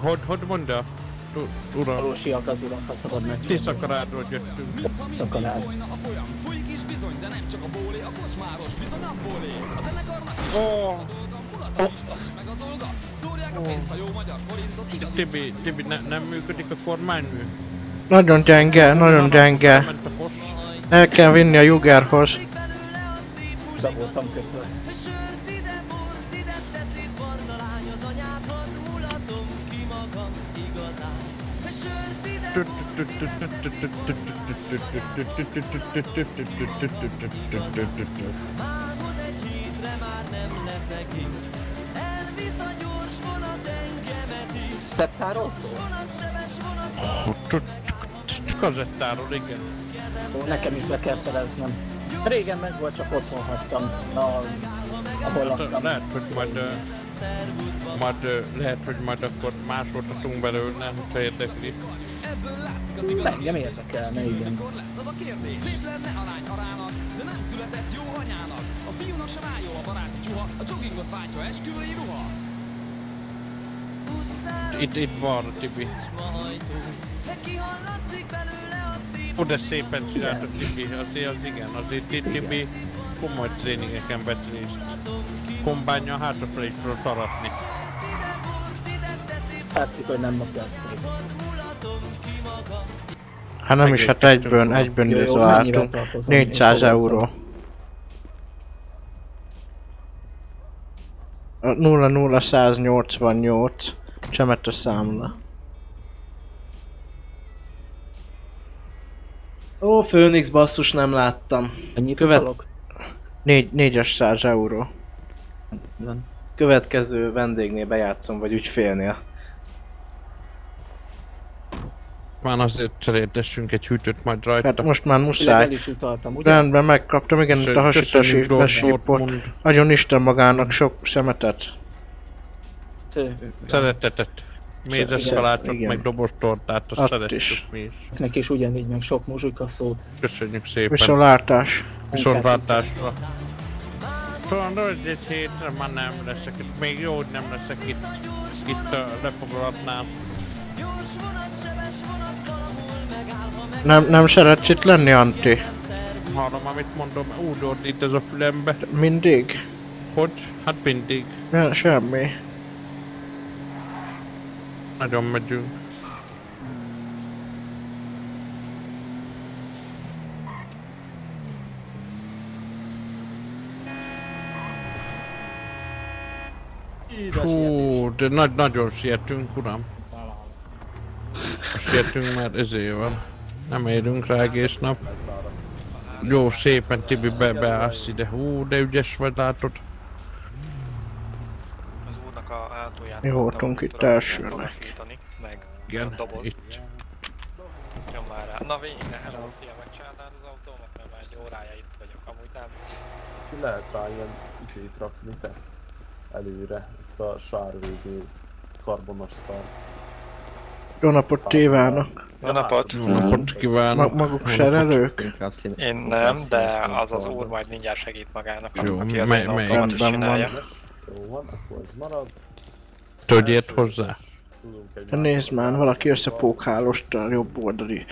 Hogy, hogy mondja? Uram. Valósiak az urak, ha szabad meg. Ti szakarádról jöttünk. Szakarád. Folyik is bizony, de nem csak a bólé, a kocsmáros bizony a bólé. A zenekarnak is oh. a dolga, mulatista is meg az olga. Szórják a pénzt a jó magyar forintot, igaz. Tibi, Tibi, ne, nem működik a kormánymű? Nagyon gyenge, nagyon gyenge. El kell vinni a jugárhoz. Zavoltam közben. Vágóz egy hétre már az ettáról, igen. Nekem is le kell szereznem. Régen meg volt, csak otthon hagytam. A, ahol hát, laktam. Lehet, hogy majd majd lehet, hogy majd akkor másolt adunk belőle, hogyha érdekli. Engem érdekelne, igen. lesz az a kérdés Szép lenne a lány arának, de nem született jó anyának A fiúnak sem áll a baráti csuha A joggingot váltja esküvői ruha Itt, itt van Tibi. Ó, de szépen csináltad Tibi, azért az igen, azért itt Tibi komoly tréningeken vett részt. Kombánja hátrafelé is tudod aratni. Látszik, hogy nem a kezdték. Hát nem is, hát egyből, egyből Jó, jó, izoláltunk. mennyivel tartozom? 400 Én euró. A 00188 csemet a számla. Ó, Phoenix basszus, nem láttam. Ennyit Követ... utalok? Négy, 400 euró. Van. Következő vendégnél bejátszom, vagy ügyfélnél. Már azért cseréltessünk egy hűtőt majd rajta. Hát most már muszáj. el is utaltam, ugye? Rendben, megkaptam, igen, itt a lesípot. Dortmund. Nagyon Isten magának sok szemetet. Szeretetet. Mézes igen. meg dobos tortát, azt Azt szeretjük is. mi is. Neki is ugyanígy, meg sok muzsika szót. Köszönjük szépen. Viszontlátás. Viszontlátásra. Tudod, hogy egy hétre már nem leszek itt. Még jó, hogy nem leszek itt. Itt a lefogalatnál. Nem, nem szeretsz itt lenni, Anti? Hallom, amit mondom, úgy ordít ez a fülembe. Mindig? Hogy? Hát mindig. Ja, semmi. Nagyon megyünk. Hú, de nagy, nagyon sietünk, uram. Sietünk, mert ezért van. Nem érünk rá egész nap. Jó, szépen Tibi be, beállsz ide. Hú, de ügyes vagy, látod. Az úrnak a hátulján. Mi voltunk itt elsőnek. Meg Igen, a doboz. itt. Nyom már rá. Na végre, hello, szia, megcsináltál az autómat, mert már egy órája itt vagyok, amúgy nem. Ki lehet rá ilyen izét rakni te? Előre, ezt a sárvégű karbonos szar. Jó napot kívánok! Jó napot! Jó napot kívánok! Ma- maguk szerelők? Én nem, de az az úr majd mindjárt segít magának, Jó, aki az mely- mely- csinálja. Jó van, akkor ez marad. Tudjért hozzá. Nézd már, valaki összepókhálózta a jobb oldali.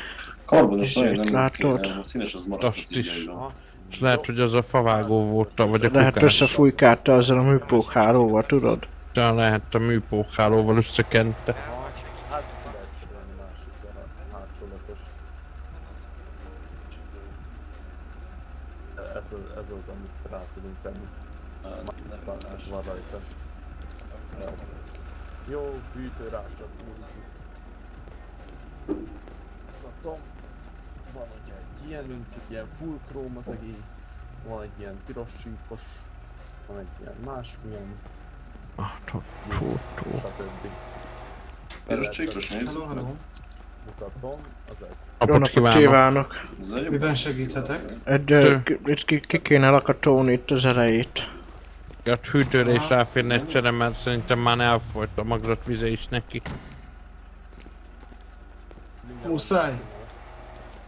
Karbonos nagyon Látod? a színes az marad. Azt is. És lehet, hogy az a favágó volt, vagy a Lehet összefújkálta azzal a műpókhálóval, tudod? De lehet a műpókhálóval összekente. Hát ki lehet csinálni másikra, a hátsólatos. Ez, az- ez az, amit rá tudunk tenni. Van, ez van rajta. Jó. Rácsot húzzuk. Mutatom. Van ugye egy ilyenünk, egy ilyen full chrome az egész. Van egy ilyen piros sípos. Van egy ilyen másmilyen. Fú, fú. Stb. Piros csíkos nézzük Hello. Mutatom, az ez. Napot kívánok! kívánok! Miben segíthetek? Egy, ö, ki- ki, kéne lakatolni itt az elejét. A hűtőre is ráférne egy csere, mert szerintem már elfolyt a magrat vize is neki. Muszáj.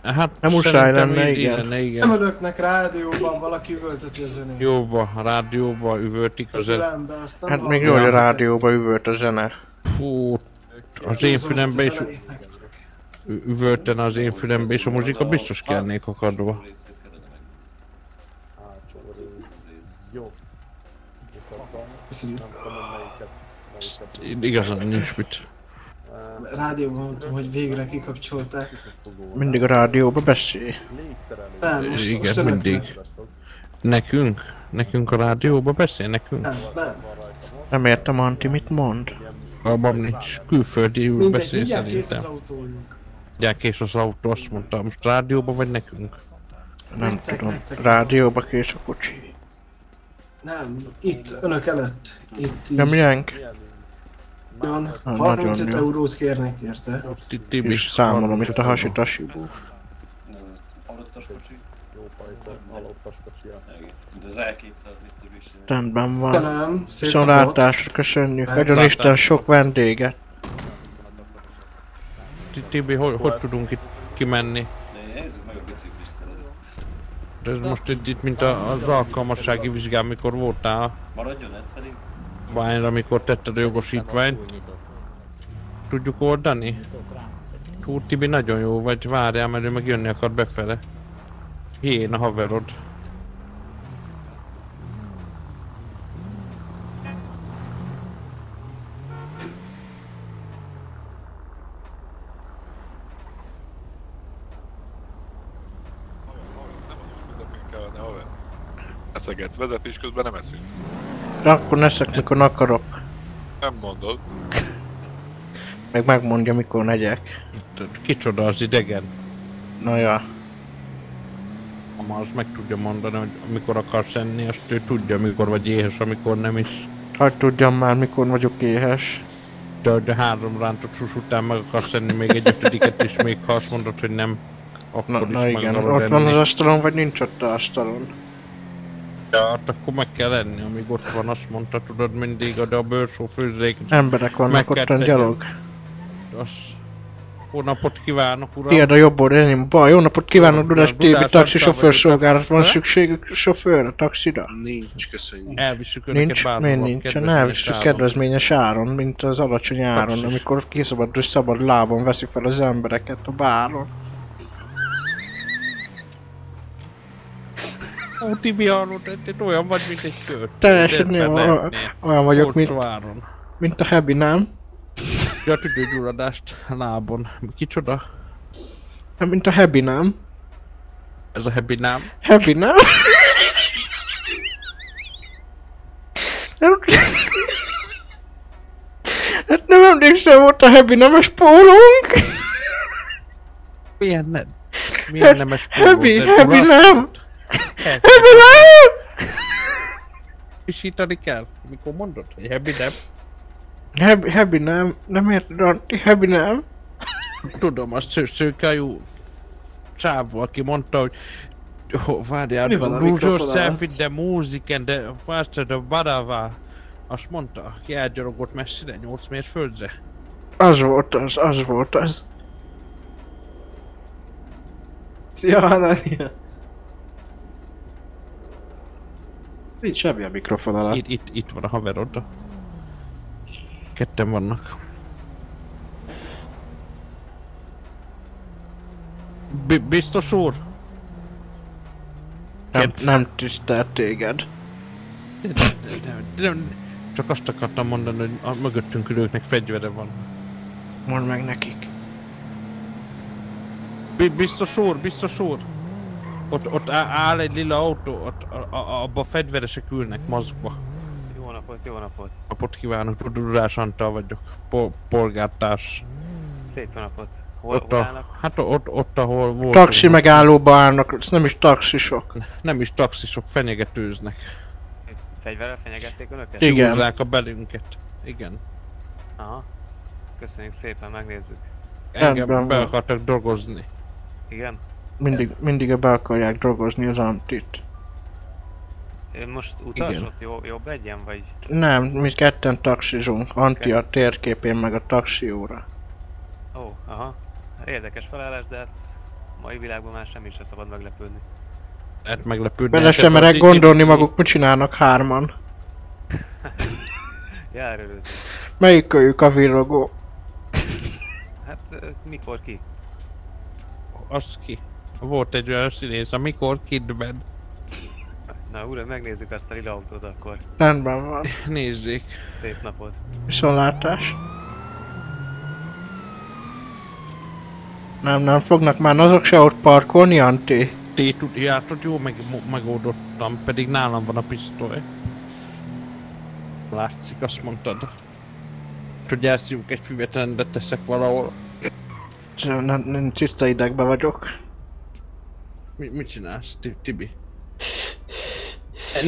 Hát Nem muszáj szerintem lenne, igen. lenne, igen. Emelőknek rádióban valaki üvölteti a zenét. Jóba, a rádióba üvöltik azt nem Hát még jó, hogy a rádióba üvölt a zene. Fú, az én fülembe is... Üvölten az én fülembe és a muzsika biztos kelnék akadva. Köszönjük. Nem tudom, melyiket, melyiket. Igazán nincs mit. Rádióban mondtam, hogy végre kikapcsolták. Mindig a rádióba beszél. Nem, most, most Igen, önöknek. mindig. Nekünk? Nekünk a rádióba beszél nekünk? Nem, nem. Nem értem, Anti, mit mond? Abban nincs. Külföldi beszél szerintem. Mindjárt kész az autó, azt mondta. Most rádióba vagy nekünk? Nem Nektek, tudom. nektek. Rádióba kész a kocsi. Nem, itt, önök előtt. Itt így. Nem ilyenk? Van, Ah, 35 nagyon jó. eurót kérnék érte. Tibi. És számolom itt a L200 Mitsubishi. Rendben van. Köszönöm, szép Viszontlátásra köszönjük. Nagyon. Isten sok vendéget. Ti- Tibi, hogy, hogy tudunk itt kimenni? Nézzük meg a biciklis De ez most itt, itt mint a, az alkalmassági vizsgán, mikor voltál Maradjon ez szerint? Bányra, amikor tetted a jogosítványt. Tudjuk oldani? Hú, Tibi nagyon jó vagy, várjál, mert ő meg jönni akar befele. Hén a haverod. Kellene haver. Eszegetsz, vezetés közben nem eszünk. De akkor neszek, mikor akarok. Nem mondod. [LAUGHS] Meg megmondja, mikor megyek. Kicsoda az idegen? Na ja. Ama az meg tudja mondani, hogy amikor akarsz enni, azt ő tudja, mikor vagy éhes, amikor nem is. Hogy tudjam már, mikor vagyok éhes. De, de három rántott sus után meg akarsz enni még egy ötödiket is, még ha azt mondod, hogy nem, akkor Na, is na igen, ott van az asztalon, vagy nincs ott az asztalon. Ja, hát akkor meg kell enni, amíg ott van, azt mondta, tudod mindig, de a bőrsó főzzék. Emberek vannak ottan tegyem. gyalog. Az... Jó napot kívánok, uram! Tiéd a jobb oldal, enyém bal. Jó napot kívánok, Dudás TV taxi Antal sofőr vagyok. szolgálat. Van szükségük sofőrre, taxira? Nincs, köszönjük. Elviszük önöket Nincs, miért nincs? kedvezményes Elviszük áron. kedvezményes áron, mint az alacsony áron, amikor kiszabad és szabad lábon veszi fel az embereket a báron. Hallod, te, olyan vagy, mint egy kört. Teljesen nem, olyan, ne. olyan vagyok, mint, Olcsó áron. mint a Happy, nem? Ja, tüdőgyulladást lábon. Kicsoda? Mint a Happy, nem? Ez a happy nem? Happy, nem? Nem- Hát nem emlékszem, volt a Happy nemes pólónk? Milyen nem? Milyen nemes póló? Happy, Happy nem! Visítani kell? Mikor mondod, hogy happy nem? Happy, happy nem, nem érted, happy nem. Tudom, azt sző, szőkájú csávó, aki mondta, hogy Oh, várjál, lose yourself in the music and the faster the badava. Azt mondta, ki elgyalogott messzire, 8 mérföldre. Az volt az, az volt az. Szia, Hanania! Nincs semmi a mikrofon alatt. Itt, itt, itt van a haverod. Ketten vannak. B- biztos úr? Nem, nem tisztelt téged. De, de, de, de, csak azt akartam mondani, hogy a mögöttünk ülőknek fegyvere van. Mondd meg nekik. B- biztos úr, biztos úr. Ott, ott áll egy lila autó, ott, a, a, abba fegyveresek ülnek maszkba. Jó napot, jó napot. Napot kívánok, Dudás Antal vagyok, pol- polgártárs. Szép napot. Hol, Ott, hol a, hát ott, ott, ahol volt. Taxi megállóba állnak, ez nem is taxisok. Nem is taxisok, fenyegetőznek. Fegyverrel fenyegették önöket? Igen. Húzzák a belünket. Igen. Aha. Köszönjük szépen, megnézzük. Engem Rendben be van. akartak drogozni. Igen? Mindig, mindig be akarják drogozni az Antit. Ön most utas Igen. ott jó, jobb egyen, vagy? Nem, mi ketten taxizunk. Anti a térképén meg a taxióra. Ó, aha. Érdekes felállás, de hát mai világban már semmi sem szabad meglepődni. Lehet meglepődni. Bele sem merek gondolni maguk, mit csinálnak hárman. [LAUGHS] Jár előzni. Melyik kölyük a villogó? Hát mikor ki? Az ki? Volt egy olyan színész, amikor Kidben. Na uram, megnézzük azt a lila autót akkor. Rendben van. [LAUGHS] Nézzék. Szép napot. Viszontlátás. Nem, nem fognak már azok se ott parkolni, Anti. Ti tudjátok, jó meg, megoldottam, pedig nálam van a pisztoly. Látszik, azt mondtad. Hogy elszívjuk egy füvet, rendet teszek valahol. Nem, nem, nem tiszta idegbe vagyok. Mi, mit csinálsz, Ti- Tibi?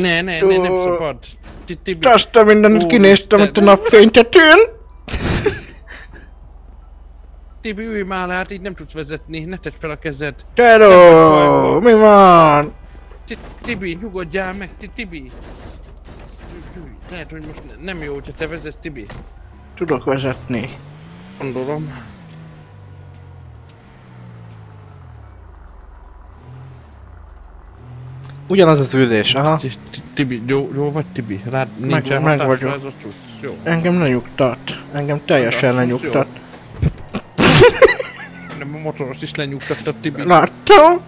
Ne, ne, ne, nem szabad. Ti- Tibi. Azt a mindent kinéztem itt a napfénytetőn. Tibi, ülj már át, így nem tudsz vezetni, ne tedd fel a kezed. Hello, mi van? Ti- Tibi, nyugodjál meg, Ti- Tibi. Lehet, hogy most ne- nem jó, hogyha te vezetsz, Tibi. Tudok vezetni. Gondolom. Ugyanaz az ülés, aha. Tibi, jó, jó vagy Tibi? Rád Meg, nincsen meg hatásra vagyok. ez a cucc? Jó. Engem lenyugtat. Engem teljesen lenyugtat. [LAUGHS] Nem a motoros is lenyugtatta Tibi. Láttam?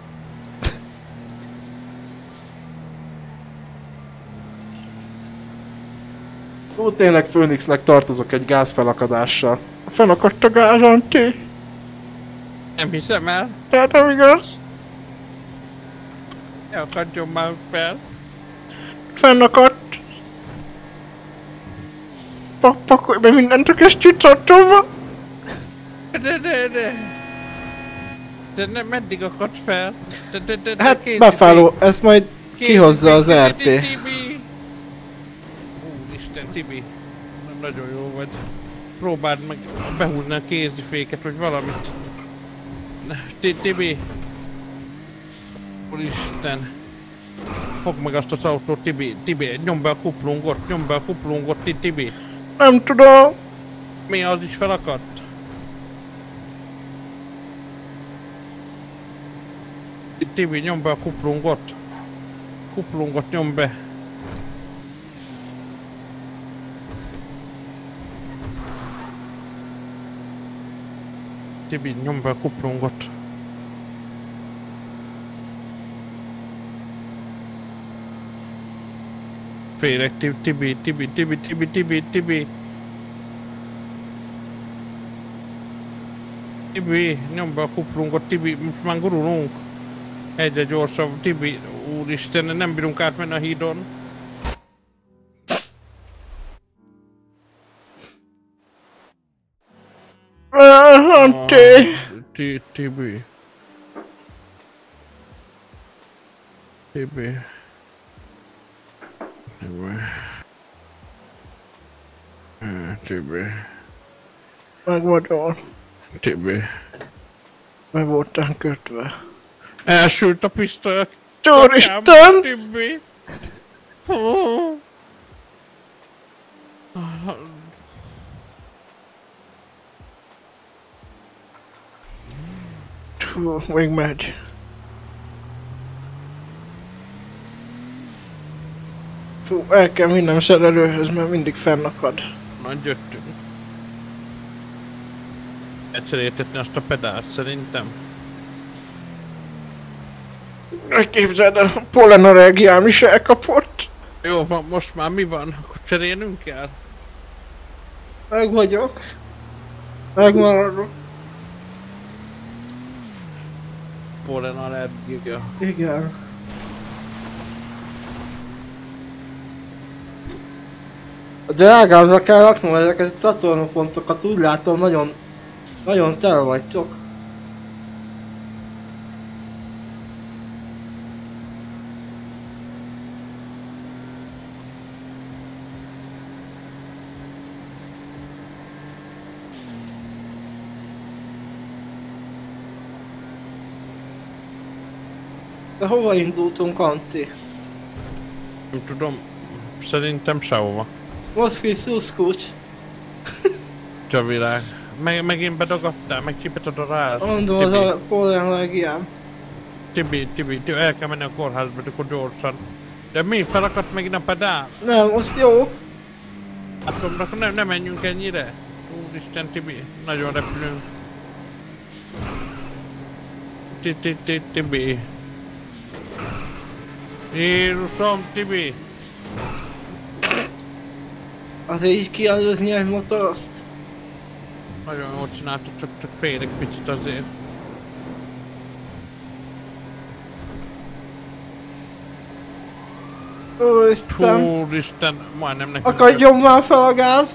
Ó, tényleg Phoenixnek tartozok egy gázfelakadással. Fenakadt a gáz, Antti. Nem hiszem el. Tehát nem igaz? Ne akadjon már fel. Fennakadt. Pak pakolj be mindent a kesztyűtartóba. De, de, de. De nem, meddig akadsz fel? De, de, de, de Hát befálló, ezt majd kihozza az RP. Tibi! Úristen, Tibi. Nagyon jó vagy. Próbáld meg behúzni a kéziféket, vagy valamit. Tibi. Úristen. Fogd meg azt az autót, Tibi. Tibi, nyomd be a kuplungot, nyomd be a kuplungot, Ti- Tibi. Nem tudom. Mi az is felakadt? Ti- Tibi, nyomd be a kuplungot. Kuplungot nyomd be. Tibi, nyomd be a kuplungot. Félek, Ti- Tibi, Tibi, Tibi, Tibi, Tibi, Tibi. Tibi, nyomd be a kuplungot, Tibi, most már gurulunk. Egyre gyorsabb, Tibi, úristen, nem bírunk átmenni a hídon. Ah, Antti. Ti- Tibi. Tibi. Tibi. Eh, Tibi. Meg vagyok. Tibi. Meg voltál kötve. Elsült a pisztoly a Úristen! kakámba, Tibi. Ó. Hú, még megy. Fú, el kell vinnem szerelőhöz, mert mindig fennakad. Nagy jöttünk. Lecseréltetni azt a pedált szerintem. Képzeld el, a pollenallergiám is elkapott. Jó van, most már mi van? Akkor cserélnünk kell? Meg vagyok. Megmaradok. Pollen allergia. Igen. Drágámra kell raknom ezeket a csatornapontokat, úgy látom nagyon, nagyon tele vagytok. De hova indultunk, Antti? Nem tudom, szerintem sehova. Moszkvi szuszkucs. Csavilág. Meg, megint bedagadtál, megcsípetted a ráz. Mondom, az a pollenallergiám. Tibi, Tibi, Tibi, el kell menni a kórházba, akkor gyorsan. De mi, felakadt megint a pedál? Nem, most jó. Hát tudom, akkor nem, nem menjünk ennyire. Úristen, Tibi, nagyon repülünk. Ti- ti- ti- Tibi. Jézusom, Tibi! Azért így kielőzni egy motorost. Nagyon jól csináltad, csak, csak félek picit azért. Úristen. Úristen, majdnem nekünk. Akadjon már fel a gáz.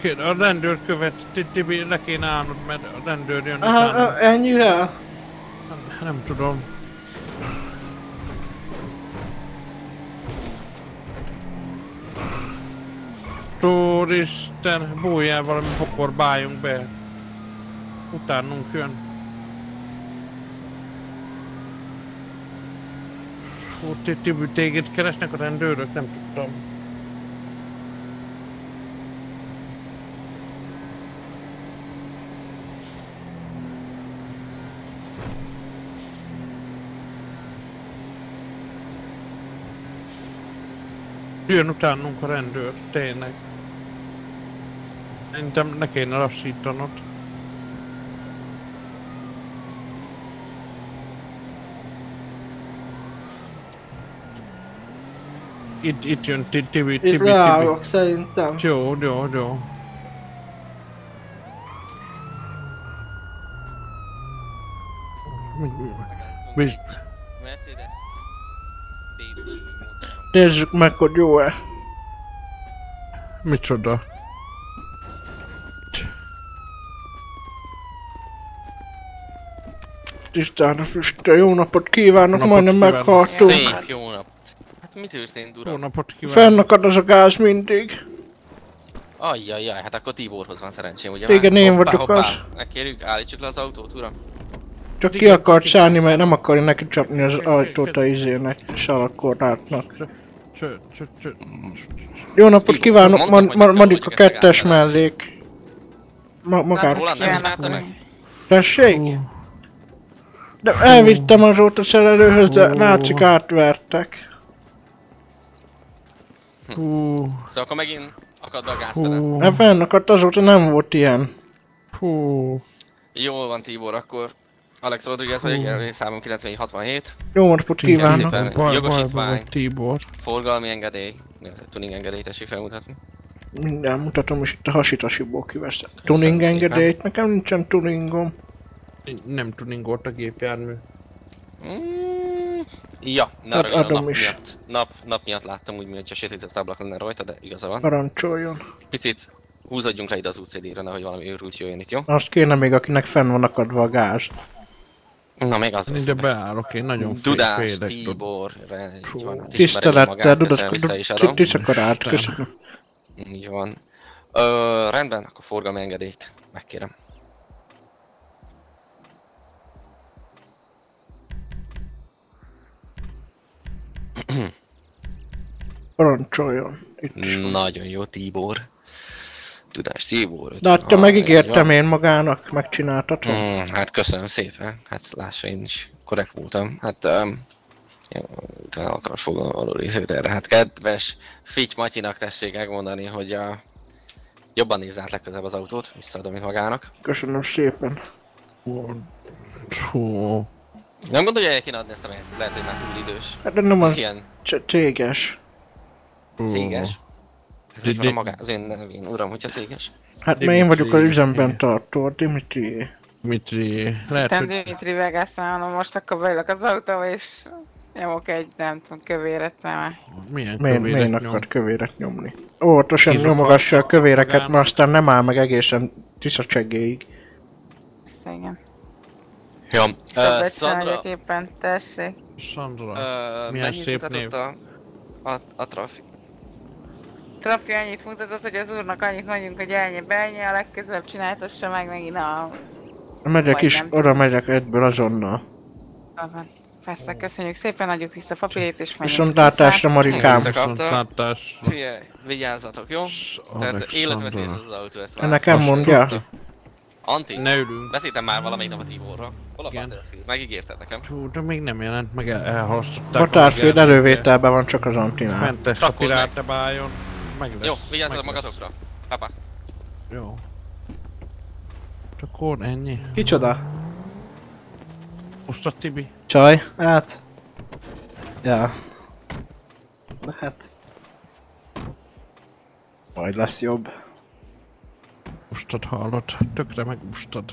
Kér- A rendőr követ, Ti- Tibi, le kéne állnod, mert a rendőr jön ö, ennyire? Nem, nem tudom. Úristen, bújjál valami pokorbáljunk be. Utánunk jön. Fú, Tibi, téged keresnek a rendőrök? Nem tudtam. Jön utánunk a rendőr, tényleg. Szerintem ne kéne lassítanod. Itt, itt jön Ti- Tibi, Tibi, Itt Tibi. leállok szerintem. Jó, jó, jó. Nézzük meg, hogy jó-e. Micsoda? Tisztán füstöl, jó napot kívánok, Napot majdnem kívánok. meghaltunk. Szép jó napot. Hát mi történt, uram? Jó napot kívánok. Fennakad az a gáz mindig. Ajjajjaj, hát akkor Tiborhoz van szerencsém, ugye? Igen, már? én Hoppá, vagyok hoppá. az. Megkérjük, állítsuk le az autót, uram. Csak ki akart szállni, mert nem akarja neki csapni az ajtót a izének, sarokkorlátnak. Csö, csö, csö. Jó napot kívánok, Madika kettes mellék. Ma, magát. Tessék? De elvittem azóta szerelőhöz, de látszik átvertek. Hú. Szóval akkor megint akad a gázpedál. Hát fennakadt azóta nem volt ilyen. Hú. Jól van Tibor, akkor Alex Rodriguez vagyok, jelölő számom 9467. Jó napot kívánok. Baj- Jogosítvány, Tibor. forgalmi engedély, tuning engedély, tessék felmutatni. Mindjárt mutatom, és itt a hasitasiból kiveszem. Tuning engedélyt, nekem nincsen tuningom. Nem tuningolt a gépjármű. Mm, ja, ne a adom nap is. miatt. Nap, nap miatt láttam úgy, mintha sötétített ablak lenne rajta, de igaza van. Parancsoljon. Picit húzódjunk le ide az UCD-re, nehogy valami őrült jöjjön itt, jó? Azt kéne még, akinek fenn van akadva a gáz. Na, még az Ide beállok, én nagyon Dudás, félek. Tibor, re- így van, hát Tisztelettel, vissza is adom. Tiszakarát, Isten. köszönöm. Így van. Ö, rendben, akkor forgalmi engedélyt megkérem. [CLEARS THROAT] Parancsoljon. Itt is van. Nagyon jó, Tibor. Tudás, Tibor. Látja, Ah, megígértem így én magának, megcsináltatom. van. Mm, hát köszönöm szépen. Hát lássa, én is korrekt voltam. Hát um, jó, te akarsz fogalmazó részét erre. Hát kedves Fitty Matyinak tessék megmondani, hogy a jobban nézz át legközelebb az autót, visszaadom itt magának. Köszönöm szépen. Hú. Nem gondolja, hogy el kéne adni ezt a pénzt, lehet, hogy már túl idős. Hát nem az Ilyen céges. céges. Ez hogy van a magá... Az én nevén, uram, hogyha céges. Hát mert én vagyok a üzemben tartó, Dimitri. Dimitri. Lehet, hogy... Dimitri Vegászállom, most akkor beülök az autóba és nyomok egy, nem tudom, kövéret nem. Milyen Miért, kövéret miért akar kövéret nyomni? Óvatosan nyomogassa a kövéreket, mert aztán nem áll meg egészen tiszacsegéig. Igen. Jó, Szabad Szandra, vagyok éppen, tessék. Sandra. Ö, Milyen szép mutatott név. A, a, a trafi? Trafi annyit mutatott, hogy az úrnak annyit mondjunk, hogy ennyi beennyi, a legközelebb csináltassa meg megint a... Megyek is, oda megyek egyből azonnal. Van. Persze, köszönjük szépen, adjuk vissza a papírét és menjünk Viszontlátásra. Marikám. Viszontlátás. Figyelj, vigyázzatok, jó? Tehát Alexandra. életveszélyes az autó, ezt már. Nekem mondja. tudta. Anti, Ne ülünk. beszéltem már valamelyik nap a Tiborra. Hol a. Battlefield? Megígérted nekem. Hú, de még nem jelent meg, el- elhalasztották. a Battlefield elővételben van csak az Antinál. Fentes a Csakkold meg. pirát bájon. Meg lesz. Jó, vigyázzatok meg lesz. magatokra. Papa. Jó. Csak akkor ennyi. Kicsoda? Most a Tibi. Csaj? Hát... Ja. Hát... Majd lesz jobb. Mustad hallod. Tökre megmustad.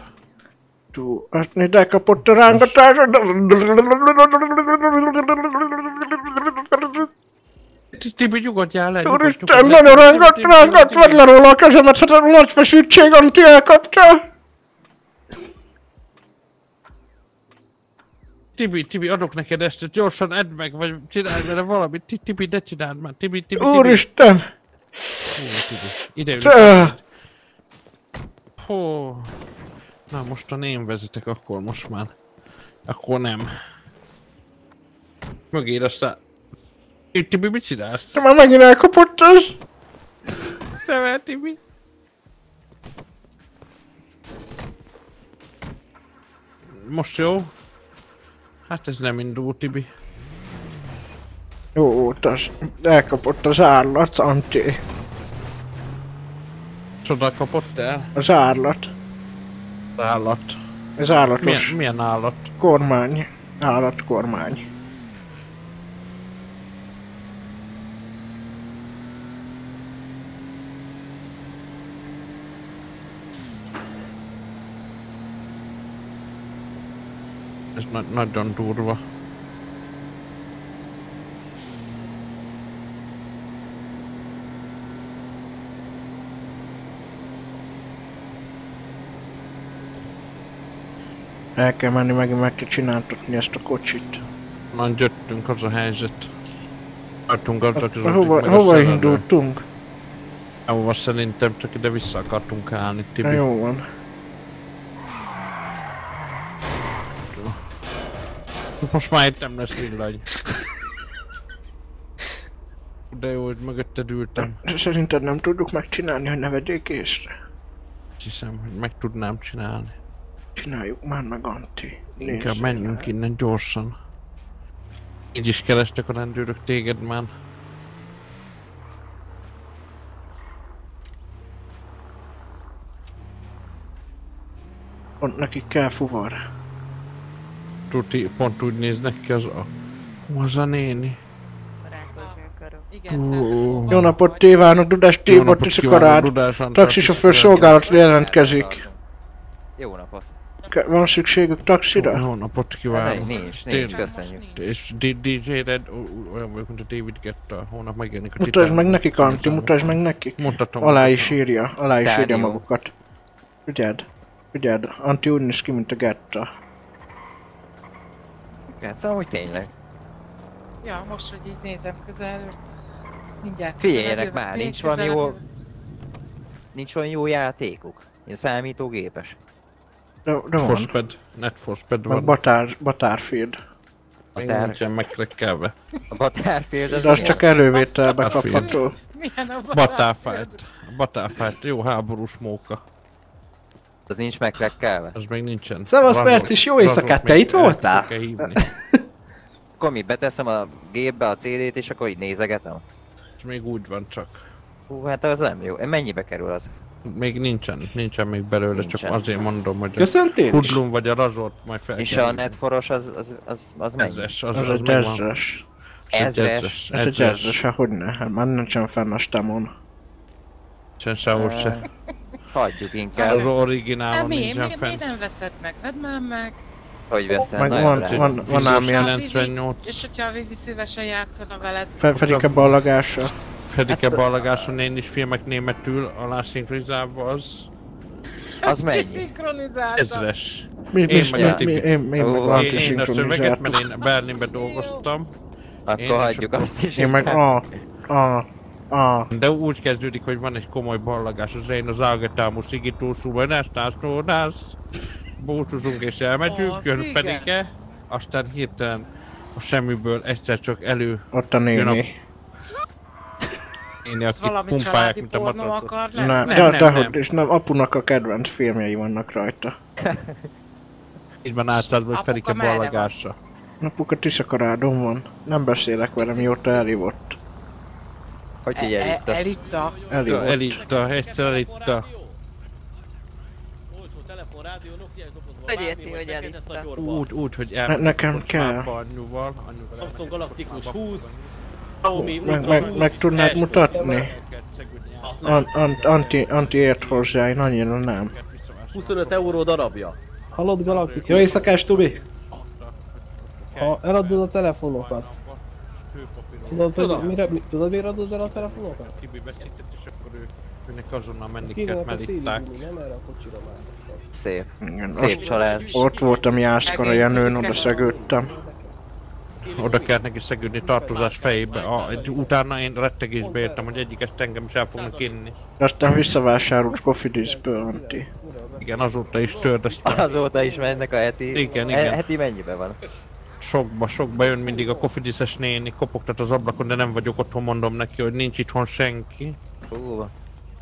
Tú, azt nézd, elkapott a rángatás. Tibi, nyugodjál le. Úristen, nagyon rángat, rángat, vedd le róla a kezemet, hát a nagy feszültség, Anti elkapta. Tibi, Tibi, adok neked ezt, gyorsan edd meg, vagy csinálj vele valamit. Ti- Tibi, ne csináld már. Tibi, Tibi, Tibi. Úristen. Tibi. Ide ülök. Hú. Na, mostan én vezetek akkor most már. Akkor nem. Mögéd aztán... Itt Tibi, mit csinálsz? Már megint elkapott az. Szemel, Tibi. Most jó? Hát ez nem indul, Tibi. Jó az. Elkapott az állat, Antti. Csoda kapott el? Az állat. Az állat. Az állatos. Milyen, milyen állat? Kormány. Állatkormány. Ez na nagyon durva. El kell menni megint meg kell csináltatni ezt a kocsit. Na jöttünk, az a helyzet. Vártunk arra, hogy Hova, hova indultunk? Ahova szerintem csak ide vissza akartunk állni, Tibi. Na jó van. Most már itt nem lesz villany. De jó, hogy mögötted ültem. Szerinted nem tudjuk megcsinálni, hogy ne vegyék észre? Hiszem, hogy meg tudnám csinálni. Csináljuk már meg, Antti. Inkább menjünk innen gyorsan. Így is kerestek a rendőrök téged már. Pont nekik kell fuvar. Tuti, pont úgy néznek ki az a... Az a néni. Ó. Jó napot kívánok, Dudás Tibor. Dudás Antal Taxisofőr szolgálatra jelentkezik. Jó napot. Van szükségük taxira? Jó napot kívánok. Nincs, nincs, Tényleg. köszönjük. És DJ Red olyan vagyok, mint a David Guetta, holnap megjelenik a Mutasd meg nekik, Antti, mutasd meg nekik. Mutatom. Alá is írja, alá is írja magukat. Figyeld, figyeld, Antti úgy néz ki, mint a Getta. Hát szóval, hogy tényleg. Ja, most, hogy így nézem közelről. Mindjárt. Figyeljenek már, nincs valami jó... Nincs valami jó játékuk. Ilyen számítógépes. De, de Net Meg van. Batár, Batárfield. Még Batár- nincsen megkrekkelve. A Battlefield az De az csak elővételbe kapható. Milyen a Battlefield. Battlefield, jó háborús móka. Az nincs megrekkelve. Az még nincsen. Szevasz, Percis, jó éjszakát, te itt voltál? fogok-e hívni. Akkor mi beteszem a gépbe a CD-t és akkor így nézegetem? És még úgy van csak. Hú, hát az nem jó. Mennyibe kerül az? Még nincsen, nincsen még belőle, Nincsen. csak azért mondom, hogy Köszöntél a Hudlum vagy a Razort majd fel És a netforos az, az, az, az mennyi? Ezres, az, Az az, megvan. ezres. Ezres? Ez egy ezres, hát hogyne, hát már nincsen fenn a stemon. Nincsen sehol se. Hagyjuk inkább. Az originálon Hát mi, mi, nincsen mi, fent. nem veszed meg? Vedd már meg. Hogy veszem? Meg Nagyon van- van- van ám ilyen- Ha a Vivi- 98. És hogyha a Vivi szívesen játszana veled. Fe- Fedike ballagása. Fedike ballagáson én is filmek németül alá szinkronizálva az. Az mennyi? Ezres. Mi- mi- én meg mi- a Tibi. mi- én- én Lanti én, én a szöveget, mert én Berlinbe dolgoztam. Akkor Én hagyjuk azt is Én meg a, a, a. De úgy kezdődik, hogy van egy komoly ballagás az én az Ágetámus Igitó Szuvenás, Tászlódász, búcsúzunk és elmegyünk, Ó, jön. Fedike, aztán hirtelen a semmiből egyszer csak elő Ott a néni. Néni, Ez aki valami pumpálják, mint a matracot. akar lenni? Nem, Nem, nem, nem. is nem, apunak a kedvenc filmjei vannak rajta. [LAUGHS] Így van átszázva, hogy van? ballagása. Apuka Tiszakarádon van. Nem beszélek vele, mióta elhívott. Hogy E- így e- elitta? Elitta. Elhívott. Elitta, egyszer elitta. Hogy érti, hogy elitta? Úgy, úgy, hogy Ne- elment nekem kell. anyuval, anyuval Samsung Galacticus kocsmába. 20, Xiaomi Meg, meg, 20, meg tudnád mutatni? An, an, anti, anti ért hozzá, én annyira nem. 25 euró darabja. Hallod Galacticus? Jó éjszakás, Tubi! Ha eladod a telefonokat. Tudod, hogy mire, mi, tudod miért adod el a telefonokat? Tibi beszéltet, és akkor ő, őnek azonnal menni kellett, buli, nem erre a kocsira már. Szép. Igen, Szép család. Ott voltam Jászkara Jenőn, oda szegődtem. Oda kellett neki szegődni tartozás fejébe. A, egy, utána én rettegésbe értem, hogy egyik este engem is el fognak inni. Aztán visszavásárolt Cofidisből, Anti. Igen, azóta is tördeztem. Azóta is mennek a heti. Igen, E- igen. Heti mennyibe van? Sokba, sokba jön mindig a kofidiszes néni, kopogtat az ablakon, de nem vagyok otthon, mondom neki, hogy nincs itthon senki. Hú,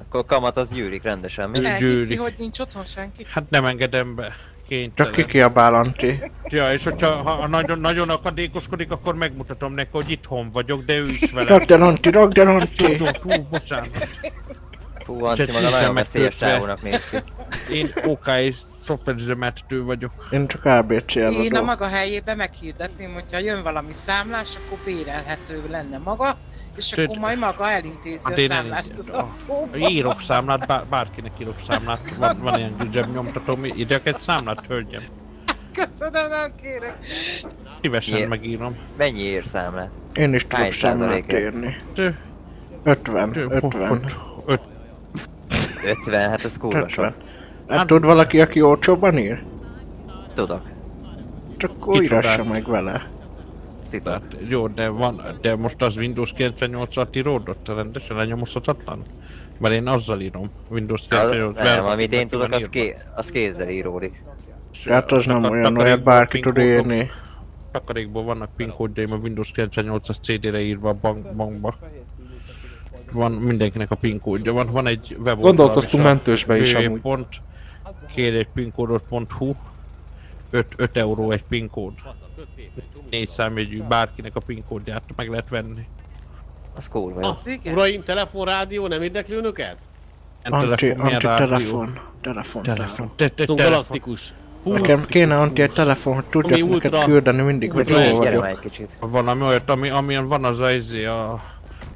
akkor kamat az gyűrik rendesen, mi? Elhiszi, gyűrik. hogy nincs otthon senki? Hát nem engedem be. Kénytelen. Csak kikiabál Anti. Ja, és hogyha ha nagyon, nagyon akadékoskodik, akkor megmutatom neki, hogy itthon vagyok, de ő is velem. Rakd el Anti, rakd el Anti! Tudom, Hú, bocsánat. Fú, Antti maga nagyon veszélyes csávónak néz ki. Én OK és szoftverüzemeltető vagyok. Én csak ABC Én a eladó. maga helyébe meghirdetném, hogyha jön valami számlás, akkor bérelhető lenne maga, és akkor majd maga elintézi Hát a számlást az autóba. Írok számlát, bár, bárkinek írok számlát. Van, van ilyen zsebnyomtatóm, írjak egy számlát, hölgyem. Köszönöm, nem kérek. Szívesen Miért? megírom. Mennyi ér számlát? Én is tudok számlát írni. Tő. 50, Tő, 50. Öt. 50, hát ez kurva sok. 50. Hát tud valaki, aki olcsóban ír? Tudok. Csak akkor írassa meg vele. Tehát, jó, de van, de most az Windows 98 at íródott, rendesen lenyomozhatatlan? Mert én azzal írom, Windows Az, 98 nem, amit én tudok, az, ké, az kézzel íródik. Hát az nem Takar- olyan, olyat bárki tud írni. Takarékból vannak PIN kódjaim a Windows 98-as CD-re írva a bank, bankba. Van mindenkinek a PIN kódja, van, van egy weboldal. Gondolkoztunk mentősbe is amúgy. Pont, kér egy PIN kódot.hu 5, 5 euró egy PIN kód. Négy számjegyű, bárkinek a PIN kódját meg lehet venni. Az kurva Ah, uraim, telefon, rádió, nem érdekli önöket? Anti, milyen anti, rádió? telefon. Telefon, telefon. Galaktikus. Nekem kéne Anti egy telefon, hogy tudjak Ami neked küldeni mindig, hogy jó vagyok. kicsit. Valami olyat, ami, amilyen van az a, izé, a,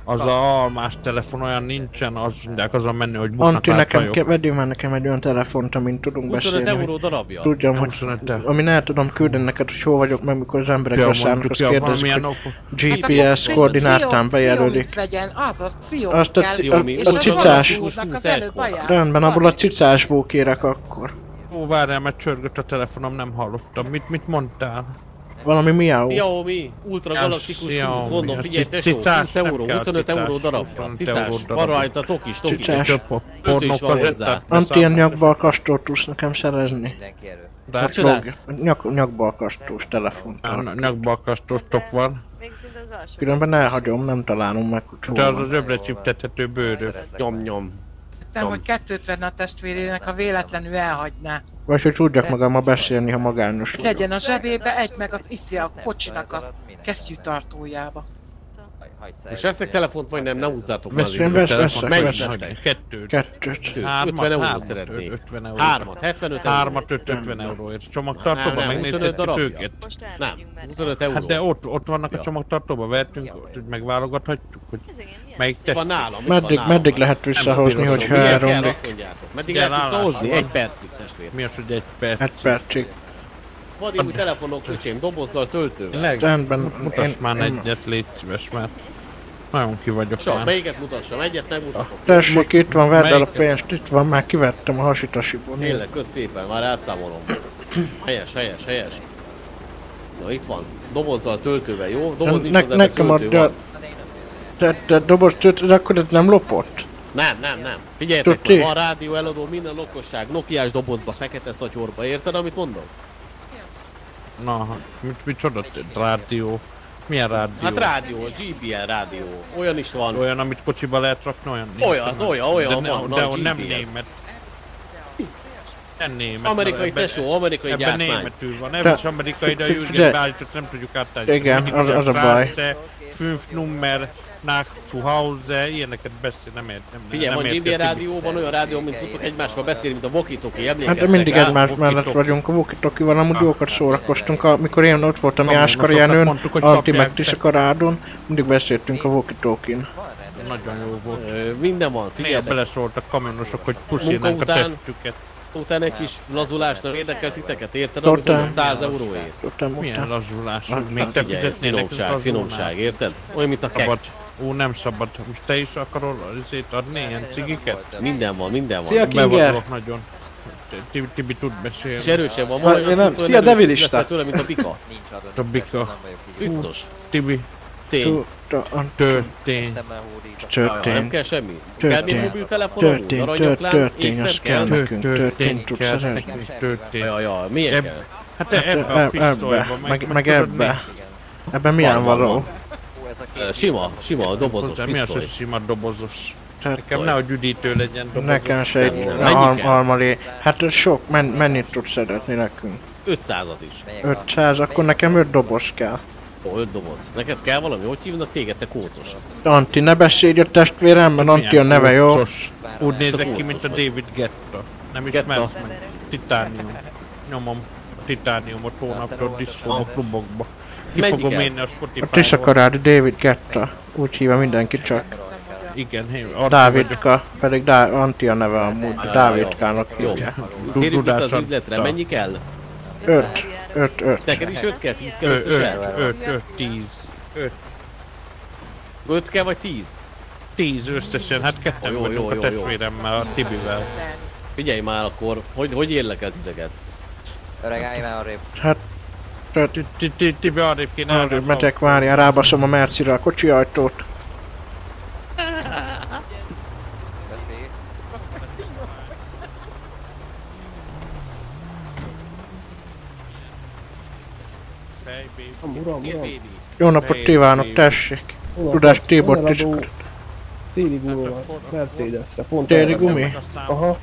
az a almás telefon, olyan nincsen, az mondják azon menni, hogy buknak Anti, át nekem ke- vegyél már nekem egy olyan telefont, amin tudunk 25 beszélni. euró hogy darabja. Tudjam, hogy 25 euró. amin el tudom küldeni neked, hogy hol vagyok, mert mikor az emberek Ja, beszállnak, azt ja, kérdezik, hogy. GPS koordinátán bejelölik. vegyen, az a Xiaomi Azt a, a, a az cicás... az. Rendben, abból a cicásból kérek akkor. Ó, várjál, mert csörgött a telefonom, nem hallottam. Mit, mit mondtál? Valami miau. Xiaomi, ultra galaktikus Xiaomi, 20, mondom, a figyelj tesó, cicás 20 euró, nem kell 25 cicás, euró darabja. 25 Cicás, van darabja. rajta tokis, tokis. Cicás. Van hozzá. Anti ilyen nyakbalkastól tudsz nekem szerezni. Hát log- Nyak, nyakbalkastós telefon. Nyakbalkastós top van. Különben elhagyom, nem találom meg, hogy hol De az az öbre csiptethető bőrös. Nyom, nyom. Nem, hogy kettőt venne a testvérének, ha véletlenül elhagyná. Vagy hogy tudjak magammal beszélni, ha magányos vagyok. Legyen a zsebébe, egy meg a, iszi a kocsinak a kesztyűtartójába. És veszek telefont, vagy nem, ne húzzátok már az időt. Mennyit vesztek? Kettőt. Kettőt. Kettőt. Hármat, 50 euró hármat, szeretnék. 50 euró. Hármat, 75 euró. Hármat, 5, 50 euróért. 25 megnézhetjük őket. Nem, 25 euró. Hát de ott, ott vannak a Ja. csomagtartóban, vehetünk, hogy megválogathatjuk, hogy melyik tetszik. Van nálam, Meddig, meddig lehet visszahozni, hogy elromlik? azt mondjátok? Meddig lehet visszahozni? Egy percig, testvér. Mi az, hogy egy perc? Egy percig. Van új telefonok, öcsém, dobozzal, töltővel. Rendben, Mutass már egyet, légy szíves, mert nagyon ki vagyok Sok, már. melyiket mutassam? Egyet megmutatok. Tessék, itt van, vedd el a pénzt, itt van, már kivettem a hasitasiból. Tényleg, kösz szépen, már átszámolom. Helyes, helyes, helyes. Na itt van. Dobozzal, töltővel, jó? Doboz nincs Ne, de nekem töltő adja... van. Te, te doboz, te, de akkor ez nem lopott? Nem, nem, nem. Figyeljetek, Tuti. van rádió eladó, minden okosság, Nokiás dobozba, fekete szatyorba, érted, amit mondok? Na, mit, micsoda rádió? Milyen rádió? Hát rádió, GBL rádió, olyan is van. Olyan, amit kocsiba lehet rakni, olyan nincs. Olyan, olyan, olyan de, van, ne, van, de nem német. Nem német. Amerikai ebben- tesó, amerikai ebben gyártmány. németül van, nem is amerikai, de a Jürgen beállított, nem tudjuk átállítani. Igen, az- az a baj. Fünf nummer, nach zu Hause, ilyeneket beszél, nem ért. Nem, Figyelj, nem a Tibi. rádióban olyan rádió, mint tudtok egymásról beszélni, mint a Walkie-Talkie, Hát emlékeztek de mindig rá? egymás mellett vagyunk, a Wokitokival amúgy jókat szórakoztunk, amikor én ott voltam Jáskar Jenőn, kapják meg be. Tiszakarádon, mindig beszéltünk a Wokitokin. Nagyon jó volt. Minden van, Néha figyeljetek. beleszóltak kamionosok, hogy puszilnánk a után, testüket. Után egy kis lazulás nem érdekel titeket, érted? Amit mondom, 100 euróért. Milyen lazulás, Hát, még te fizetnél finomság, finomság, érted? Olyan, mint a Szabad. keksz. Ó, nem szabad. Most te is akarol azért adni ilyen cigiket? Minden van, minden van. Szia, Kinger! Nagyon. Tibi, Tibi tud beszélni. És erősebb van, van én nem- szia, devilista! tőle, mint a bika. A bika. Biztos. Tibi. Történt. Ja, ja, nem kell semmi. Kell még mobiltelefon? Történt, történt, ékszer az kell nekünk, történt, tudsz kell szeretni. történt. Ja, ja, Eb- kell? Hát te ebbe a pisztolyba, meg, ebbe. Ebben milyen való? Sima, sima, dobozott Hozzá, Mi az, pisztoly. hogy sima dobozos? Nekem nehogy üdítő legyen. dobozok. Nekem se egy al- almalé. Hát sok, men, mennyit tudsz szeretni nekünk? 500-at is. 500, akkor nekem 5 doboz kell. Ó, 5 doboz. Neked kell valami? Hogy hívnak téged, te kócos? Anti, ne beszélj a testvéremben, Anti a neve, jó? Úgy nézek ki, mint a. David Getta. Nem ismersz meg? Titánium. Nyomom a titániumot hónapról diszkóba, klubokba. Ki fogom élni a A Spotify-ról. Tisakarádi David Getta. Úgy hívja mindenki csak. Igen, vagyok. Dávidka, pedig Dá- Anti a neve amúgy, Dávidkának Jó. hívja. Térjünk vissza az üzletre, mennyi kell? 5, 5, 5. Neked is 5 kell? 10 kell Ö- összesen? 5, 5, 5, 10. 5, 5 kell vagy 10? 10 összesen, hát ketten Jó, jó, vagyunk jó, a testvéremmel, a Tibivel. Figyelj már akkor, hogy, hogy érlek el titeket? Öreg, állj már arrébb. Hát, Tibi arrébb kéne arrébb a megyek, várjál, rábaszom a Mercire a kocsi ajtót. [LAUGHS] Beszélj. Baby. Uram, uram. Jó napot kívánok, tessék. Tudás Tibor Tisakarat. Téli gumi van, Mercedesre, pont Téli gumi? Aha,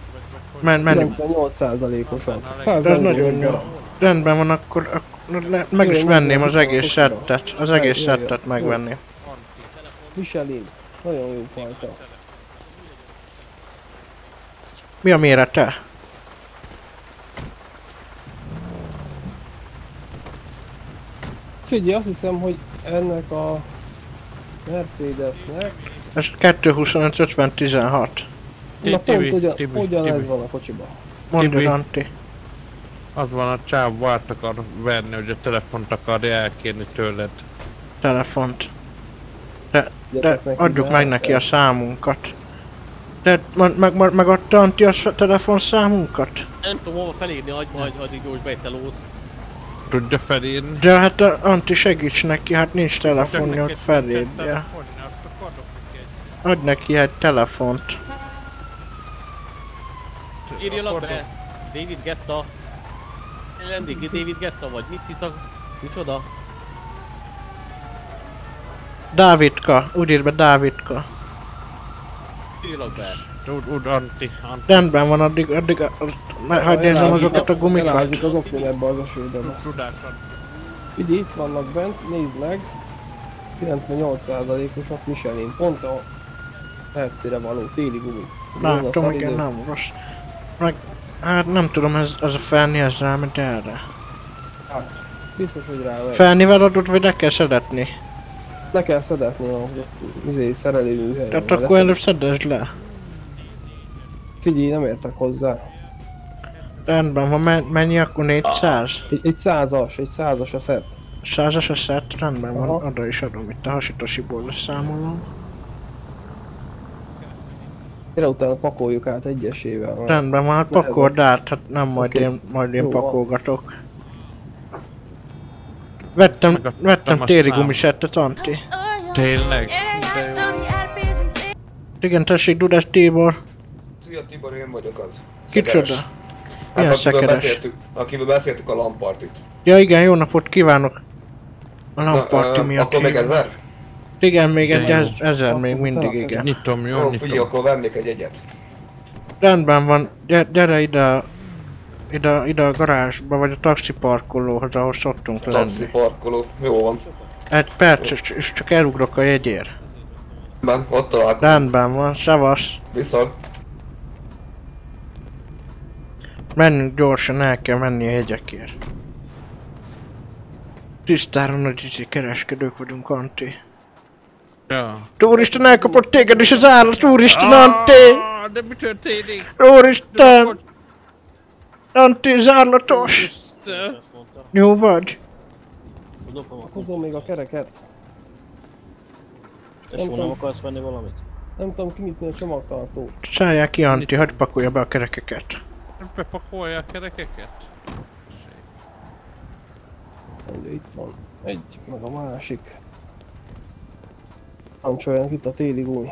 Men, menni. 98%-osak. 100 Ez euró nagyon jó. Rendben van, akkor, akkor le- meg is venném az egész szettet. Az egész szettet megvenném. Michelin, nagyon jó fajta. Mi a mérete? Figyelj, azt hiszem, hogy ennek a Mercedesnek, Ez 225 50 16. na pont ugyan, ugyanez van a kocsiban. Mondd az Anti. Az van, a csáv át akar venni, hogy a telefont akarja elkérni tőled. Telefont. De, de adjuk meg neki a számunkat. De meg, meg, meg, megadta Anti a telefonszámunkat? Nem tudom hova felírni, hagy majd addig gyors be egy telót. Tudja felírni? De hát a Anti segíts neki, hát nincs telefonja, hogy felírja. Adj neki egy telefont. Írjalak be! David Getta. Lendig David Getta vagy mit hisz a... Micsoda? Dávidka, úgy ír be Dávidka. Írjalak be! Úgy, úgy, Anti, Anti. Rendben van, addig, addig, hagyd Elázik azokat a gumikat. Elázik az okni ebbe az esőbe. ad. Figyelj, itt vannak bent, nézd meg. 98%-osak Michelin, pont a Mercire való téli gumi. Látom, igen, nem rossz. Meg, hát nem tudom, ez, ez a felni, ez rámegy erre. Hát, biztos, hogy rá megy. Felnivel adod, vagy le kell szedetni? Le kell szedetni a izé, szerelőműhelyen. Tehát vagy akkor előbb szedesd le. Figyelj, nem értek hozzá. Rendben van, men- mennyi akkor 400? Egy, egy százas, egy százas a szett. Százas a szett, rendben van, Aha. oda is adom, itt a hasitosiból leszámolom. Mire utána pakoljuk át egyesével. Rendben van, hát nehezek. pakold át, hát nem majd Oké. én, majd én Jó van. pakolgatok. Vettem, Megadtam vettem téli gumisettet, Anti. Tényleg? Igen, tessék, Dudás Tibor. Szia Tibor, én vagyok az. Kicsoda? Szekeres. Milyen Hát akivel szekeres? beszéltük, akivel beszéltük a lampartit. Ja igen, jó napot kívánok! A Na, lamparti ö, miatt Akkor még ezer? Igen, még egy ez, ezer még mindig, igen. Nyitom, jó, Jó, figyelj, nyitom. akkor vennék egy egyet. Rendben van, gyere, gyere ide, a- ide, ide a garázsba, vagy a taxiparkolóhoz, ahol szoktunk lenni. Taxi parkoló. Jó van. Egy perc, és- és csak elugrok a jegyér. Ben, ott találkozunk. Rendben van, szevasz. Viszont. Mennünk gyorsan, el kell menni a jegyekért. Tisztára nagy izi kereskedők vagyunk, Anti. Ja. Úristen, elkapott téged is az állat, úristen, Anti! Ah, de mi történik? Úristen! Anti, az állatos! Jó vagy? Hozom még a kereket. És Nem nem tudom. akarsz venni valamit? Nem tudom kinyitni a csomagtartót. Szállják ki, Anti, hagyd pakolja be a kerekeket. Bepakolja a kerekeket? Mondja, itt van egy, meg a másik. Ancsoljanak itt a téli gumi.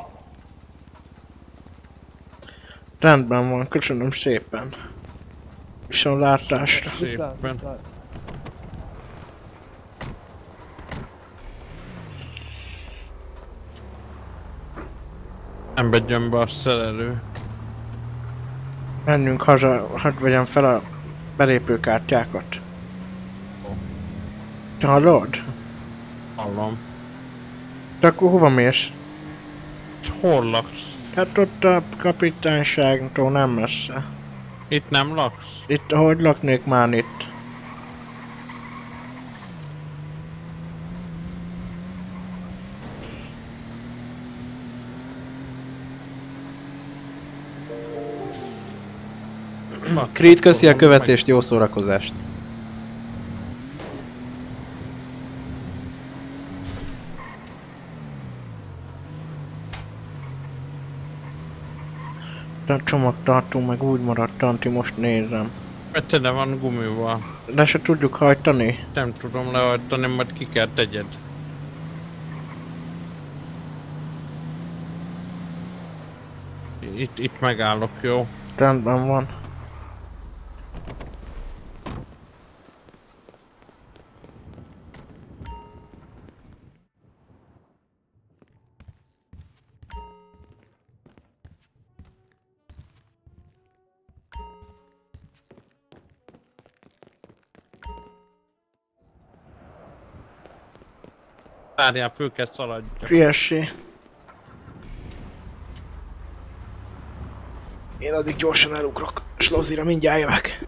Rendben van, köszönöm szépen. Viszontlátásra. Viszlát, viszlát. Nem vegyem be a szerelő. Menjünk haza, hadd vegyem fel a belépőkártyákat. Te hallod? Hallom. De akkor hova mész? Hol laksz? Hát ott a kapitányságtól nem messze. Itt nem laksz? Itt, hogy laknék már itt? Creed köszi a követést, jó szórakozást. De a csomagtartó meg úgy maradt, Anti, most nézem. Mert tele van gumival. De se tudjuk hajtani? Nem tudom lehajtani, majd ki kell tegyed. Itt, itt megállok, jó? Rendben van. Várjál, föl kell szaladjak. Hülyessé. Én addig gyorsan elugrok. Slozira mindjárt jövök.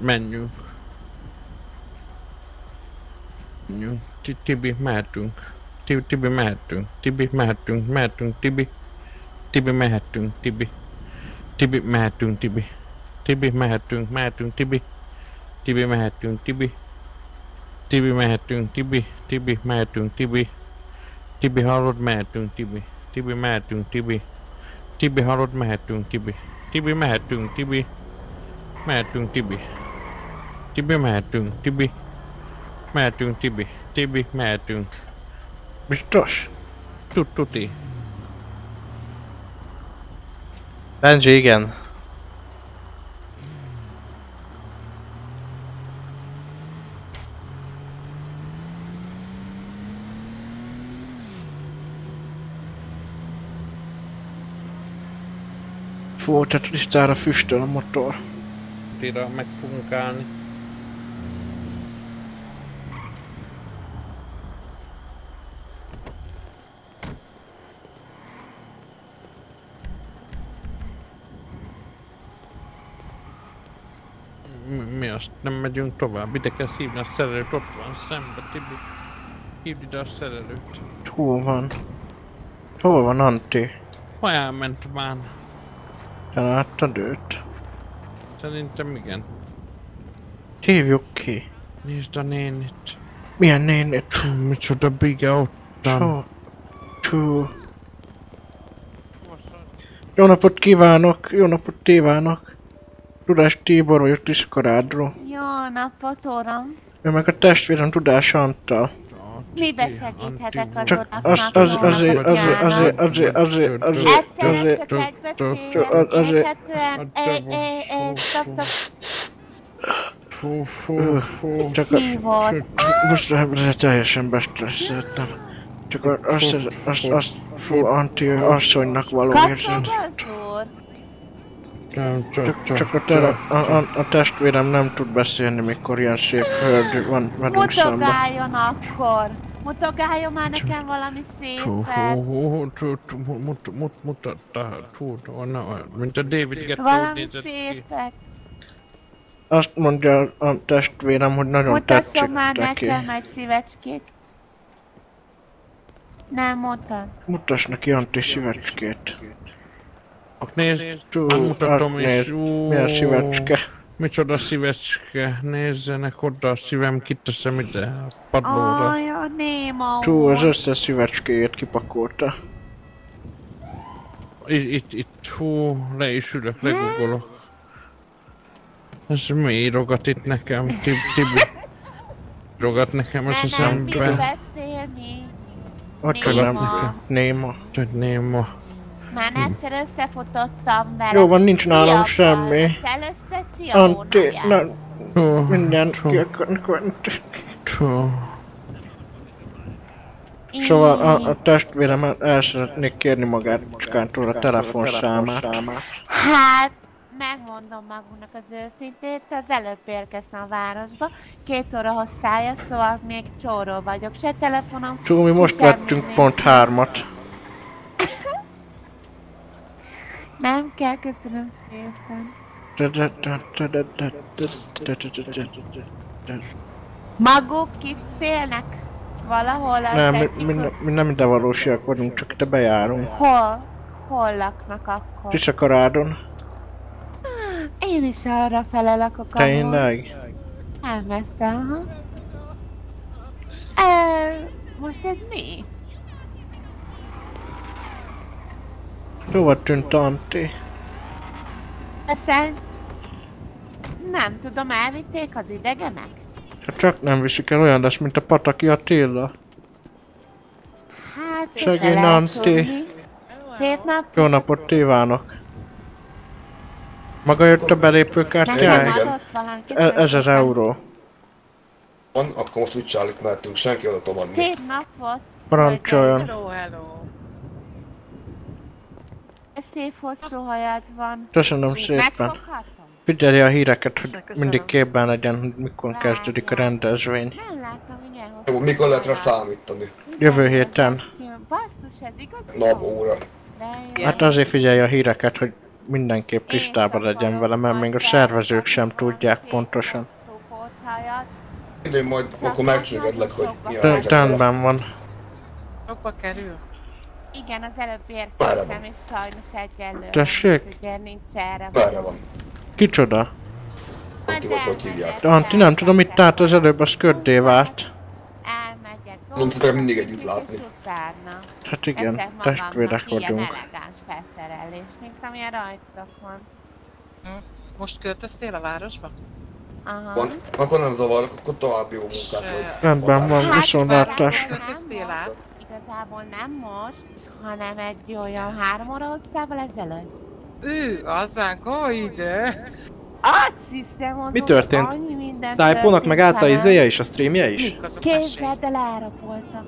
Menjünk. Menjünk. Ti- Tibi, mehetünk. Tibi, mehetünk. Tibi, mehetünk, mehetünk, Tibi. Tibi, mehetünk, Tibi. Tibi, mehetünk, Tibi. Tibi, mehetünk, mehetünk, Tibi. Tibi, mehetünk, Tibi. Tibi, mehetünk, Tibi. Tibi, mehetünk, Tibi. Tibi, hallod, mehetünk, Tibi. Tibi, mehetünk, Tibi. Tibi, hallod, mehetünk, Tibi. Tibi, mehetünk, Tibi. Mehetünk, Tibi. Tibi, mehetünk, Tibi. Mehetünk, Tibi. Tibi, mehetünk. Biztos? Tut, tuti. Benji, igen. Fú, tehát listára füstöl a motor. Tira meg fogunk állni. Azt nem megyünk tovább? Ide kell hívni a szerelőt, ott van szembe, Tibi. Hívd ide a szerelőt. Hol van? Hol van Anti? Ha elment már. Te láttad őt? Szerintem igen. Hívjuk ki. Nézd a nénit. Milyen nénit? Micsoda bige ott. Csó. Jó napot kívánok, jó napot kívánok. Tudás Tibor vagyok Tiszkarádról. Jó napot, uram! Ő meg a testvérem Tudás Antal. Mibe segíthetek az Csak uraknak? az, az, Jó azért, napot azért, azért, kívánok. azért, azért, azért, Egyszerre azért, csak egy betűen, azért, azért, érthetően, é, é, é, stop, stop. Fú, fú, fú. Csak Mi a, volt? most ebben teljesen bestresszeltem. Csak a- azt, azt, azt, fú, Anti, ő asszonynak való érzed. Kapcsolva úr? Csak, csak a, tele, a, a, a testvérem nem tud beszélni, mikor ilyen szép hölgy van velünk szemben. Mutogáljon akkor! Mutogáljon már nekem valami szépet! hú, hú, hú, hú, mut- mut- mut- mutatta, hú, na, mint a David Getto Valami szépet! Azt mondja a testvérem, hogy nagyon tetszik Mutasson már neki. nekem egy szívecskét! Nem mutat. Mutass neki Anti szívecskét. Ak nézd, megmutatom hát is. milyen szívecske. Micsoda szívecske, nézzenek oda, a szívem kiteszem ide a padlóra. Aj, a Néma Tú, az összes szívecskéjét kipakolta. Itt, itt, itt, hú, le is ülök, legugolok. Ez mi rogat itt nekem, Tib Tibi? Rogat nekem ez az Nem bír ember. beszélni. Hogy nem? Néma. Hogy Néma. Már egyszer összefutottam vele. Jó van, nincs nálam semmi. Szelözteti a Antti, hónapját. na, mindjárt ki. Szóval a, a testvérem el, szeretnék kérni magát Cskától a telefonszámát. Hát, megmondom magunknak az őszintét, az előbb érkeztem a városba, két óra hosszája, szóval még csóró vagyok, se telefonom, Tú, mi most vettünk pont hármat. [LAUGHS] Nem kell, köszönöm szépen. Maguk itt félnek valahol az Nem, mi, mi, mi nem ide valósiak vagyunk, csak ide bejárunk. Hol? Hol laknak akkor? Tiszakarádon. Én is arra fele lakok. Tényleg? Nem messze, aha. E, most ez mi? Hova tűnt Antti? Eszen... Nem tudom, elvitték az idegenek? Hát csak nem viszik el olyan lesz, mint a Pataki Attila. Hát, Nancy. tudni. Szép nap. Jó napot kívánok! Maga jött a belépőkártyája? E- Ezer euró. Van, akkor most úgy csálik mehetünk, senki oda tudom adni. Szép napot. Parancsoljon. Hello, hello. Szép hosszú hajad van. Köszönöm szépen. Figyelje a híreket, hogy Köszönöm. mindig képben legyen, hogy mikor kezdődik a rendezvény. Nem látom, igen. hosszú Jó, mikor lehet rá számítani? Jövő héten. Basszus, ez igaz? Nap, óra. Hát azért figyelje a híreket, hogy mindenképp tisztában legyen vele, mert még a szervezők sem tudják pontosan. Idén majd akkor megcsüngedlek, hogy mi a rendben van. Sokba kerül? Igen, az előbb érkeztem, és sajnos egyelőre. Tessék? Ugye nincs erre. Merre van? Kicsoda? Anti vagy hogy hívják? De Antti nem tudom, mit állt az előbb, az köddé vált. Elmegyek. Mondhatok mindig együtt látni. Utána. Hát igen, testvérek ilyen vagyunk. elegáns felszerelés, mint amilyen rajtatok van. Most költöztél a városba? Aha. Van, akkor nem zavar, akkor további jó munkát. vagy- Rendben van, Hát, viszontlátás. Költöztél át? Igazából nem most, hanem egy olyan három óra hosszával ezelőtt. Ő, azzánk, ó ide! Azt hiszem, azon Mi történt? annyi minden Typónak meg állt a izéje is, a streamje is? Mik Képzeld el, elrapoltak.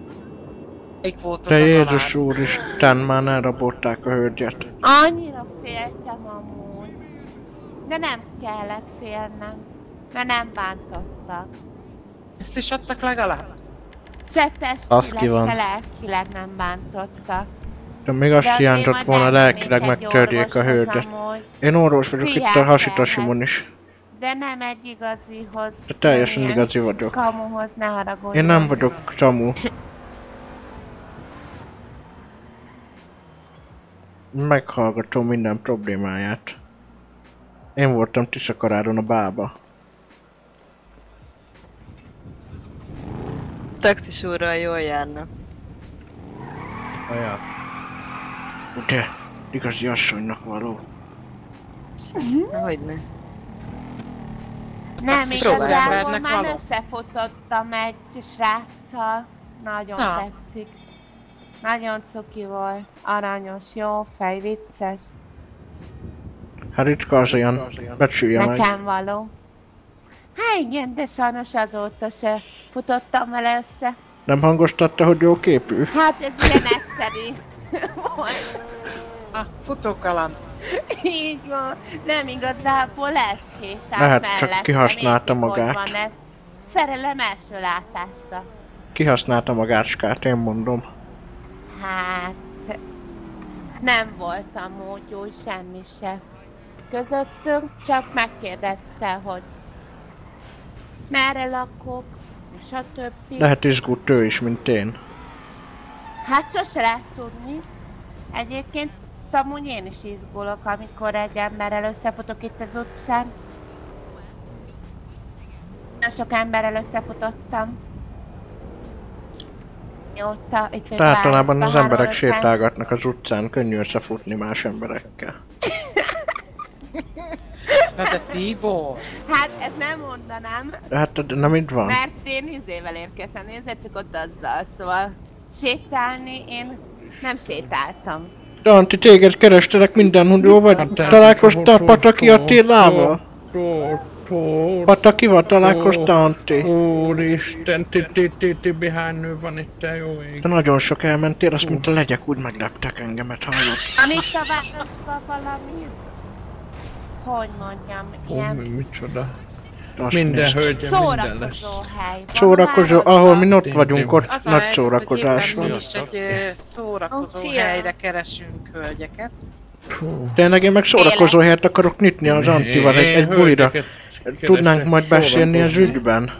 Melyik volt De az a Jézus úristen, már elrabolták a hölgyet. Annyira féltem amúgy. De nem kellett félnem, mert nem bántottak. Ezt is adtak legalább? Se testileg, van. se lelkileg nem bántottak. De még azt hiányzott volna, lelkileg megtörjék a hölgyet. Én orvos vagyok itt a. Hasitosimon is. De nem egy igazihoz. De teljesen nem ilyen igazi vagyok. Kamuhoz, ne haragudj. Én nem vagyok Samu. Meghallgatom minden problémáját. Én voltam Tiszakaráron a bába. Taxis úrral jól járna. Ajá. De, igazi asszonynak való. Hogyne. Nem, Taxis igazából már való. összefutottam egy sráccal. Nagyon Na. tetszik. Nagyon cuki volt. Aranyos, jó fej, vicces. Hát ritka az olyan, becsülje meg. Nekem való. Hát igen, de sajnos azóta se futottam vele össze. Nem hangoztatta, hogy jó képű? Hát ez ilyen egyszerű. volt. Ah, futókaland. Így van. Nem igazából elsétált Lehet, csak mellettem, kihasználta magát. Van ez. Szerelem első látásra. Kihasználta magácskát, én mondom. Hát... Nem voltam úgy, úgy semmi se. Közöttünk csak megkérdezte, hogy merre lakok, és a többi. Lehet izgult ő is, mint én. Hát sose lehet tudni. Egyébként amúgy én is izgulok, amikor egy emberrel összefutok itt az utcán. Nagyon sok emberrel összefutottam. Mióta itt De általában az emberek sétálgatnak az utcán, könnyű összefutni más emberekkel. [LAUGHS] Na de Tibor! Hát ezt nem mondanám, hát de nem itt van. mert én izével érkeztem, nézd csak ott azzal, szóval sétálni én nem sétáltam. Danti, téged kerestelek mindenhol, vagy? Találkoztál Pataki Attilával? Patakival találkoztál, Antti? Úristen, ti- ti- ti- Tibi, hány nő van itt, jó ég? De nagyon sok elmentél, azt mint a legyek úgy megleptek engemet, hallott. Van itt a városban valami, hogy mondjam, Ó, ilyen mi, micsoda. Azt Minden nézd. hölgye, minden lesz. szórakozó hely. Szórakozó, ahol mi ott vagyunk, ott Az nagy szórakozás van. mi is egy szórakozó Szia. helyre keresünk hölgyeket. Tényleg én meg szórakozó helyet akarok nyitni az Antival egy, egy bulira. Tudnánk majd beszélni az ügyben.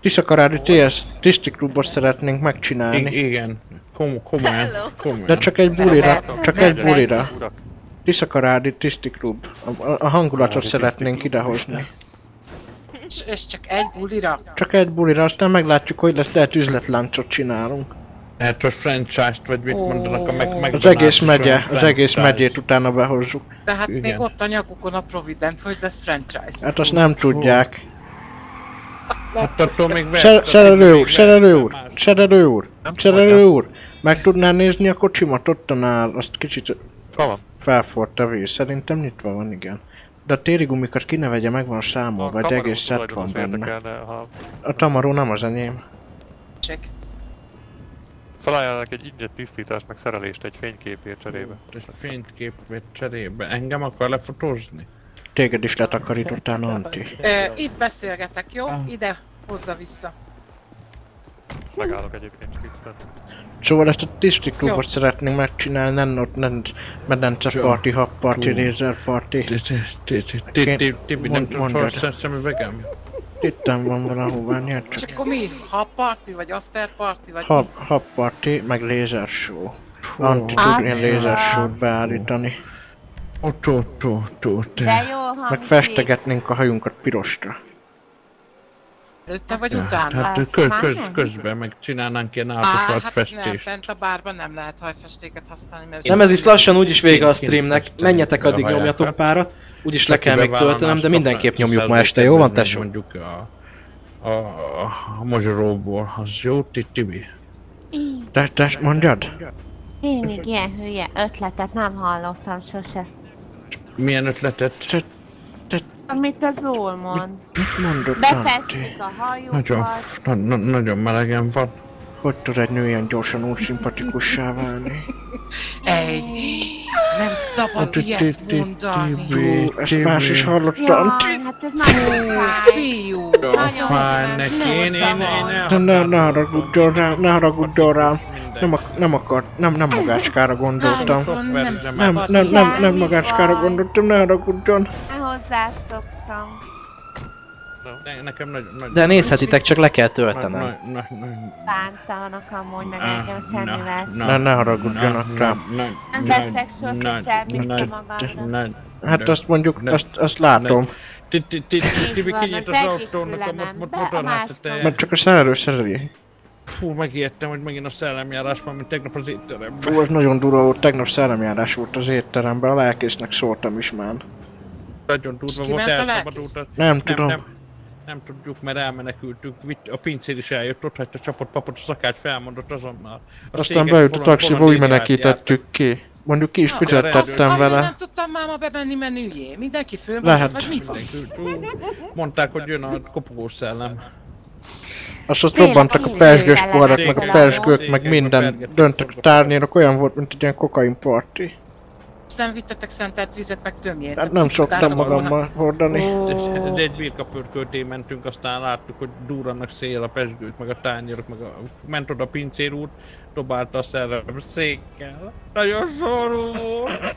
Tiszakarádi TS Tiszti klubot szeretnénk megcsinálni. I- igen, Kom- komolyan, komolyan. De csak egy bulira, csak egy bulira. Tiszakarádi Tiszti klub. A, a- hangulatot szeretnénk idehozni. És, és csak egy bulira. Csak egy bulira, aztán meglátjuk, hogy lesz, lehet üzletláncot csinálunk. Hát, hogy franchise-t, vagy mit mondanak a meg, meg Az egész megye, az egész megyét utána behozzuk. De hát Igen. még ott a nyakukon a Provident, hogy lesz franchise. Hát azt nem tudják. Hát attól még Szer- Szerelő úr, szerelő úr, szerelő úr, szerelő úr. Meg tudnál nézni a kocsimat áll, azt kicsit felforrt a víz. Szerintem nyitva van, igen. De a téri gumikat ki ne vegye, meg van számolva, egy egész szett van benne. A tamaró nem az enyém. Csak. Felajánlnak egy ingyen tisztítást, meg szerelést egy fényképért cserébe. Egy fényképét cserébe. Engem akar lefotózni? Téged is letakarítottál, Anti. Ö, itt beszélgetek, jó? Ide hozza vissza. Megállok egyébként itt. Szóval ezt a tiszti klubot Jó. szeretnénk megcsinálni, nem ott nem medence party, hub party, laser party. Tibi, nem tudsz hozzá szemüvegem? Itten van valahova, nyert És csak. akkor mi? Ha party, vagy after party, vagy Hub, mi? hub party, meg laser show. Fú. Anti tud ilyen laser show-t beállítani. Ott, ott, ott, ott. De jó hangzik. Meg festegetnénk a hajunkat pirosra. Előtte vagy utána? Hát köz, köz, közben meg csinálnánk ilyen Á, átosat hát nem, festést. bent a bárban nem lehet hajfestéket használni, mert... Nem, ez is lassan úgyis vége a streamnek. Menjetek, addig nyomjatok párat. Úgyis le kell még töltenem, de mindenképp nyomjuk ma este, jó van tesó? Mondjuk a, a, a, mazsoróból, az jó, Ti- Tibi? Te, te mondjad? Én még ilyen hülye ötletet nem hallottam sose. Milyen ötletet? Amit az Zól mond. Mit Anti? Befestik a Nagyon, hajukat. na, na, nagyon melegen van. Hogy tud egy nő ilyen gyorsan úgy szimpatikussá válni? Ej, nem szabad ilyet mondani. Ezt más is hallotta, Anti. Jaj, hát ez nagyon fáj. Fiú, Nagyon fáj neki. Én, én, én, De ne, haragudjon rám, ne haragudjon rám. Nem, ak- nem akart, nem, nem magácskára gondoltam. Nem, nem Nem, nem, nem, nem magácskára gondoltam, ne haragudjon. Hozzászoktam. Ne, nekem nagyon, nagyon... De nézhetitek, csak le kell töltenem. na, na, na, Bántanak amúgy meg engem semmivel na, Ne, ne haragudjanak rám. Nem veszek sose semmit sem magamra. Hát azt mondjuk, azt, azt látom. Ti- ti- ti- Tibi kinyit az az autónak a fülemem mot- be, a motorháteteje. Mert csak a szerelő szereli. Fú, megijedtem, hogy megint a szellemjárás van, mint tegnap az étteremben. Fú, ez nagyon durva volt, tegnap szellemjárás volt az étteremben, a lelkésznek szóltam is már. Nagyon durva volt, ment a elszabadult. a- Nem tudom. Nem, nem tudjuk, mert elmenekültünk. Vitt- A pincér is eljött, ott hagyta csapott papot, a szakács felmondott azonnal. A Aztán bejött a taxiba, úgy menekítettük ki. Mondjuk ki is fizettettem vele. nem tudtam máma bemenni menüjé. Mindenki föl Lehet. vagy mi van? Mondták, hogy jön a kopogós szellem. Azt ott robbantak a persgős poharak, meg a persgők, meg minden. Döntek a tárnyérok, olyan volt, mint egy ilyen kokain party. Nem vittetek szentelt vizet, meg tömjét. Hát nem szoktam magammal hordani. De, de egy birkapörkölté mentünk, aztán láttuk, hogy durrannak szél a pesgők, meg a tányérok, meg a... Ment oda a pincér úr, dobálta a szerelem székkel. Nagyon szorú volt.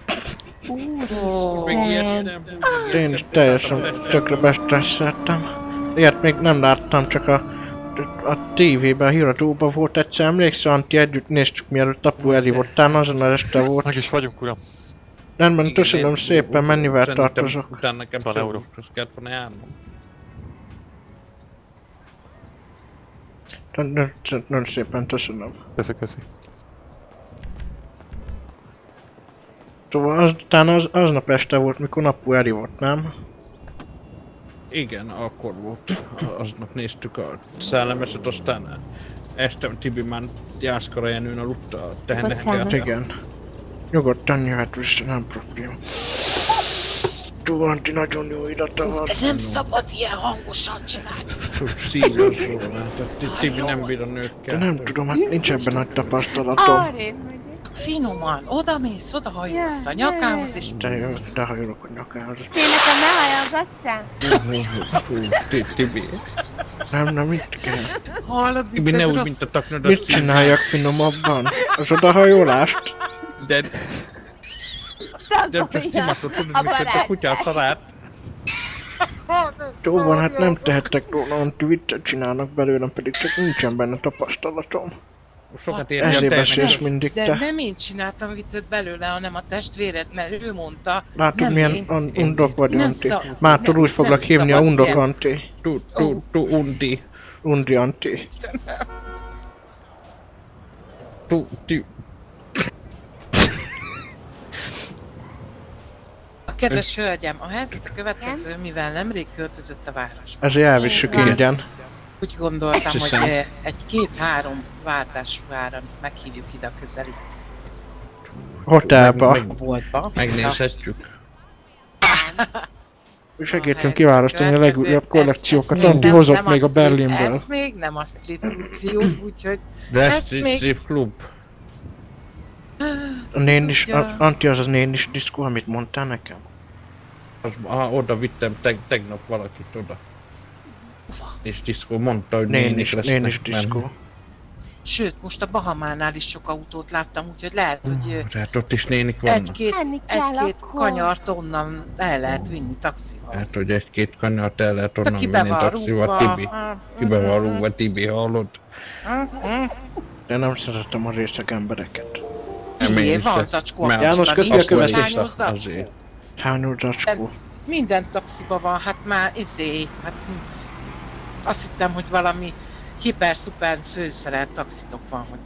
Én is teljesen tökre bestresszeltem. Ilyet még nem láttam, csak a, a tévében, a híradóban volt egyszer, emlékszel, Anti, együtt néztük mielőtt apu elivottál, azon az este volt. Meg is vagyunk, uram. Rendben, köszönöm szépen, mennyivel Szerintem tartozok? Utána nekem 20 euró. kellett volna járnom. Nagyon- szépen köszönöm. Köszi, köszi. Szóval az, talán az, aznap este volt, mikor napú Eri volt, nem? Igen, akkor volt. Aznap néztük a szellemeset, aztán este Tibi már Jászkara Jenőn aludta a tehenekkel. Igen. Nyugodtan jöhet vissza, nem probléma. Tuvanti nagyon jó illata van. De nem szabad ilyen hangosan csinálni. Szíves Ti- Tibi nem bír a nőkkel. De nem tudom, hát nincs ebben nagy tapasztalatom. Finoman, oda mész, oda hajolsz a nyakához, és De jó, de hajolok a nyakához. Én nekem ne hajolgass sem. Tibi. Nem, nem, mit kell? Hallod, Tibi, ne úgy, mint a taknod. Mit csináljak finomabban? Az odahajolást? De... De csak szimatot tudod, a a barátság. kutya szarát. Jó van, hát nem tehettek róla, amit viccet csinálnak belőlem, pedig csak nincsen benne tapasztalatom. Sokat érni a Ezért te beszélsz mindig De te. nem én csináltam viccet belőle, hanem a testvéred, mert ő mondta. Látod milyen undok vagy, Anti. Mától úgy foglak hívni a undok. Anti. Tu, tu, tu, undi. Undi, Anti. Tu, tu. Kedves hölgyem, a helyzet a következő, mivel nemrég költözött a városba. Ezért elvisszük Igen. ingyen. Úgy gondoltam, hogy Köszönöm. eh, egy két-három váltású áron meghívjuk ide a közeli Hotelba. Meg- meg- boltba. Megnézhetjük. [LAUGHS] Segítünk kiválasztani a legújabb kollekciókat, Anti hozott még a Berlinből. Ez még nem a strip club, úgyhogy De ez strip club. A nénis, Tudja. a, Anti az a nénis diszkó, amit mondtál nekem? Az, ah, oda vittem teg, tegnap valakit oda. És diszkó mondta, hogy Nénis, nénis diszkó. Sőt, most a Bahamánál is sok autót láttam, úgyhogy lehet, hogy Tehát ott is nénik vannak. egy-két, akkor. kanyart onnan el lehet vinni taxival. Hát, hogy egy-két kanyart el lehet onnan kibe vinni taxival. Tibi. Kibe van mhm. rúgva, Tibi, hallod? De nem szeretem a részek embereket. Nem, én Mié, is, van zacskó. mert János, köszi a követést. is Hányos zacskó? Minden taxiba van, hát már izé, hát azt hittem, hogy valami hiper-szuper főszerelt taxitok van, hogy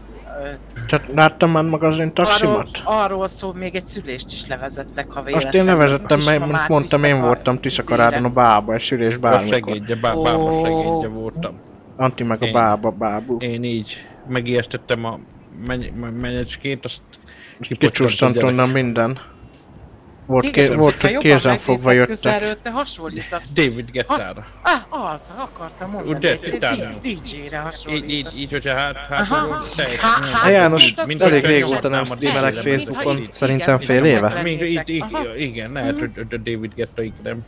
Tehát láttam már magazin arról, taximat? arról szól, még egy szülést is levezettek, ha Azt én véletlenül levezettem, mert mondtam, én voltam Tiszakarádon a bába, egy szülés A bármikor. segédje, bá, bába segédje voltam. Anti meg a Én- bába, bábú. Én így megijesztettem a menye- menyecskét, azt Kicsusszant onnan minden. Volt, Igen, ké- volt hogy jobban kézen fogva megnézed jöttek. közelről, te hasonlítasz. David Gettára. Ah, az, akartam mondani. Ugye, hogy titánum. DJ-re hasonlítasz. így, így, hogyha hát, hát, hát, Hát János, elég régóta nem streamelek. Facebookon, szerintem fél éve. igen. Lehet, hogy hogy a David Getta igen.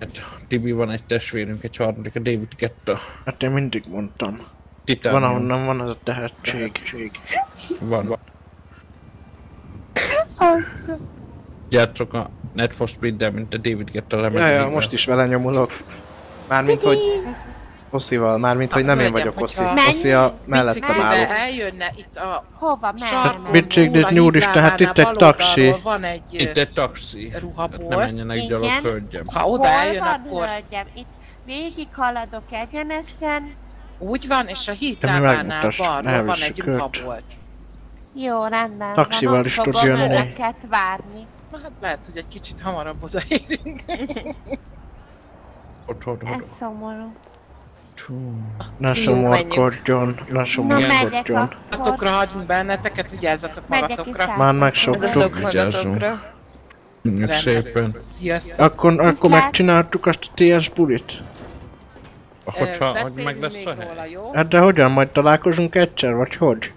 Hát Tibi van egy testvérünk, egy harmadik, a David Getta. Hát én mindig mondtam. Titánium. Van ahonnan van az a tehetség. Van, van. Játszok a Net for Speed-del, mint a David Getta Ja, lemezével. ja, most is vele nyomulok. Mármint, hogy Oszival, mármint, hogy nem én vagyok Oszi. Oszi a mellettem álló. eljönne itt a Hova sarkon, Biciklis a nyúrista, hát itt egy taxi. Van egy Itt egy taxi. Hát ruhabolt. ne menjenek gyalog, hölgyem. Ha oda Hol eljön, van, akkor hölgyem? Itt végig haladok egyenesen. Úgy van, és a hídlábánál balról van egy őt. ruhabolt. Jó, rendben. Taxival van, is tud jönni. önöket várni. Na hát lehet, hogy egy kicsit hamarabb odaérünk. Ott, ott, Ez szomorú. Ne szomorkodjon, ne Na, megyek szomorkodjon. Magatokra hagyunk benneteket, vigyázzatok magatokra. Már megszoktuk. Vigyázzunk. Szépen. Sziasztok. Akkor, akkor megcsináltuk azt a TS bulit? Hogyha, hogy Beszéljünk meg lesz a hely. róla, jó? Hát de hogyan, majd találkozunk egyszer, vagy hogy?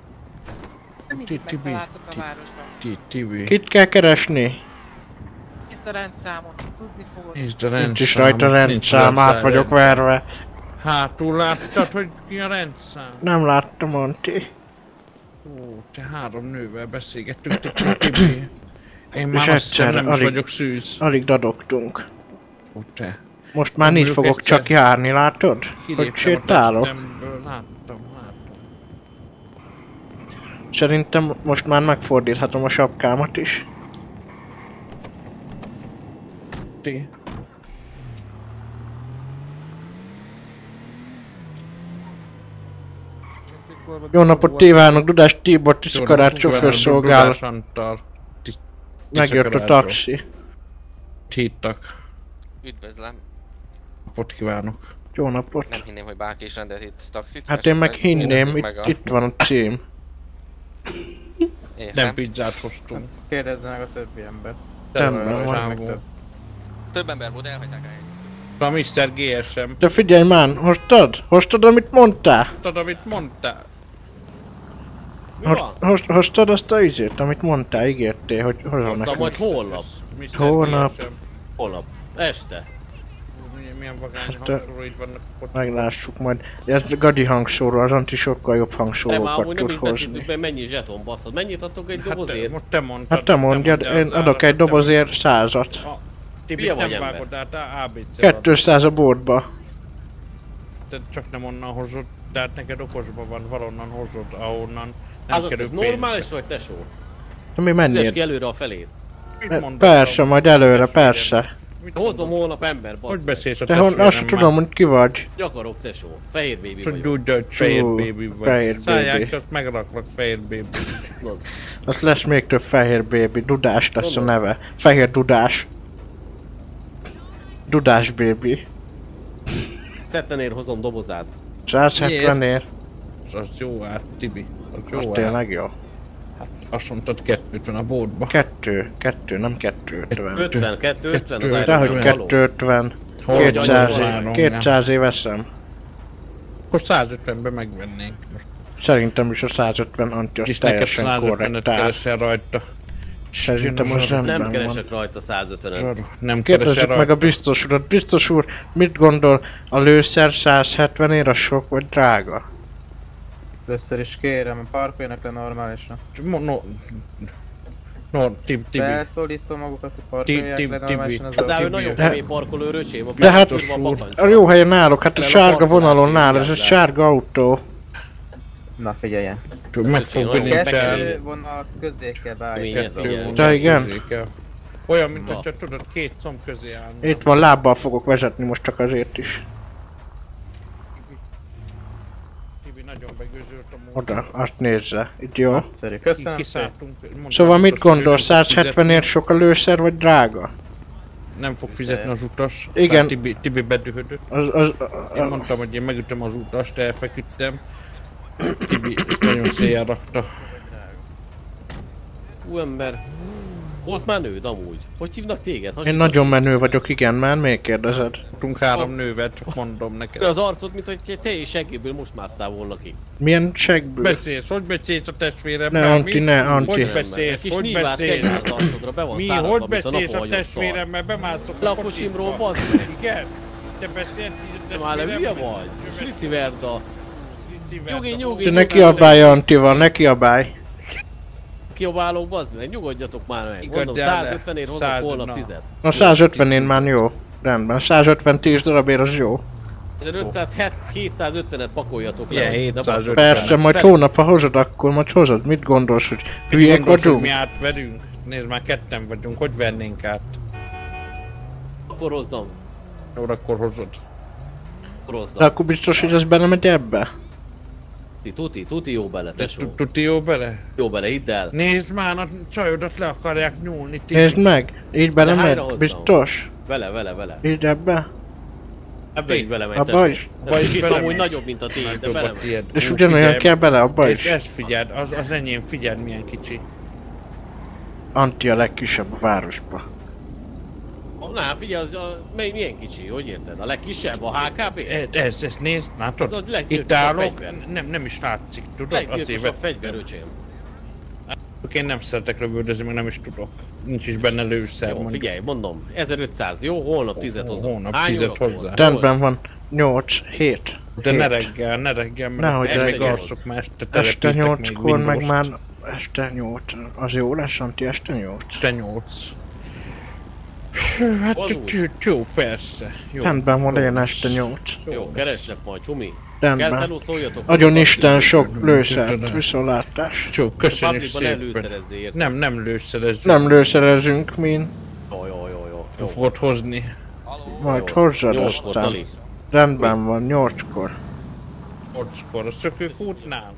Mindig megtaláltok a városban. Ti- Tibi. Kit kell keresni? Nézd a rendszámot, tudni fogod. Nézd a Nincs is rajta rendszám, át vagyok verve. Hátul láttad, hogy mi a rendszám? Nem láttam, Anti. Ó, te három nővel beszélgettünk, ti- Tibi. Én már És azt hiszem egyszer nem is alig, vagyok szűz. alig dadogtunk. Ó, te. Most már nincs fogok egyszer csak járni, látod? Hogy Kiléptem a sétálok? láttam, láttam. Szerintem most már megfordíthatom a sapkámat is. Ti. Jó napot kívánok, Dudás Tibor, Tiszakarát sofőrszolgálat. Megjött a taxi. Hívtak. Üdvözlöm. Napot kívánok. Jó napot. Nem hinném, hogy bárki is rendelt itt taxit. Hát én meg hinném, itt, meg a- itt van a cím. Értem. Nem pizzát hoztunk. Kérdezze meg a többi ember. Rendben van. Több ember volt, elhagyták helyet. A Mr. GSM. De figyelj már, hoztad? Hoztad, amit mondtál? Tudod, amit mondtál? Hozt, hoztad azt a izét, amit mondtál, ígértél, hogy hozol Aztán nekem. majd holnap. Holnap. Holnap. Este. Milyen- vagány Hát, hangszóróid vannak ott. Meglássuk majd. Ez Gadi hangszóró, az Anti sokkal jobb Nem, nem tud beszéltünk hozni. be, mennyi zseton baszod. Mennyit adtok egy Hát dobozért? most te mondtad. Hát te mondjad, én adok egy dobozért százat. Tibi, Hülye nem vágod át a ABC 200 a boltba. Te csak nem onnan hozod, de hát neked okosban van, valonnan hozod, ahonnan nem Az kerül az normális vagy tesó? Mi Fizes mennél? ki előre a felét. Persze, majd előre, persze. Hozom holnap ember, basz Hogy beszélsz a De hon, azt tudom, hogy ki vagy. Gyakorok tesó. Fehér bébi Csak vagyok. hogy fehér baby vagy. fehér Szállják, baby. azt megraklak fehér baby. Az lesz még több fehér baby, Dudás lesz a neve. Fehér Dudás. Dudás baby. 70 ér hozom dobozát. 170 ér. Az, az jó ár, Tibi. Az jó ár. tényleg jó. Azt mondtad 250 a bódba. Kettő, kettő, nem 250. 50, 250 az Dehogy Iron Man való. 250. Hol 200 vagy, ér, várom, 200 ér veszem. Akkor 150-ben megvennénk most. Szerintem is a 150 anti az És teljesen 150-et korrektál. keresel rajta. Szerintem most Nem van. keresek rajta 150 Zsaru. Nem Kérdezzük meg a biztos urat. Biztos úr, mit gondol? A lőszer 170 ér a sok vagy drága? Először is kérem, parkoljanak le normálisan. No, no, no Tib, Tibi. Felszólítom magukat, hogy parkolják Ti- le Tibi. normálisan az Az autó. nagyon kemény parkoló röcsém. A De hát biztos van bakancs. a jó helyen állok, hát a a sárga vonalon nál, ez egy sárga autó. Na figyeljen. Tud, meg fog. Kettő vonal közé kell beállítani. De igen. Olyan, mint hogyha tudod, két comb közé állna. Itt van, lábbal fogok vezetni most csak azért is. Tibi nagyon begőzölt a mód. Oda, azt nézze. Itt jó. Nagyszerű, köszönöm Kiszálltunk. Szóval mit biztos, hogy gondol, nem fog 170 ér sok a lőszer vagy drága? Nem fog fizetni az utas. Igen. Tibi, Tibi bedühödött. Az, az, Én a, mondtam, hogy én megütöm az utast, elfeküdtem. Tibi ezt nagyon széjjel rakta. Fú ember. Volt már nőd amúgy. Hogy hívnak téged? én nagyon menő vagyok, igen, már még kérdezed. Tudtunk három nővel, csak mondom neked. Az arcod, mint hogy te is seggéből most másztál volna ki. Milyen segből? Beszélsz, hogy beszélsz a testvéremmel? Ne, Anti, ne, Anti. Hogy Egy beszélsz, kis hogy beszélsz? az arcodra, be van Mi, száradva, hogy a beszélsz a testvéremmel? Bemászok a Le a kocsimról, bazd meg. Igen? Te beszélsz a Te már nem hülye vagy? Slici Verda. Nyugi, nyugi, Te ne kiabálj Antival, ne kiabálj. Kiabálok, bazd meg, nyugodjatok már meg. Mondom, Nyugodjál le. 150 ér hozok holnap na. 10 Na 150 én már jó. Rendben, 150 10 darabért az jó. 1500-750-et pakoljatok le. Igen, de 750. basszus. Persze, majd hónap, ha hozod, akkor majd hozod. Mit gondolsz, hogy hülyék Gondolsz, hogy vagyunk? mi átverünk? Nézd már, ketten vagyunk, hogy vennénk át? Akkor hozzam. Jó, akkor hozod. Akkor hozzam. De akkor biztos, hogy ez belemegy ebbe? Tuti, tuti, tuti jó bele, Te tesó. Tuti jó bele? Jó bele, hidd el. Nézd már, a csajodat le akarják nyúlni, Tibi. Nézd meg, így belemegy, hozzam? biztos? Vele, vele, vele. Így ebbe? Ebbe így belemegy, Abba tesó. is? Ez kicsit belemegy. amúgy nagyobb, mint a tiéd, de belemegy. És ugyanolyan kell bele, abba és is? ezt figyeld, az, az enyém figyeld milyen kicsi. Anti a legkisebb a városba. Na, figyelj, az a, mely, milyen kicsi, hogy érted? A legkisebb, a HKB? Ez, ez, ez nézd, látod? Ez a Itt állok, nem, nem is látszik, tudod? Azért vettem. fegyver, öcsém. Én nem szeretek lövöldözni, meg nem is tudok. Nincs is benne lőszer, Jó, mondjuk. figyelj, mondom, 1500, jó? Holnap 10 hozom. Holnap Hány 10 órakor? hozzá. Rendben van. 8, 7. De ne reggel, ne reggel, mert Nehogy Nehogy még alszok, mert este Este telepítek még 8-kor meg már... Este 8. Az jó lesz, Anti, este 8. Este 8. Hát t- jó, persze. Jó. Rendben van, én este nyolc. Jó, keresnek majd, Csumi. Rendben. Nagyon Isten sok lőszert, viszontlátás. Csó, köszönjük szépen. Nem, nem lőszerezzünk. Nem lőszerezünk, min. Jó, jó, jó, jó. jó. Fogod hozni. Majd hozzad Nyolckor, aztán. Rendben van, nyolckor. Ocskor, az csak ők útnál.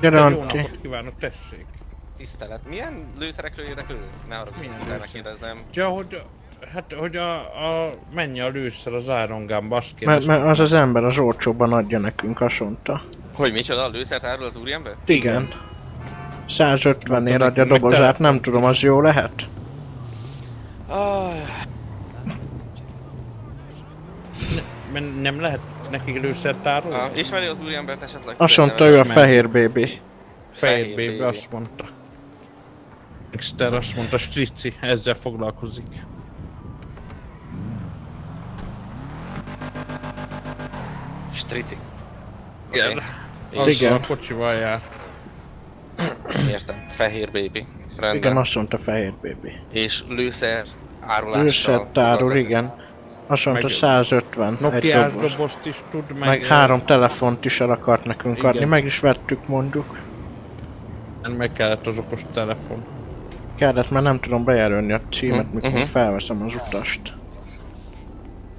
Gyere, Jó Antti. napot kívánok, tessék. Tisztelet. Milyen lőszerekről érdeklő? Ne haragudj, Milyen muszáj megkérdezem. Ja, hogy, hát, hogy a, a, mennyi a lőszer az Iron azt Mert, mert az az ember az olcsóban adja nekünk, azt mondta. Hogy micsoda, a lőszert árul az úriember? Igen. 150 ér adja dobozát, nem tudom, az jó lehet? Ah, Men- nem lehet nekik lőszert árulni? ah, ismeri az úriembert esetleg? Azt mondta ő a fehér bébi. Fehér bébi. azt mondta. Dexter azt mondta, Strici, ezzel foglalkozik. Strici. Igen. Oké. Az És- a kocsival jár. Értem, fehér baby. Rendben. Igen, azt mondta fehér bébi. És lőszer árulással. Lőszert árul, igen. Azt mondta Meg 150 egy Nokiás doboz. dobozt is tud, meg... Meg három telefont is el akart nekünk Igen. adni, meg is vettük mondjuk. Meg kellett az okos telefon. Kellett, mert nem tudom bejelölni a címet, Mhm, mikor mhm. felveszem az utast.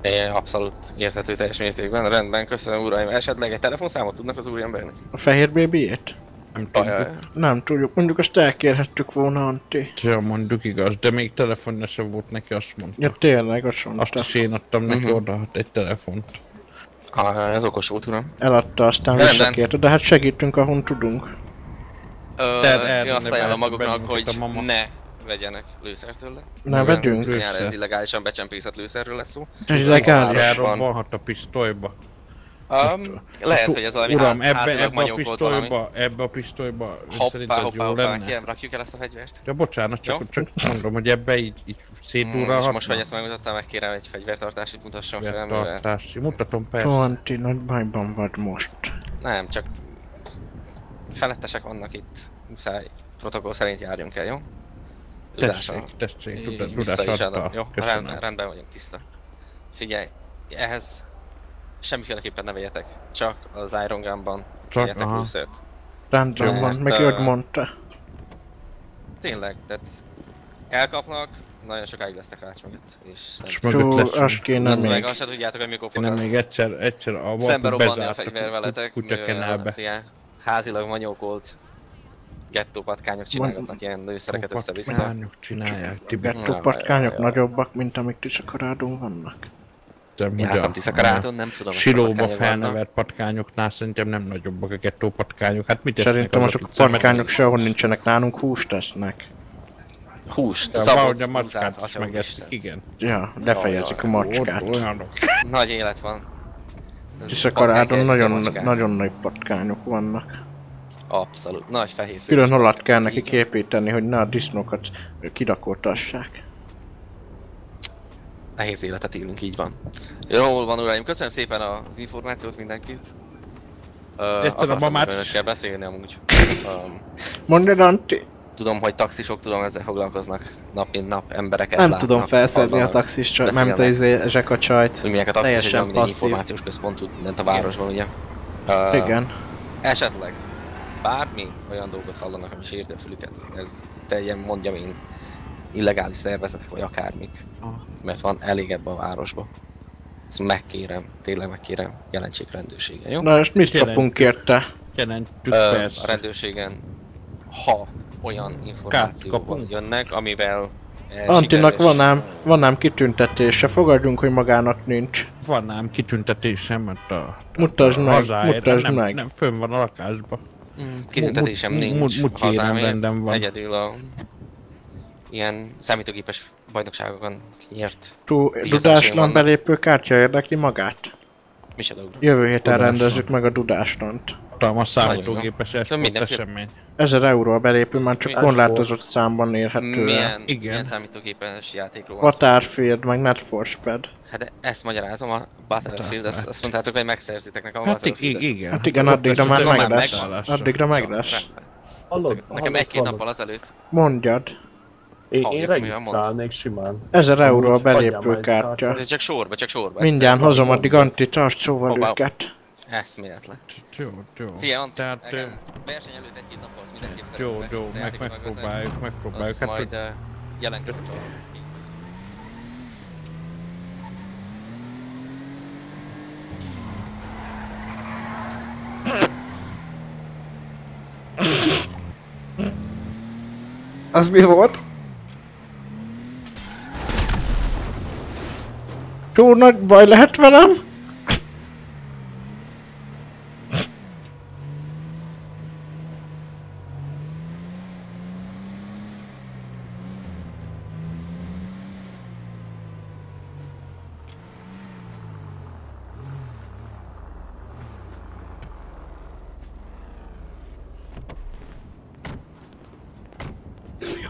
É, abszolút érthető teljes mértékben. Rendben, köszönöm uraim. Esetleg egy telefonszámot tudnak az úriembernek? A fehér bébiét? Nem tudjuk. Nem tudjuk, mondjuk azt elkérhettük volna, Antti. Ja, mondjuk igaz, de még telefonja sem volt neki, azt mondta. Ja tényleg, azt mondta. Azt is én adtam neki Mhm. oda hát egy telefont. Ah, ez okos volt, uram. Eladta, aztán visszakérte, de hát segítünk, ahol tudunk. Ö, De erre én azt ajánlom maguknak, hogy ne vegyenek lőszert tőle. Ne vegyünk? bizonyára ez Lőszer. illegálisan becsempészett lőszerről lesz szó. Ez illegális. Elrobbanhat a pisztolyba. Um, lehet, hogy ez valami Uram, ebbe, ebbe a pisztolyba, ebbe a pisztolyba Hoppá, hoppá, jó hoppá, lenne? rakjuk el ezt a fegyvert. Ja, bocsánat, csak, Jó? csak mondom, hogy ebbe így, így Mm, és szétdurralhatna. most, hogy ezt megmutattam, megkérem egy fegyvertartást mutassam fel, mivel... Mutatom persze. Antti, nagy bajban vagy most. Nem, csak felettesek vannak itt, muszáj protokoll szerint járjunk el, jó? Tessék, tessék, tuda- Így, tudás vissza is adta. adom. Jó, rendben, rendben vagyunk, tiszta. Figyelj, ehhez semmiféleképpen ne vegyetek, csak az Iron Gunban Csak, vegyetek. Rendben van, meg hogy mondta. Tényleg, tehát elkapnak, nagyon sokáig lesznek rács mögött, és És nem- mögött lesz. azt kéne Az még. meg azt se tudjátok, hogy mikor fognak még egyszer, egyszer a szembe robbanni a fegyver veletek, kutyakenelbe. Házilag manyókolt gettópatkányok csinálgatnak ilyen lőszereket össze-vissza. Patkányok csinálják, Tibi. Gettó patkányok nagyobbak, mint amik Tiszakarádon vannak. Hiszem, hogy Jártam a- Tiszakarádon, a nem tudom, Silóba patkányok felnevert patkányoknál szerintem nem nagyobbak a gettó patkányok. Hát mit Szerintem azok a patkányok sehol nincsenek, nálunk húst tesznek. Húst, Ja, szabad valahogy a macskát is megeszik, igen. Ja, lefejezik a macskát. Nagy élet van. Tiszakarádon nagyon, nagyon nagy patkányok vannak. Abszolút, nagy fehér Külön halat kell neki képíteni, hogy ne a disznókat kidakoltassák. Nehéz életet élünk, így van. Jól van, uraim, köszönöm szépen az információt mindenképp. Uh, Egyszer a mamát- önökkel beszélni amúgy. [LAUGHS] Um, Mondd el, Antti! Tudom, hogy taxisok, tudom, ezzel foglalkoznak nap mint nap, embereket Nem látnak, tudom felszedni a taxis csaj, nem tudom, izé, zsek a csajt. Hogy milyen a taxis, Teljesen passzív. információs központ mindent a városban, ugye? Uh, Igen. Esetleg bármi olyan dolgot hallanak, ami sérti a fülüket, ez teljesen mondjam én illegális szervezetek vagy akármik, mert van elég ebbe a városba. Ezt megkérem, tényleg megkérem, jelentsék rendőrségen, jó? Na és mit kapunk érte? Jelentjük a rendőrségen, ha olyan információk kapunk? jönnek, amivel eh, Antinak van ám, van ám kitüntetése, fogadjunk, hogy magának nincs. Van ám kitüntetésem, mert a, a Mutasd a meg, mutasd nem, meg. Nem, fönn van a lakásba. Mm, Kitüntetésem nincs hazámért, van. egyedül a ilyen számítógépes bajnokságokon nyert dudáslan belépő kártya érdekli magát? Micsoda uram? Jövő héten rendezzük meg a dudáslant. Hatalmas esport Mindenféle- esemény. 1000 euró a belépő, már csak korlátozott számban érhető. Milyen, Igen. milyen számítógépes játékról van? Battlefield, meg Net for Speed. Hát ezt magyarázom, a Battlefield, azt, azt mondtátok, hogy megszerzitek nekem a Hát igen. Hát igen, addigra már meg lesz. Addigra meg lesz. Nekem egy-két nappal azelőtt. Mondjad. Én, én regisztrálnék simán. 1000 euró a belépőkártya. Ez csak sorba, csak sorba. Mindjárt hozom, addig Anti, tartsd Hoppá. őket. Eszméletlen. Jó, jó. Fia, Tehát, verseny előtt egy-két nappal azt mindenképp Jó, jó, meg megpróbáljuk, megpróbáljuk. Hát, majd jelentkezünk. Az mi volt? Túl nagy baj lehet velem?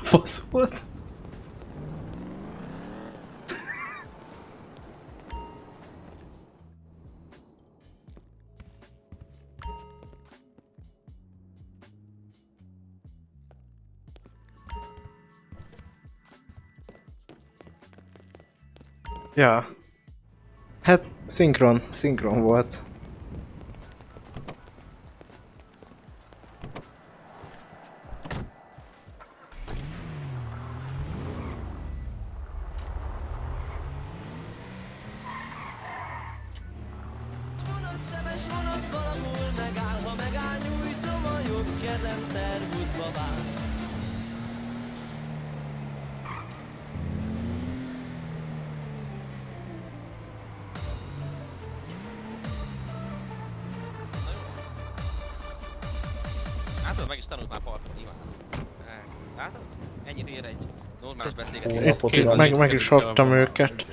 Mi a fasz volt? Ja. Hát szinkron, szinkron volt. Itt ki, meg, meg is hagytam őket.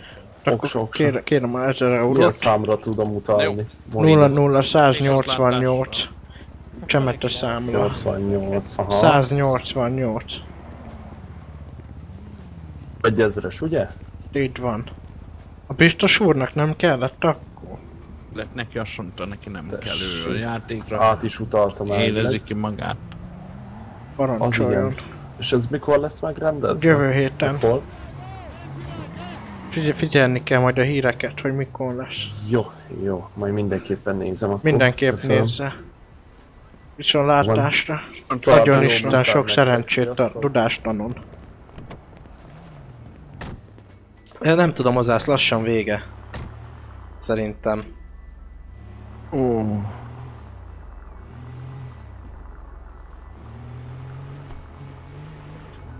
Akkor kér, kérem a 1000 Milyen eurót. számra tudom utalni? 0 0 188. Csemete számla. 88, aha. 188. Egy ezres, ugye? Így van. A biztos úrnak nem kellett akkor? Lett neki azt mondta, neki nem kell Tessék. ő a játékra. Át is utaltam elvileg. Élezi ki magát. Parancsoljon. És ez mikor lesz megrendezve? Jövő héten. Mikor? Figyel, figyelni kell majd a híreket, hogy mikor lesz. Jó, jó. Majd mindenképpen nézem akkor. Mindenképp Köszönöm. nézze. Viszontlátásra. Van- Nagyon Isten sok szerencsét a tudástanon. Én nem tudom, az lesz lassan vége. Szerintem. Ó.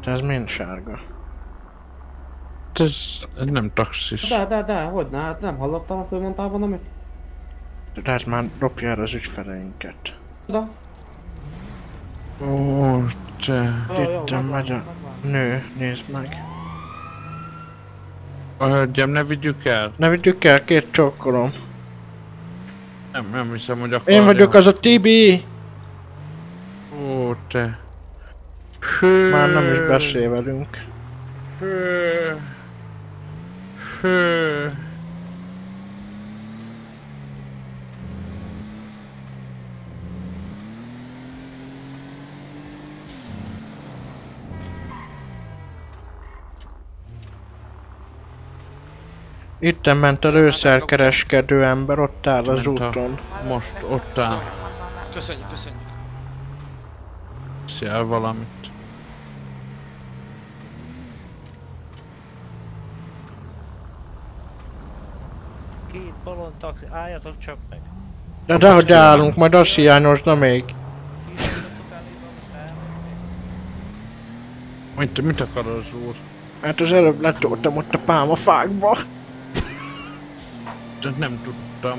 De ez mind sárga. Ez, ez nem taxis. De, de, de, hogy ne, hát nem hallottam, akkor mondtál valamit? De hát már el az ügyfeleinket. De. Ó, te. Itt megy a nő, nézd meg. A hölgyem, ne vigyük el. Ne vigyük el, két csókolom. Nem, nem hiszem, hogy akarja. Én vagyok az a Tibi! Ó, te. Hő. Már nem is beszél velünk. Hő. Hő. Itten ment a lőszerkereskedő ember, ott áll az Ment a- úton. Most ott áll. Köszönjük, köszönjük. Szél valamit. Két balon taxi, álljatok csak meg. De dehogy állunk, majd azt hiányozna még. Mit, mit akar az úr? Hát az előbb letoltam ott a pálmafákba. De nem tudtam.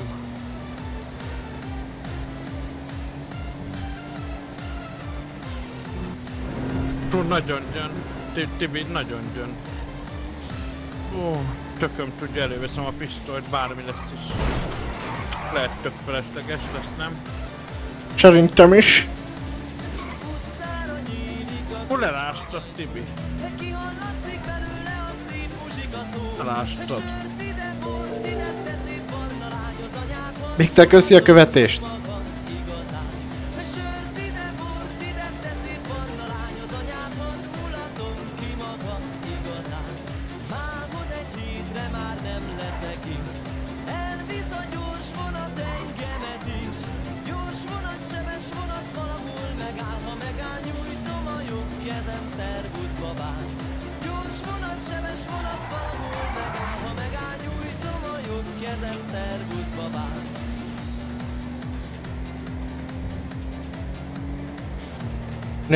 Ó, nagyon gyön. Ti- Tibi, nagyon gyön. Ó, tököm tudja, előveszem a pisztolyt, bármi lesz is. Lehet tök felesleges lesz, nem? Szerintem is. Hol elástad, Tibi? Elástad. Miktek köszi a követést.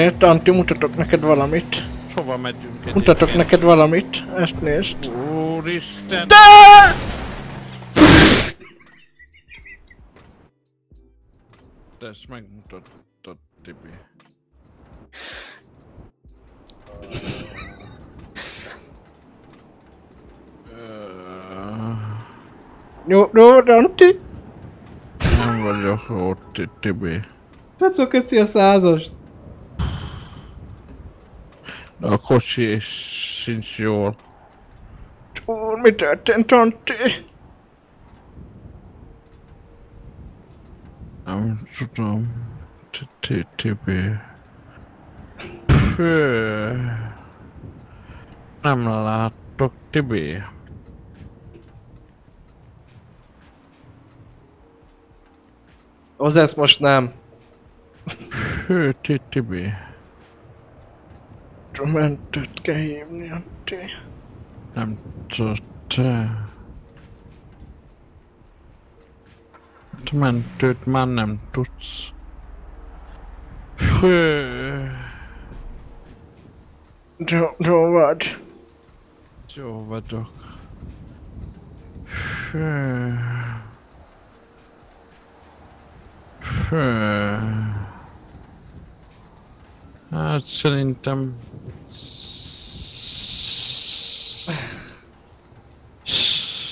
Nézd, Tanti, mutatok neked valamit. Hova megyünk Mutatok neked valamit. Ezt nézd. Úristen! De! Te ezt megmutattad, Tibi. Jó, jó, Tanti. Nem vagyok ott, Ti- Tibi. Fecó, köszi a százast. A kocsi is sincs jól. Úr, mi történt, Tanti? Nem tudom. Fő. Nem látok, Tibi. Hozzász most nem. Ti- Tibi. A mentőt kell hívni, Tanti. Nem tudod, te. Te mentőt már nem tudsz. Fő. Jó, jó vagy. Jó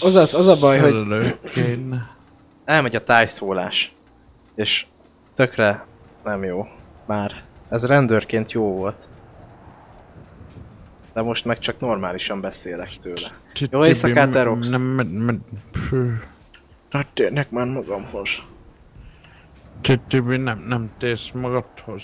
szerintem... Hozzász, az a baj, hogy elmegy a tájszólás. És tökre nem jó. Már. Ez rendőrként jó volt. De most meg csak normálisan beszélek tőle. Jó éjszakát, Erox! Nem, nem, nem. Hát térnek már magamhoz. Ti- Tibi, nem, nem tész magadhoz.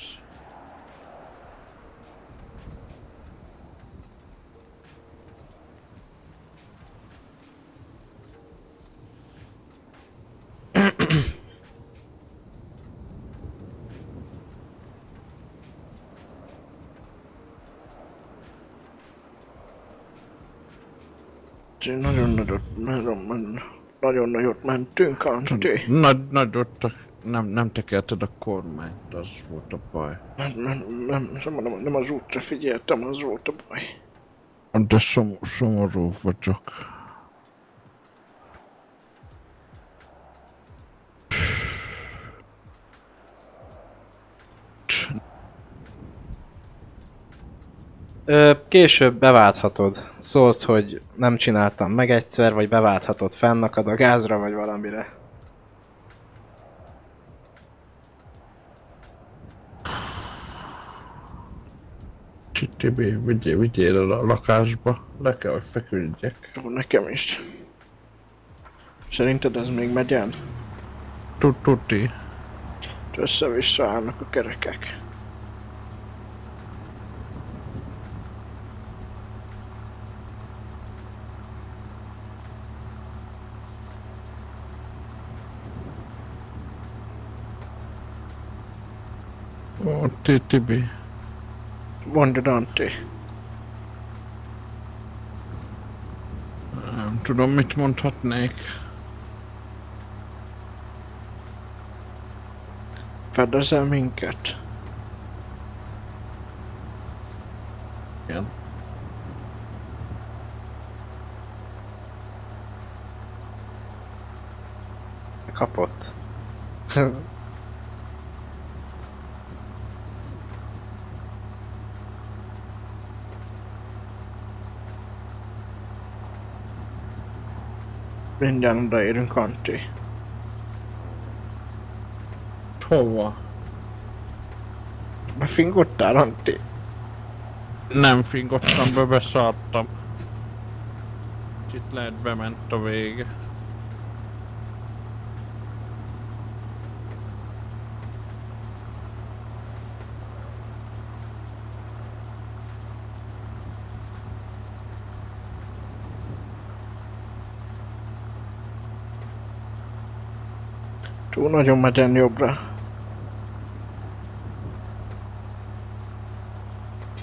Nagyon nagyot, nagyon, nagyon, nagyon nagyot mentünk, Antti. Nagy, nagyot, nem, nem tekerted a kormányt, az volt a baj. Nem, nem, nem, nem, nem az útra figyeltem, az volt a baj. De szom, szomorú vagyok. Ö, később beválthatod. Szólsz, hogy nem csináltam meg egyszer, vagy beválthatod, fennakad a gázra, vagy valamire. Ti- Tibi, vigyél, vigyél el a lakásba, le kell, hogy feküdjek. Jó, nekem is. Szerinted ez még megy el? Tud- Tuti. Össze-vissza állnak a kerekek. Ti- Tibi. Mondod, Antti. Nem tudom, mit mondhatnék. Fedezel minket? Igen. Kapott. [LAUGHS] Mindjárt odaérünk, Antti. Hova? Befingottál, Antti? Nem fingottam be, beszartam. Itt lehet bement a vége. Túl nagyon megyen jobbra.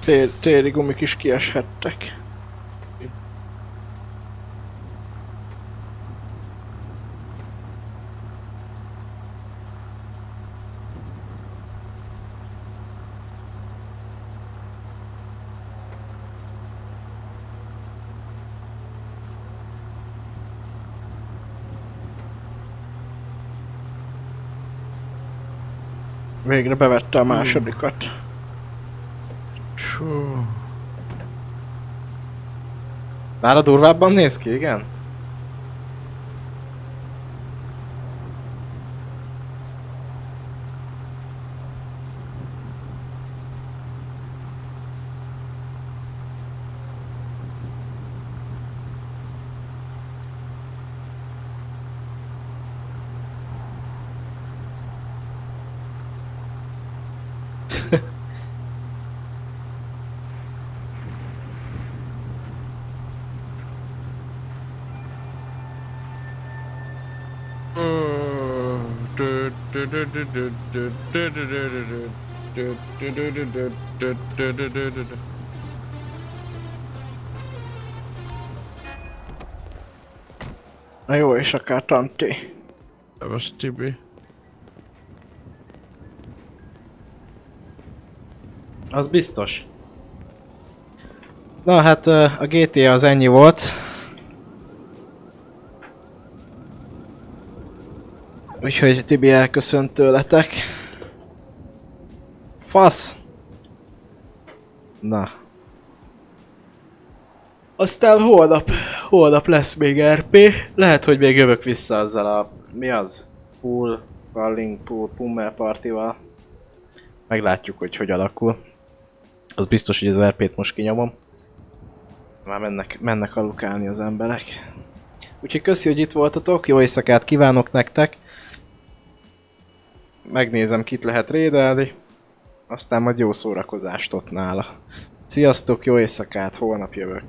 Tér, téri gumik is kieshettek. Végre bevette a másodikat. Nála durvábban néz ki, igen? Na jó éjszakát, Antti. Szevasz Tibi. Az biztos. Na hát a GTA az ennyi volt. Úgyhogy Tibi elköszönt tőletek. Fasz! Na. Aztán holnap, holnap lesz még RP. Lehet, hogy még jövök vissza azzal a... Mi az? Pool, Calling Pool, Pummel partival. Meglátjuk, hogy hogy alakul. Az biztos, hogy az RP-t most kinyomom. Már mennek, mennek alukálni az emberek. Úgyhogy köszi, hogy itt voltatok, jó éjszakát kívánok nektek. Megnézem, kit lehet rédelni. Aztán majd jó szórakozást ott nála. Sziasztok, jó éjszakát, holnap jövök.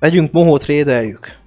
Vegyünk mohót, rédeljük.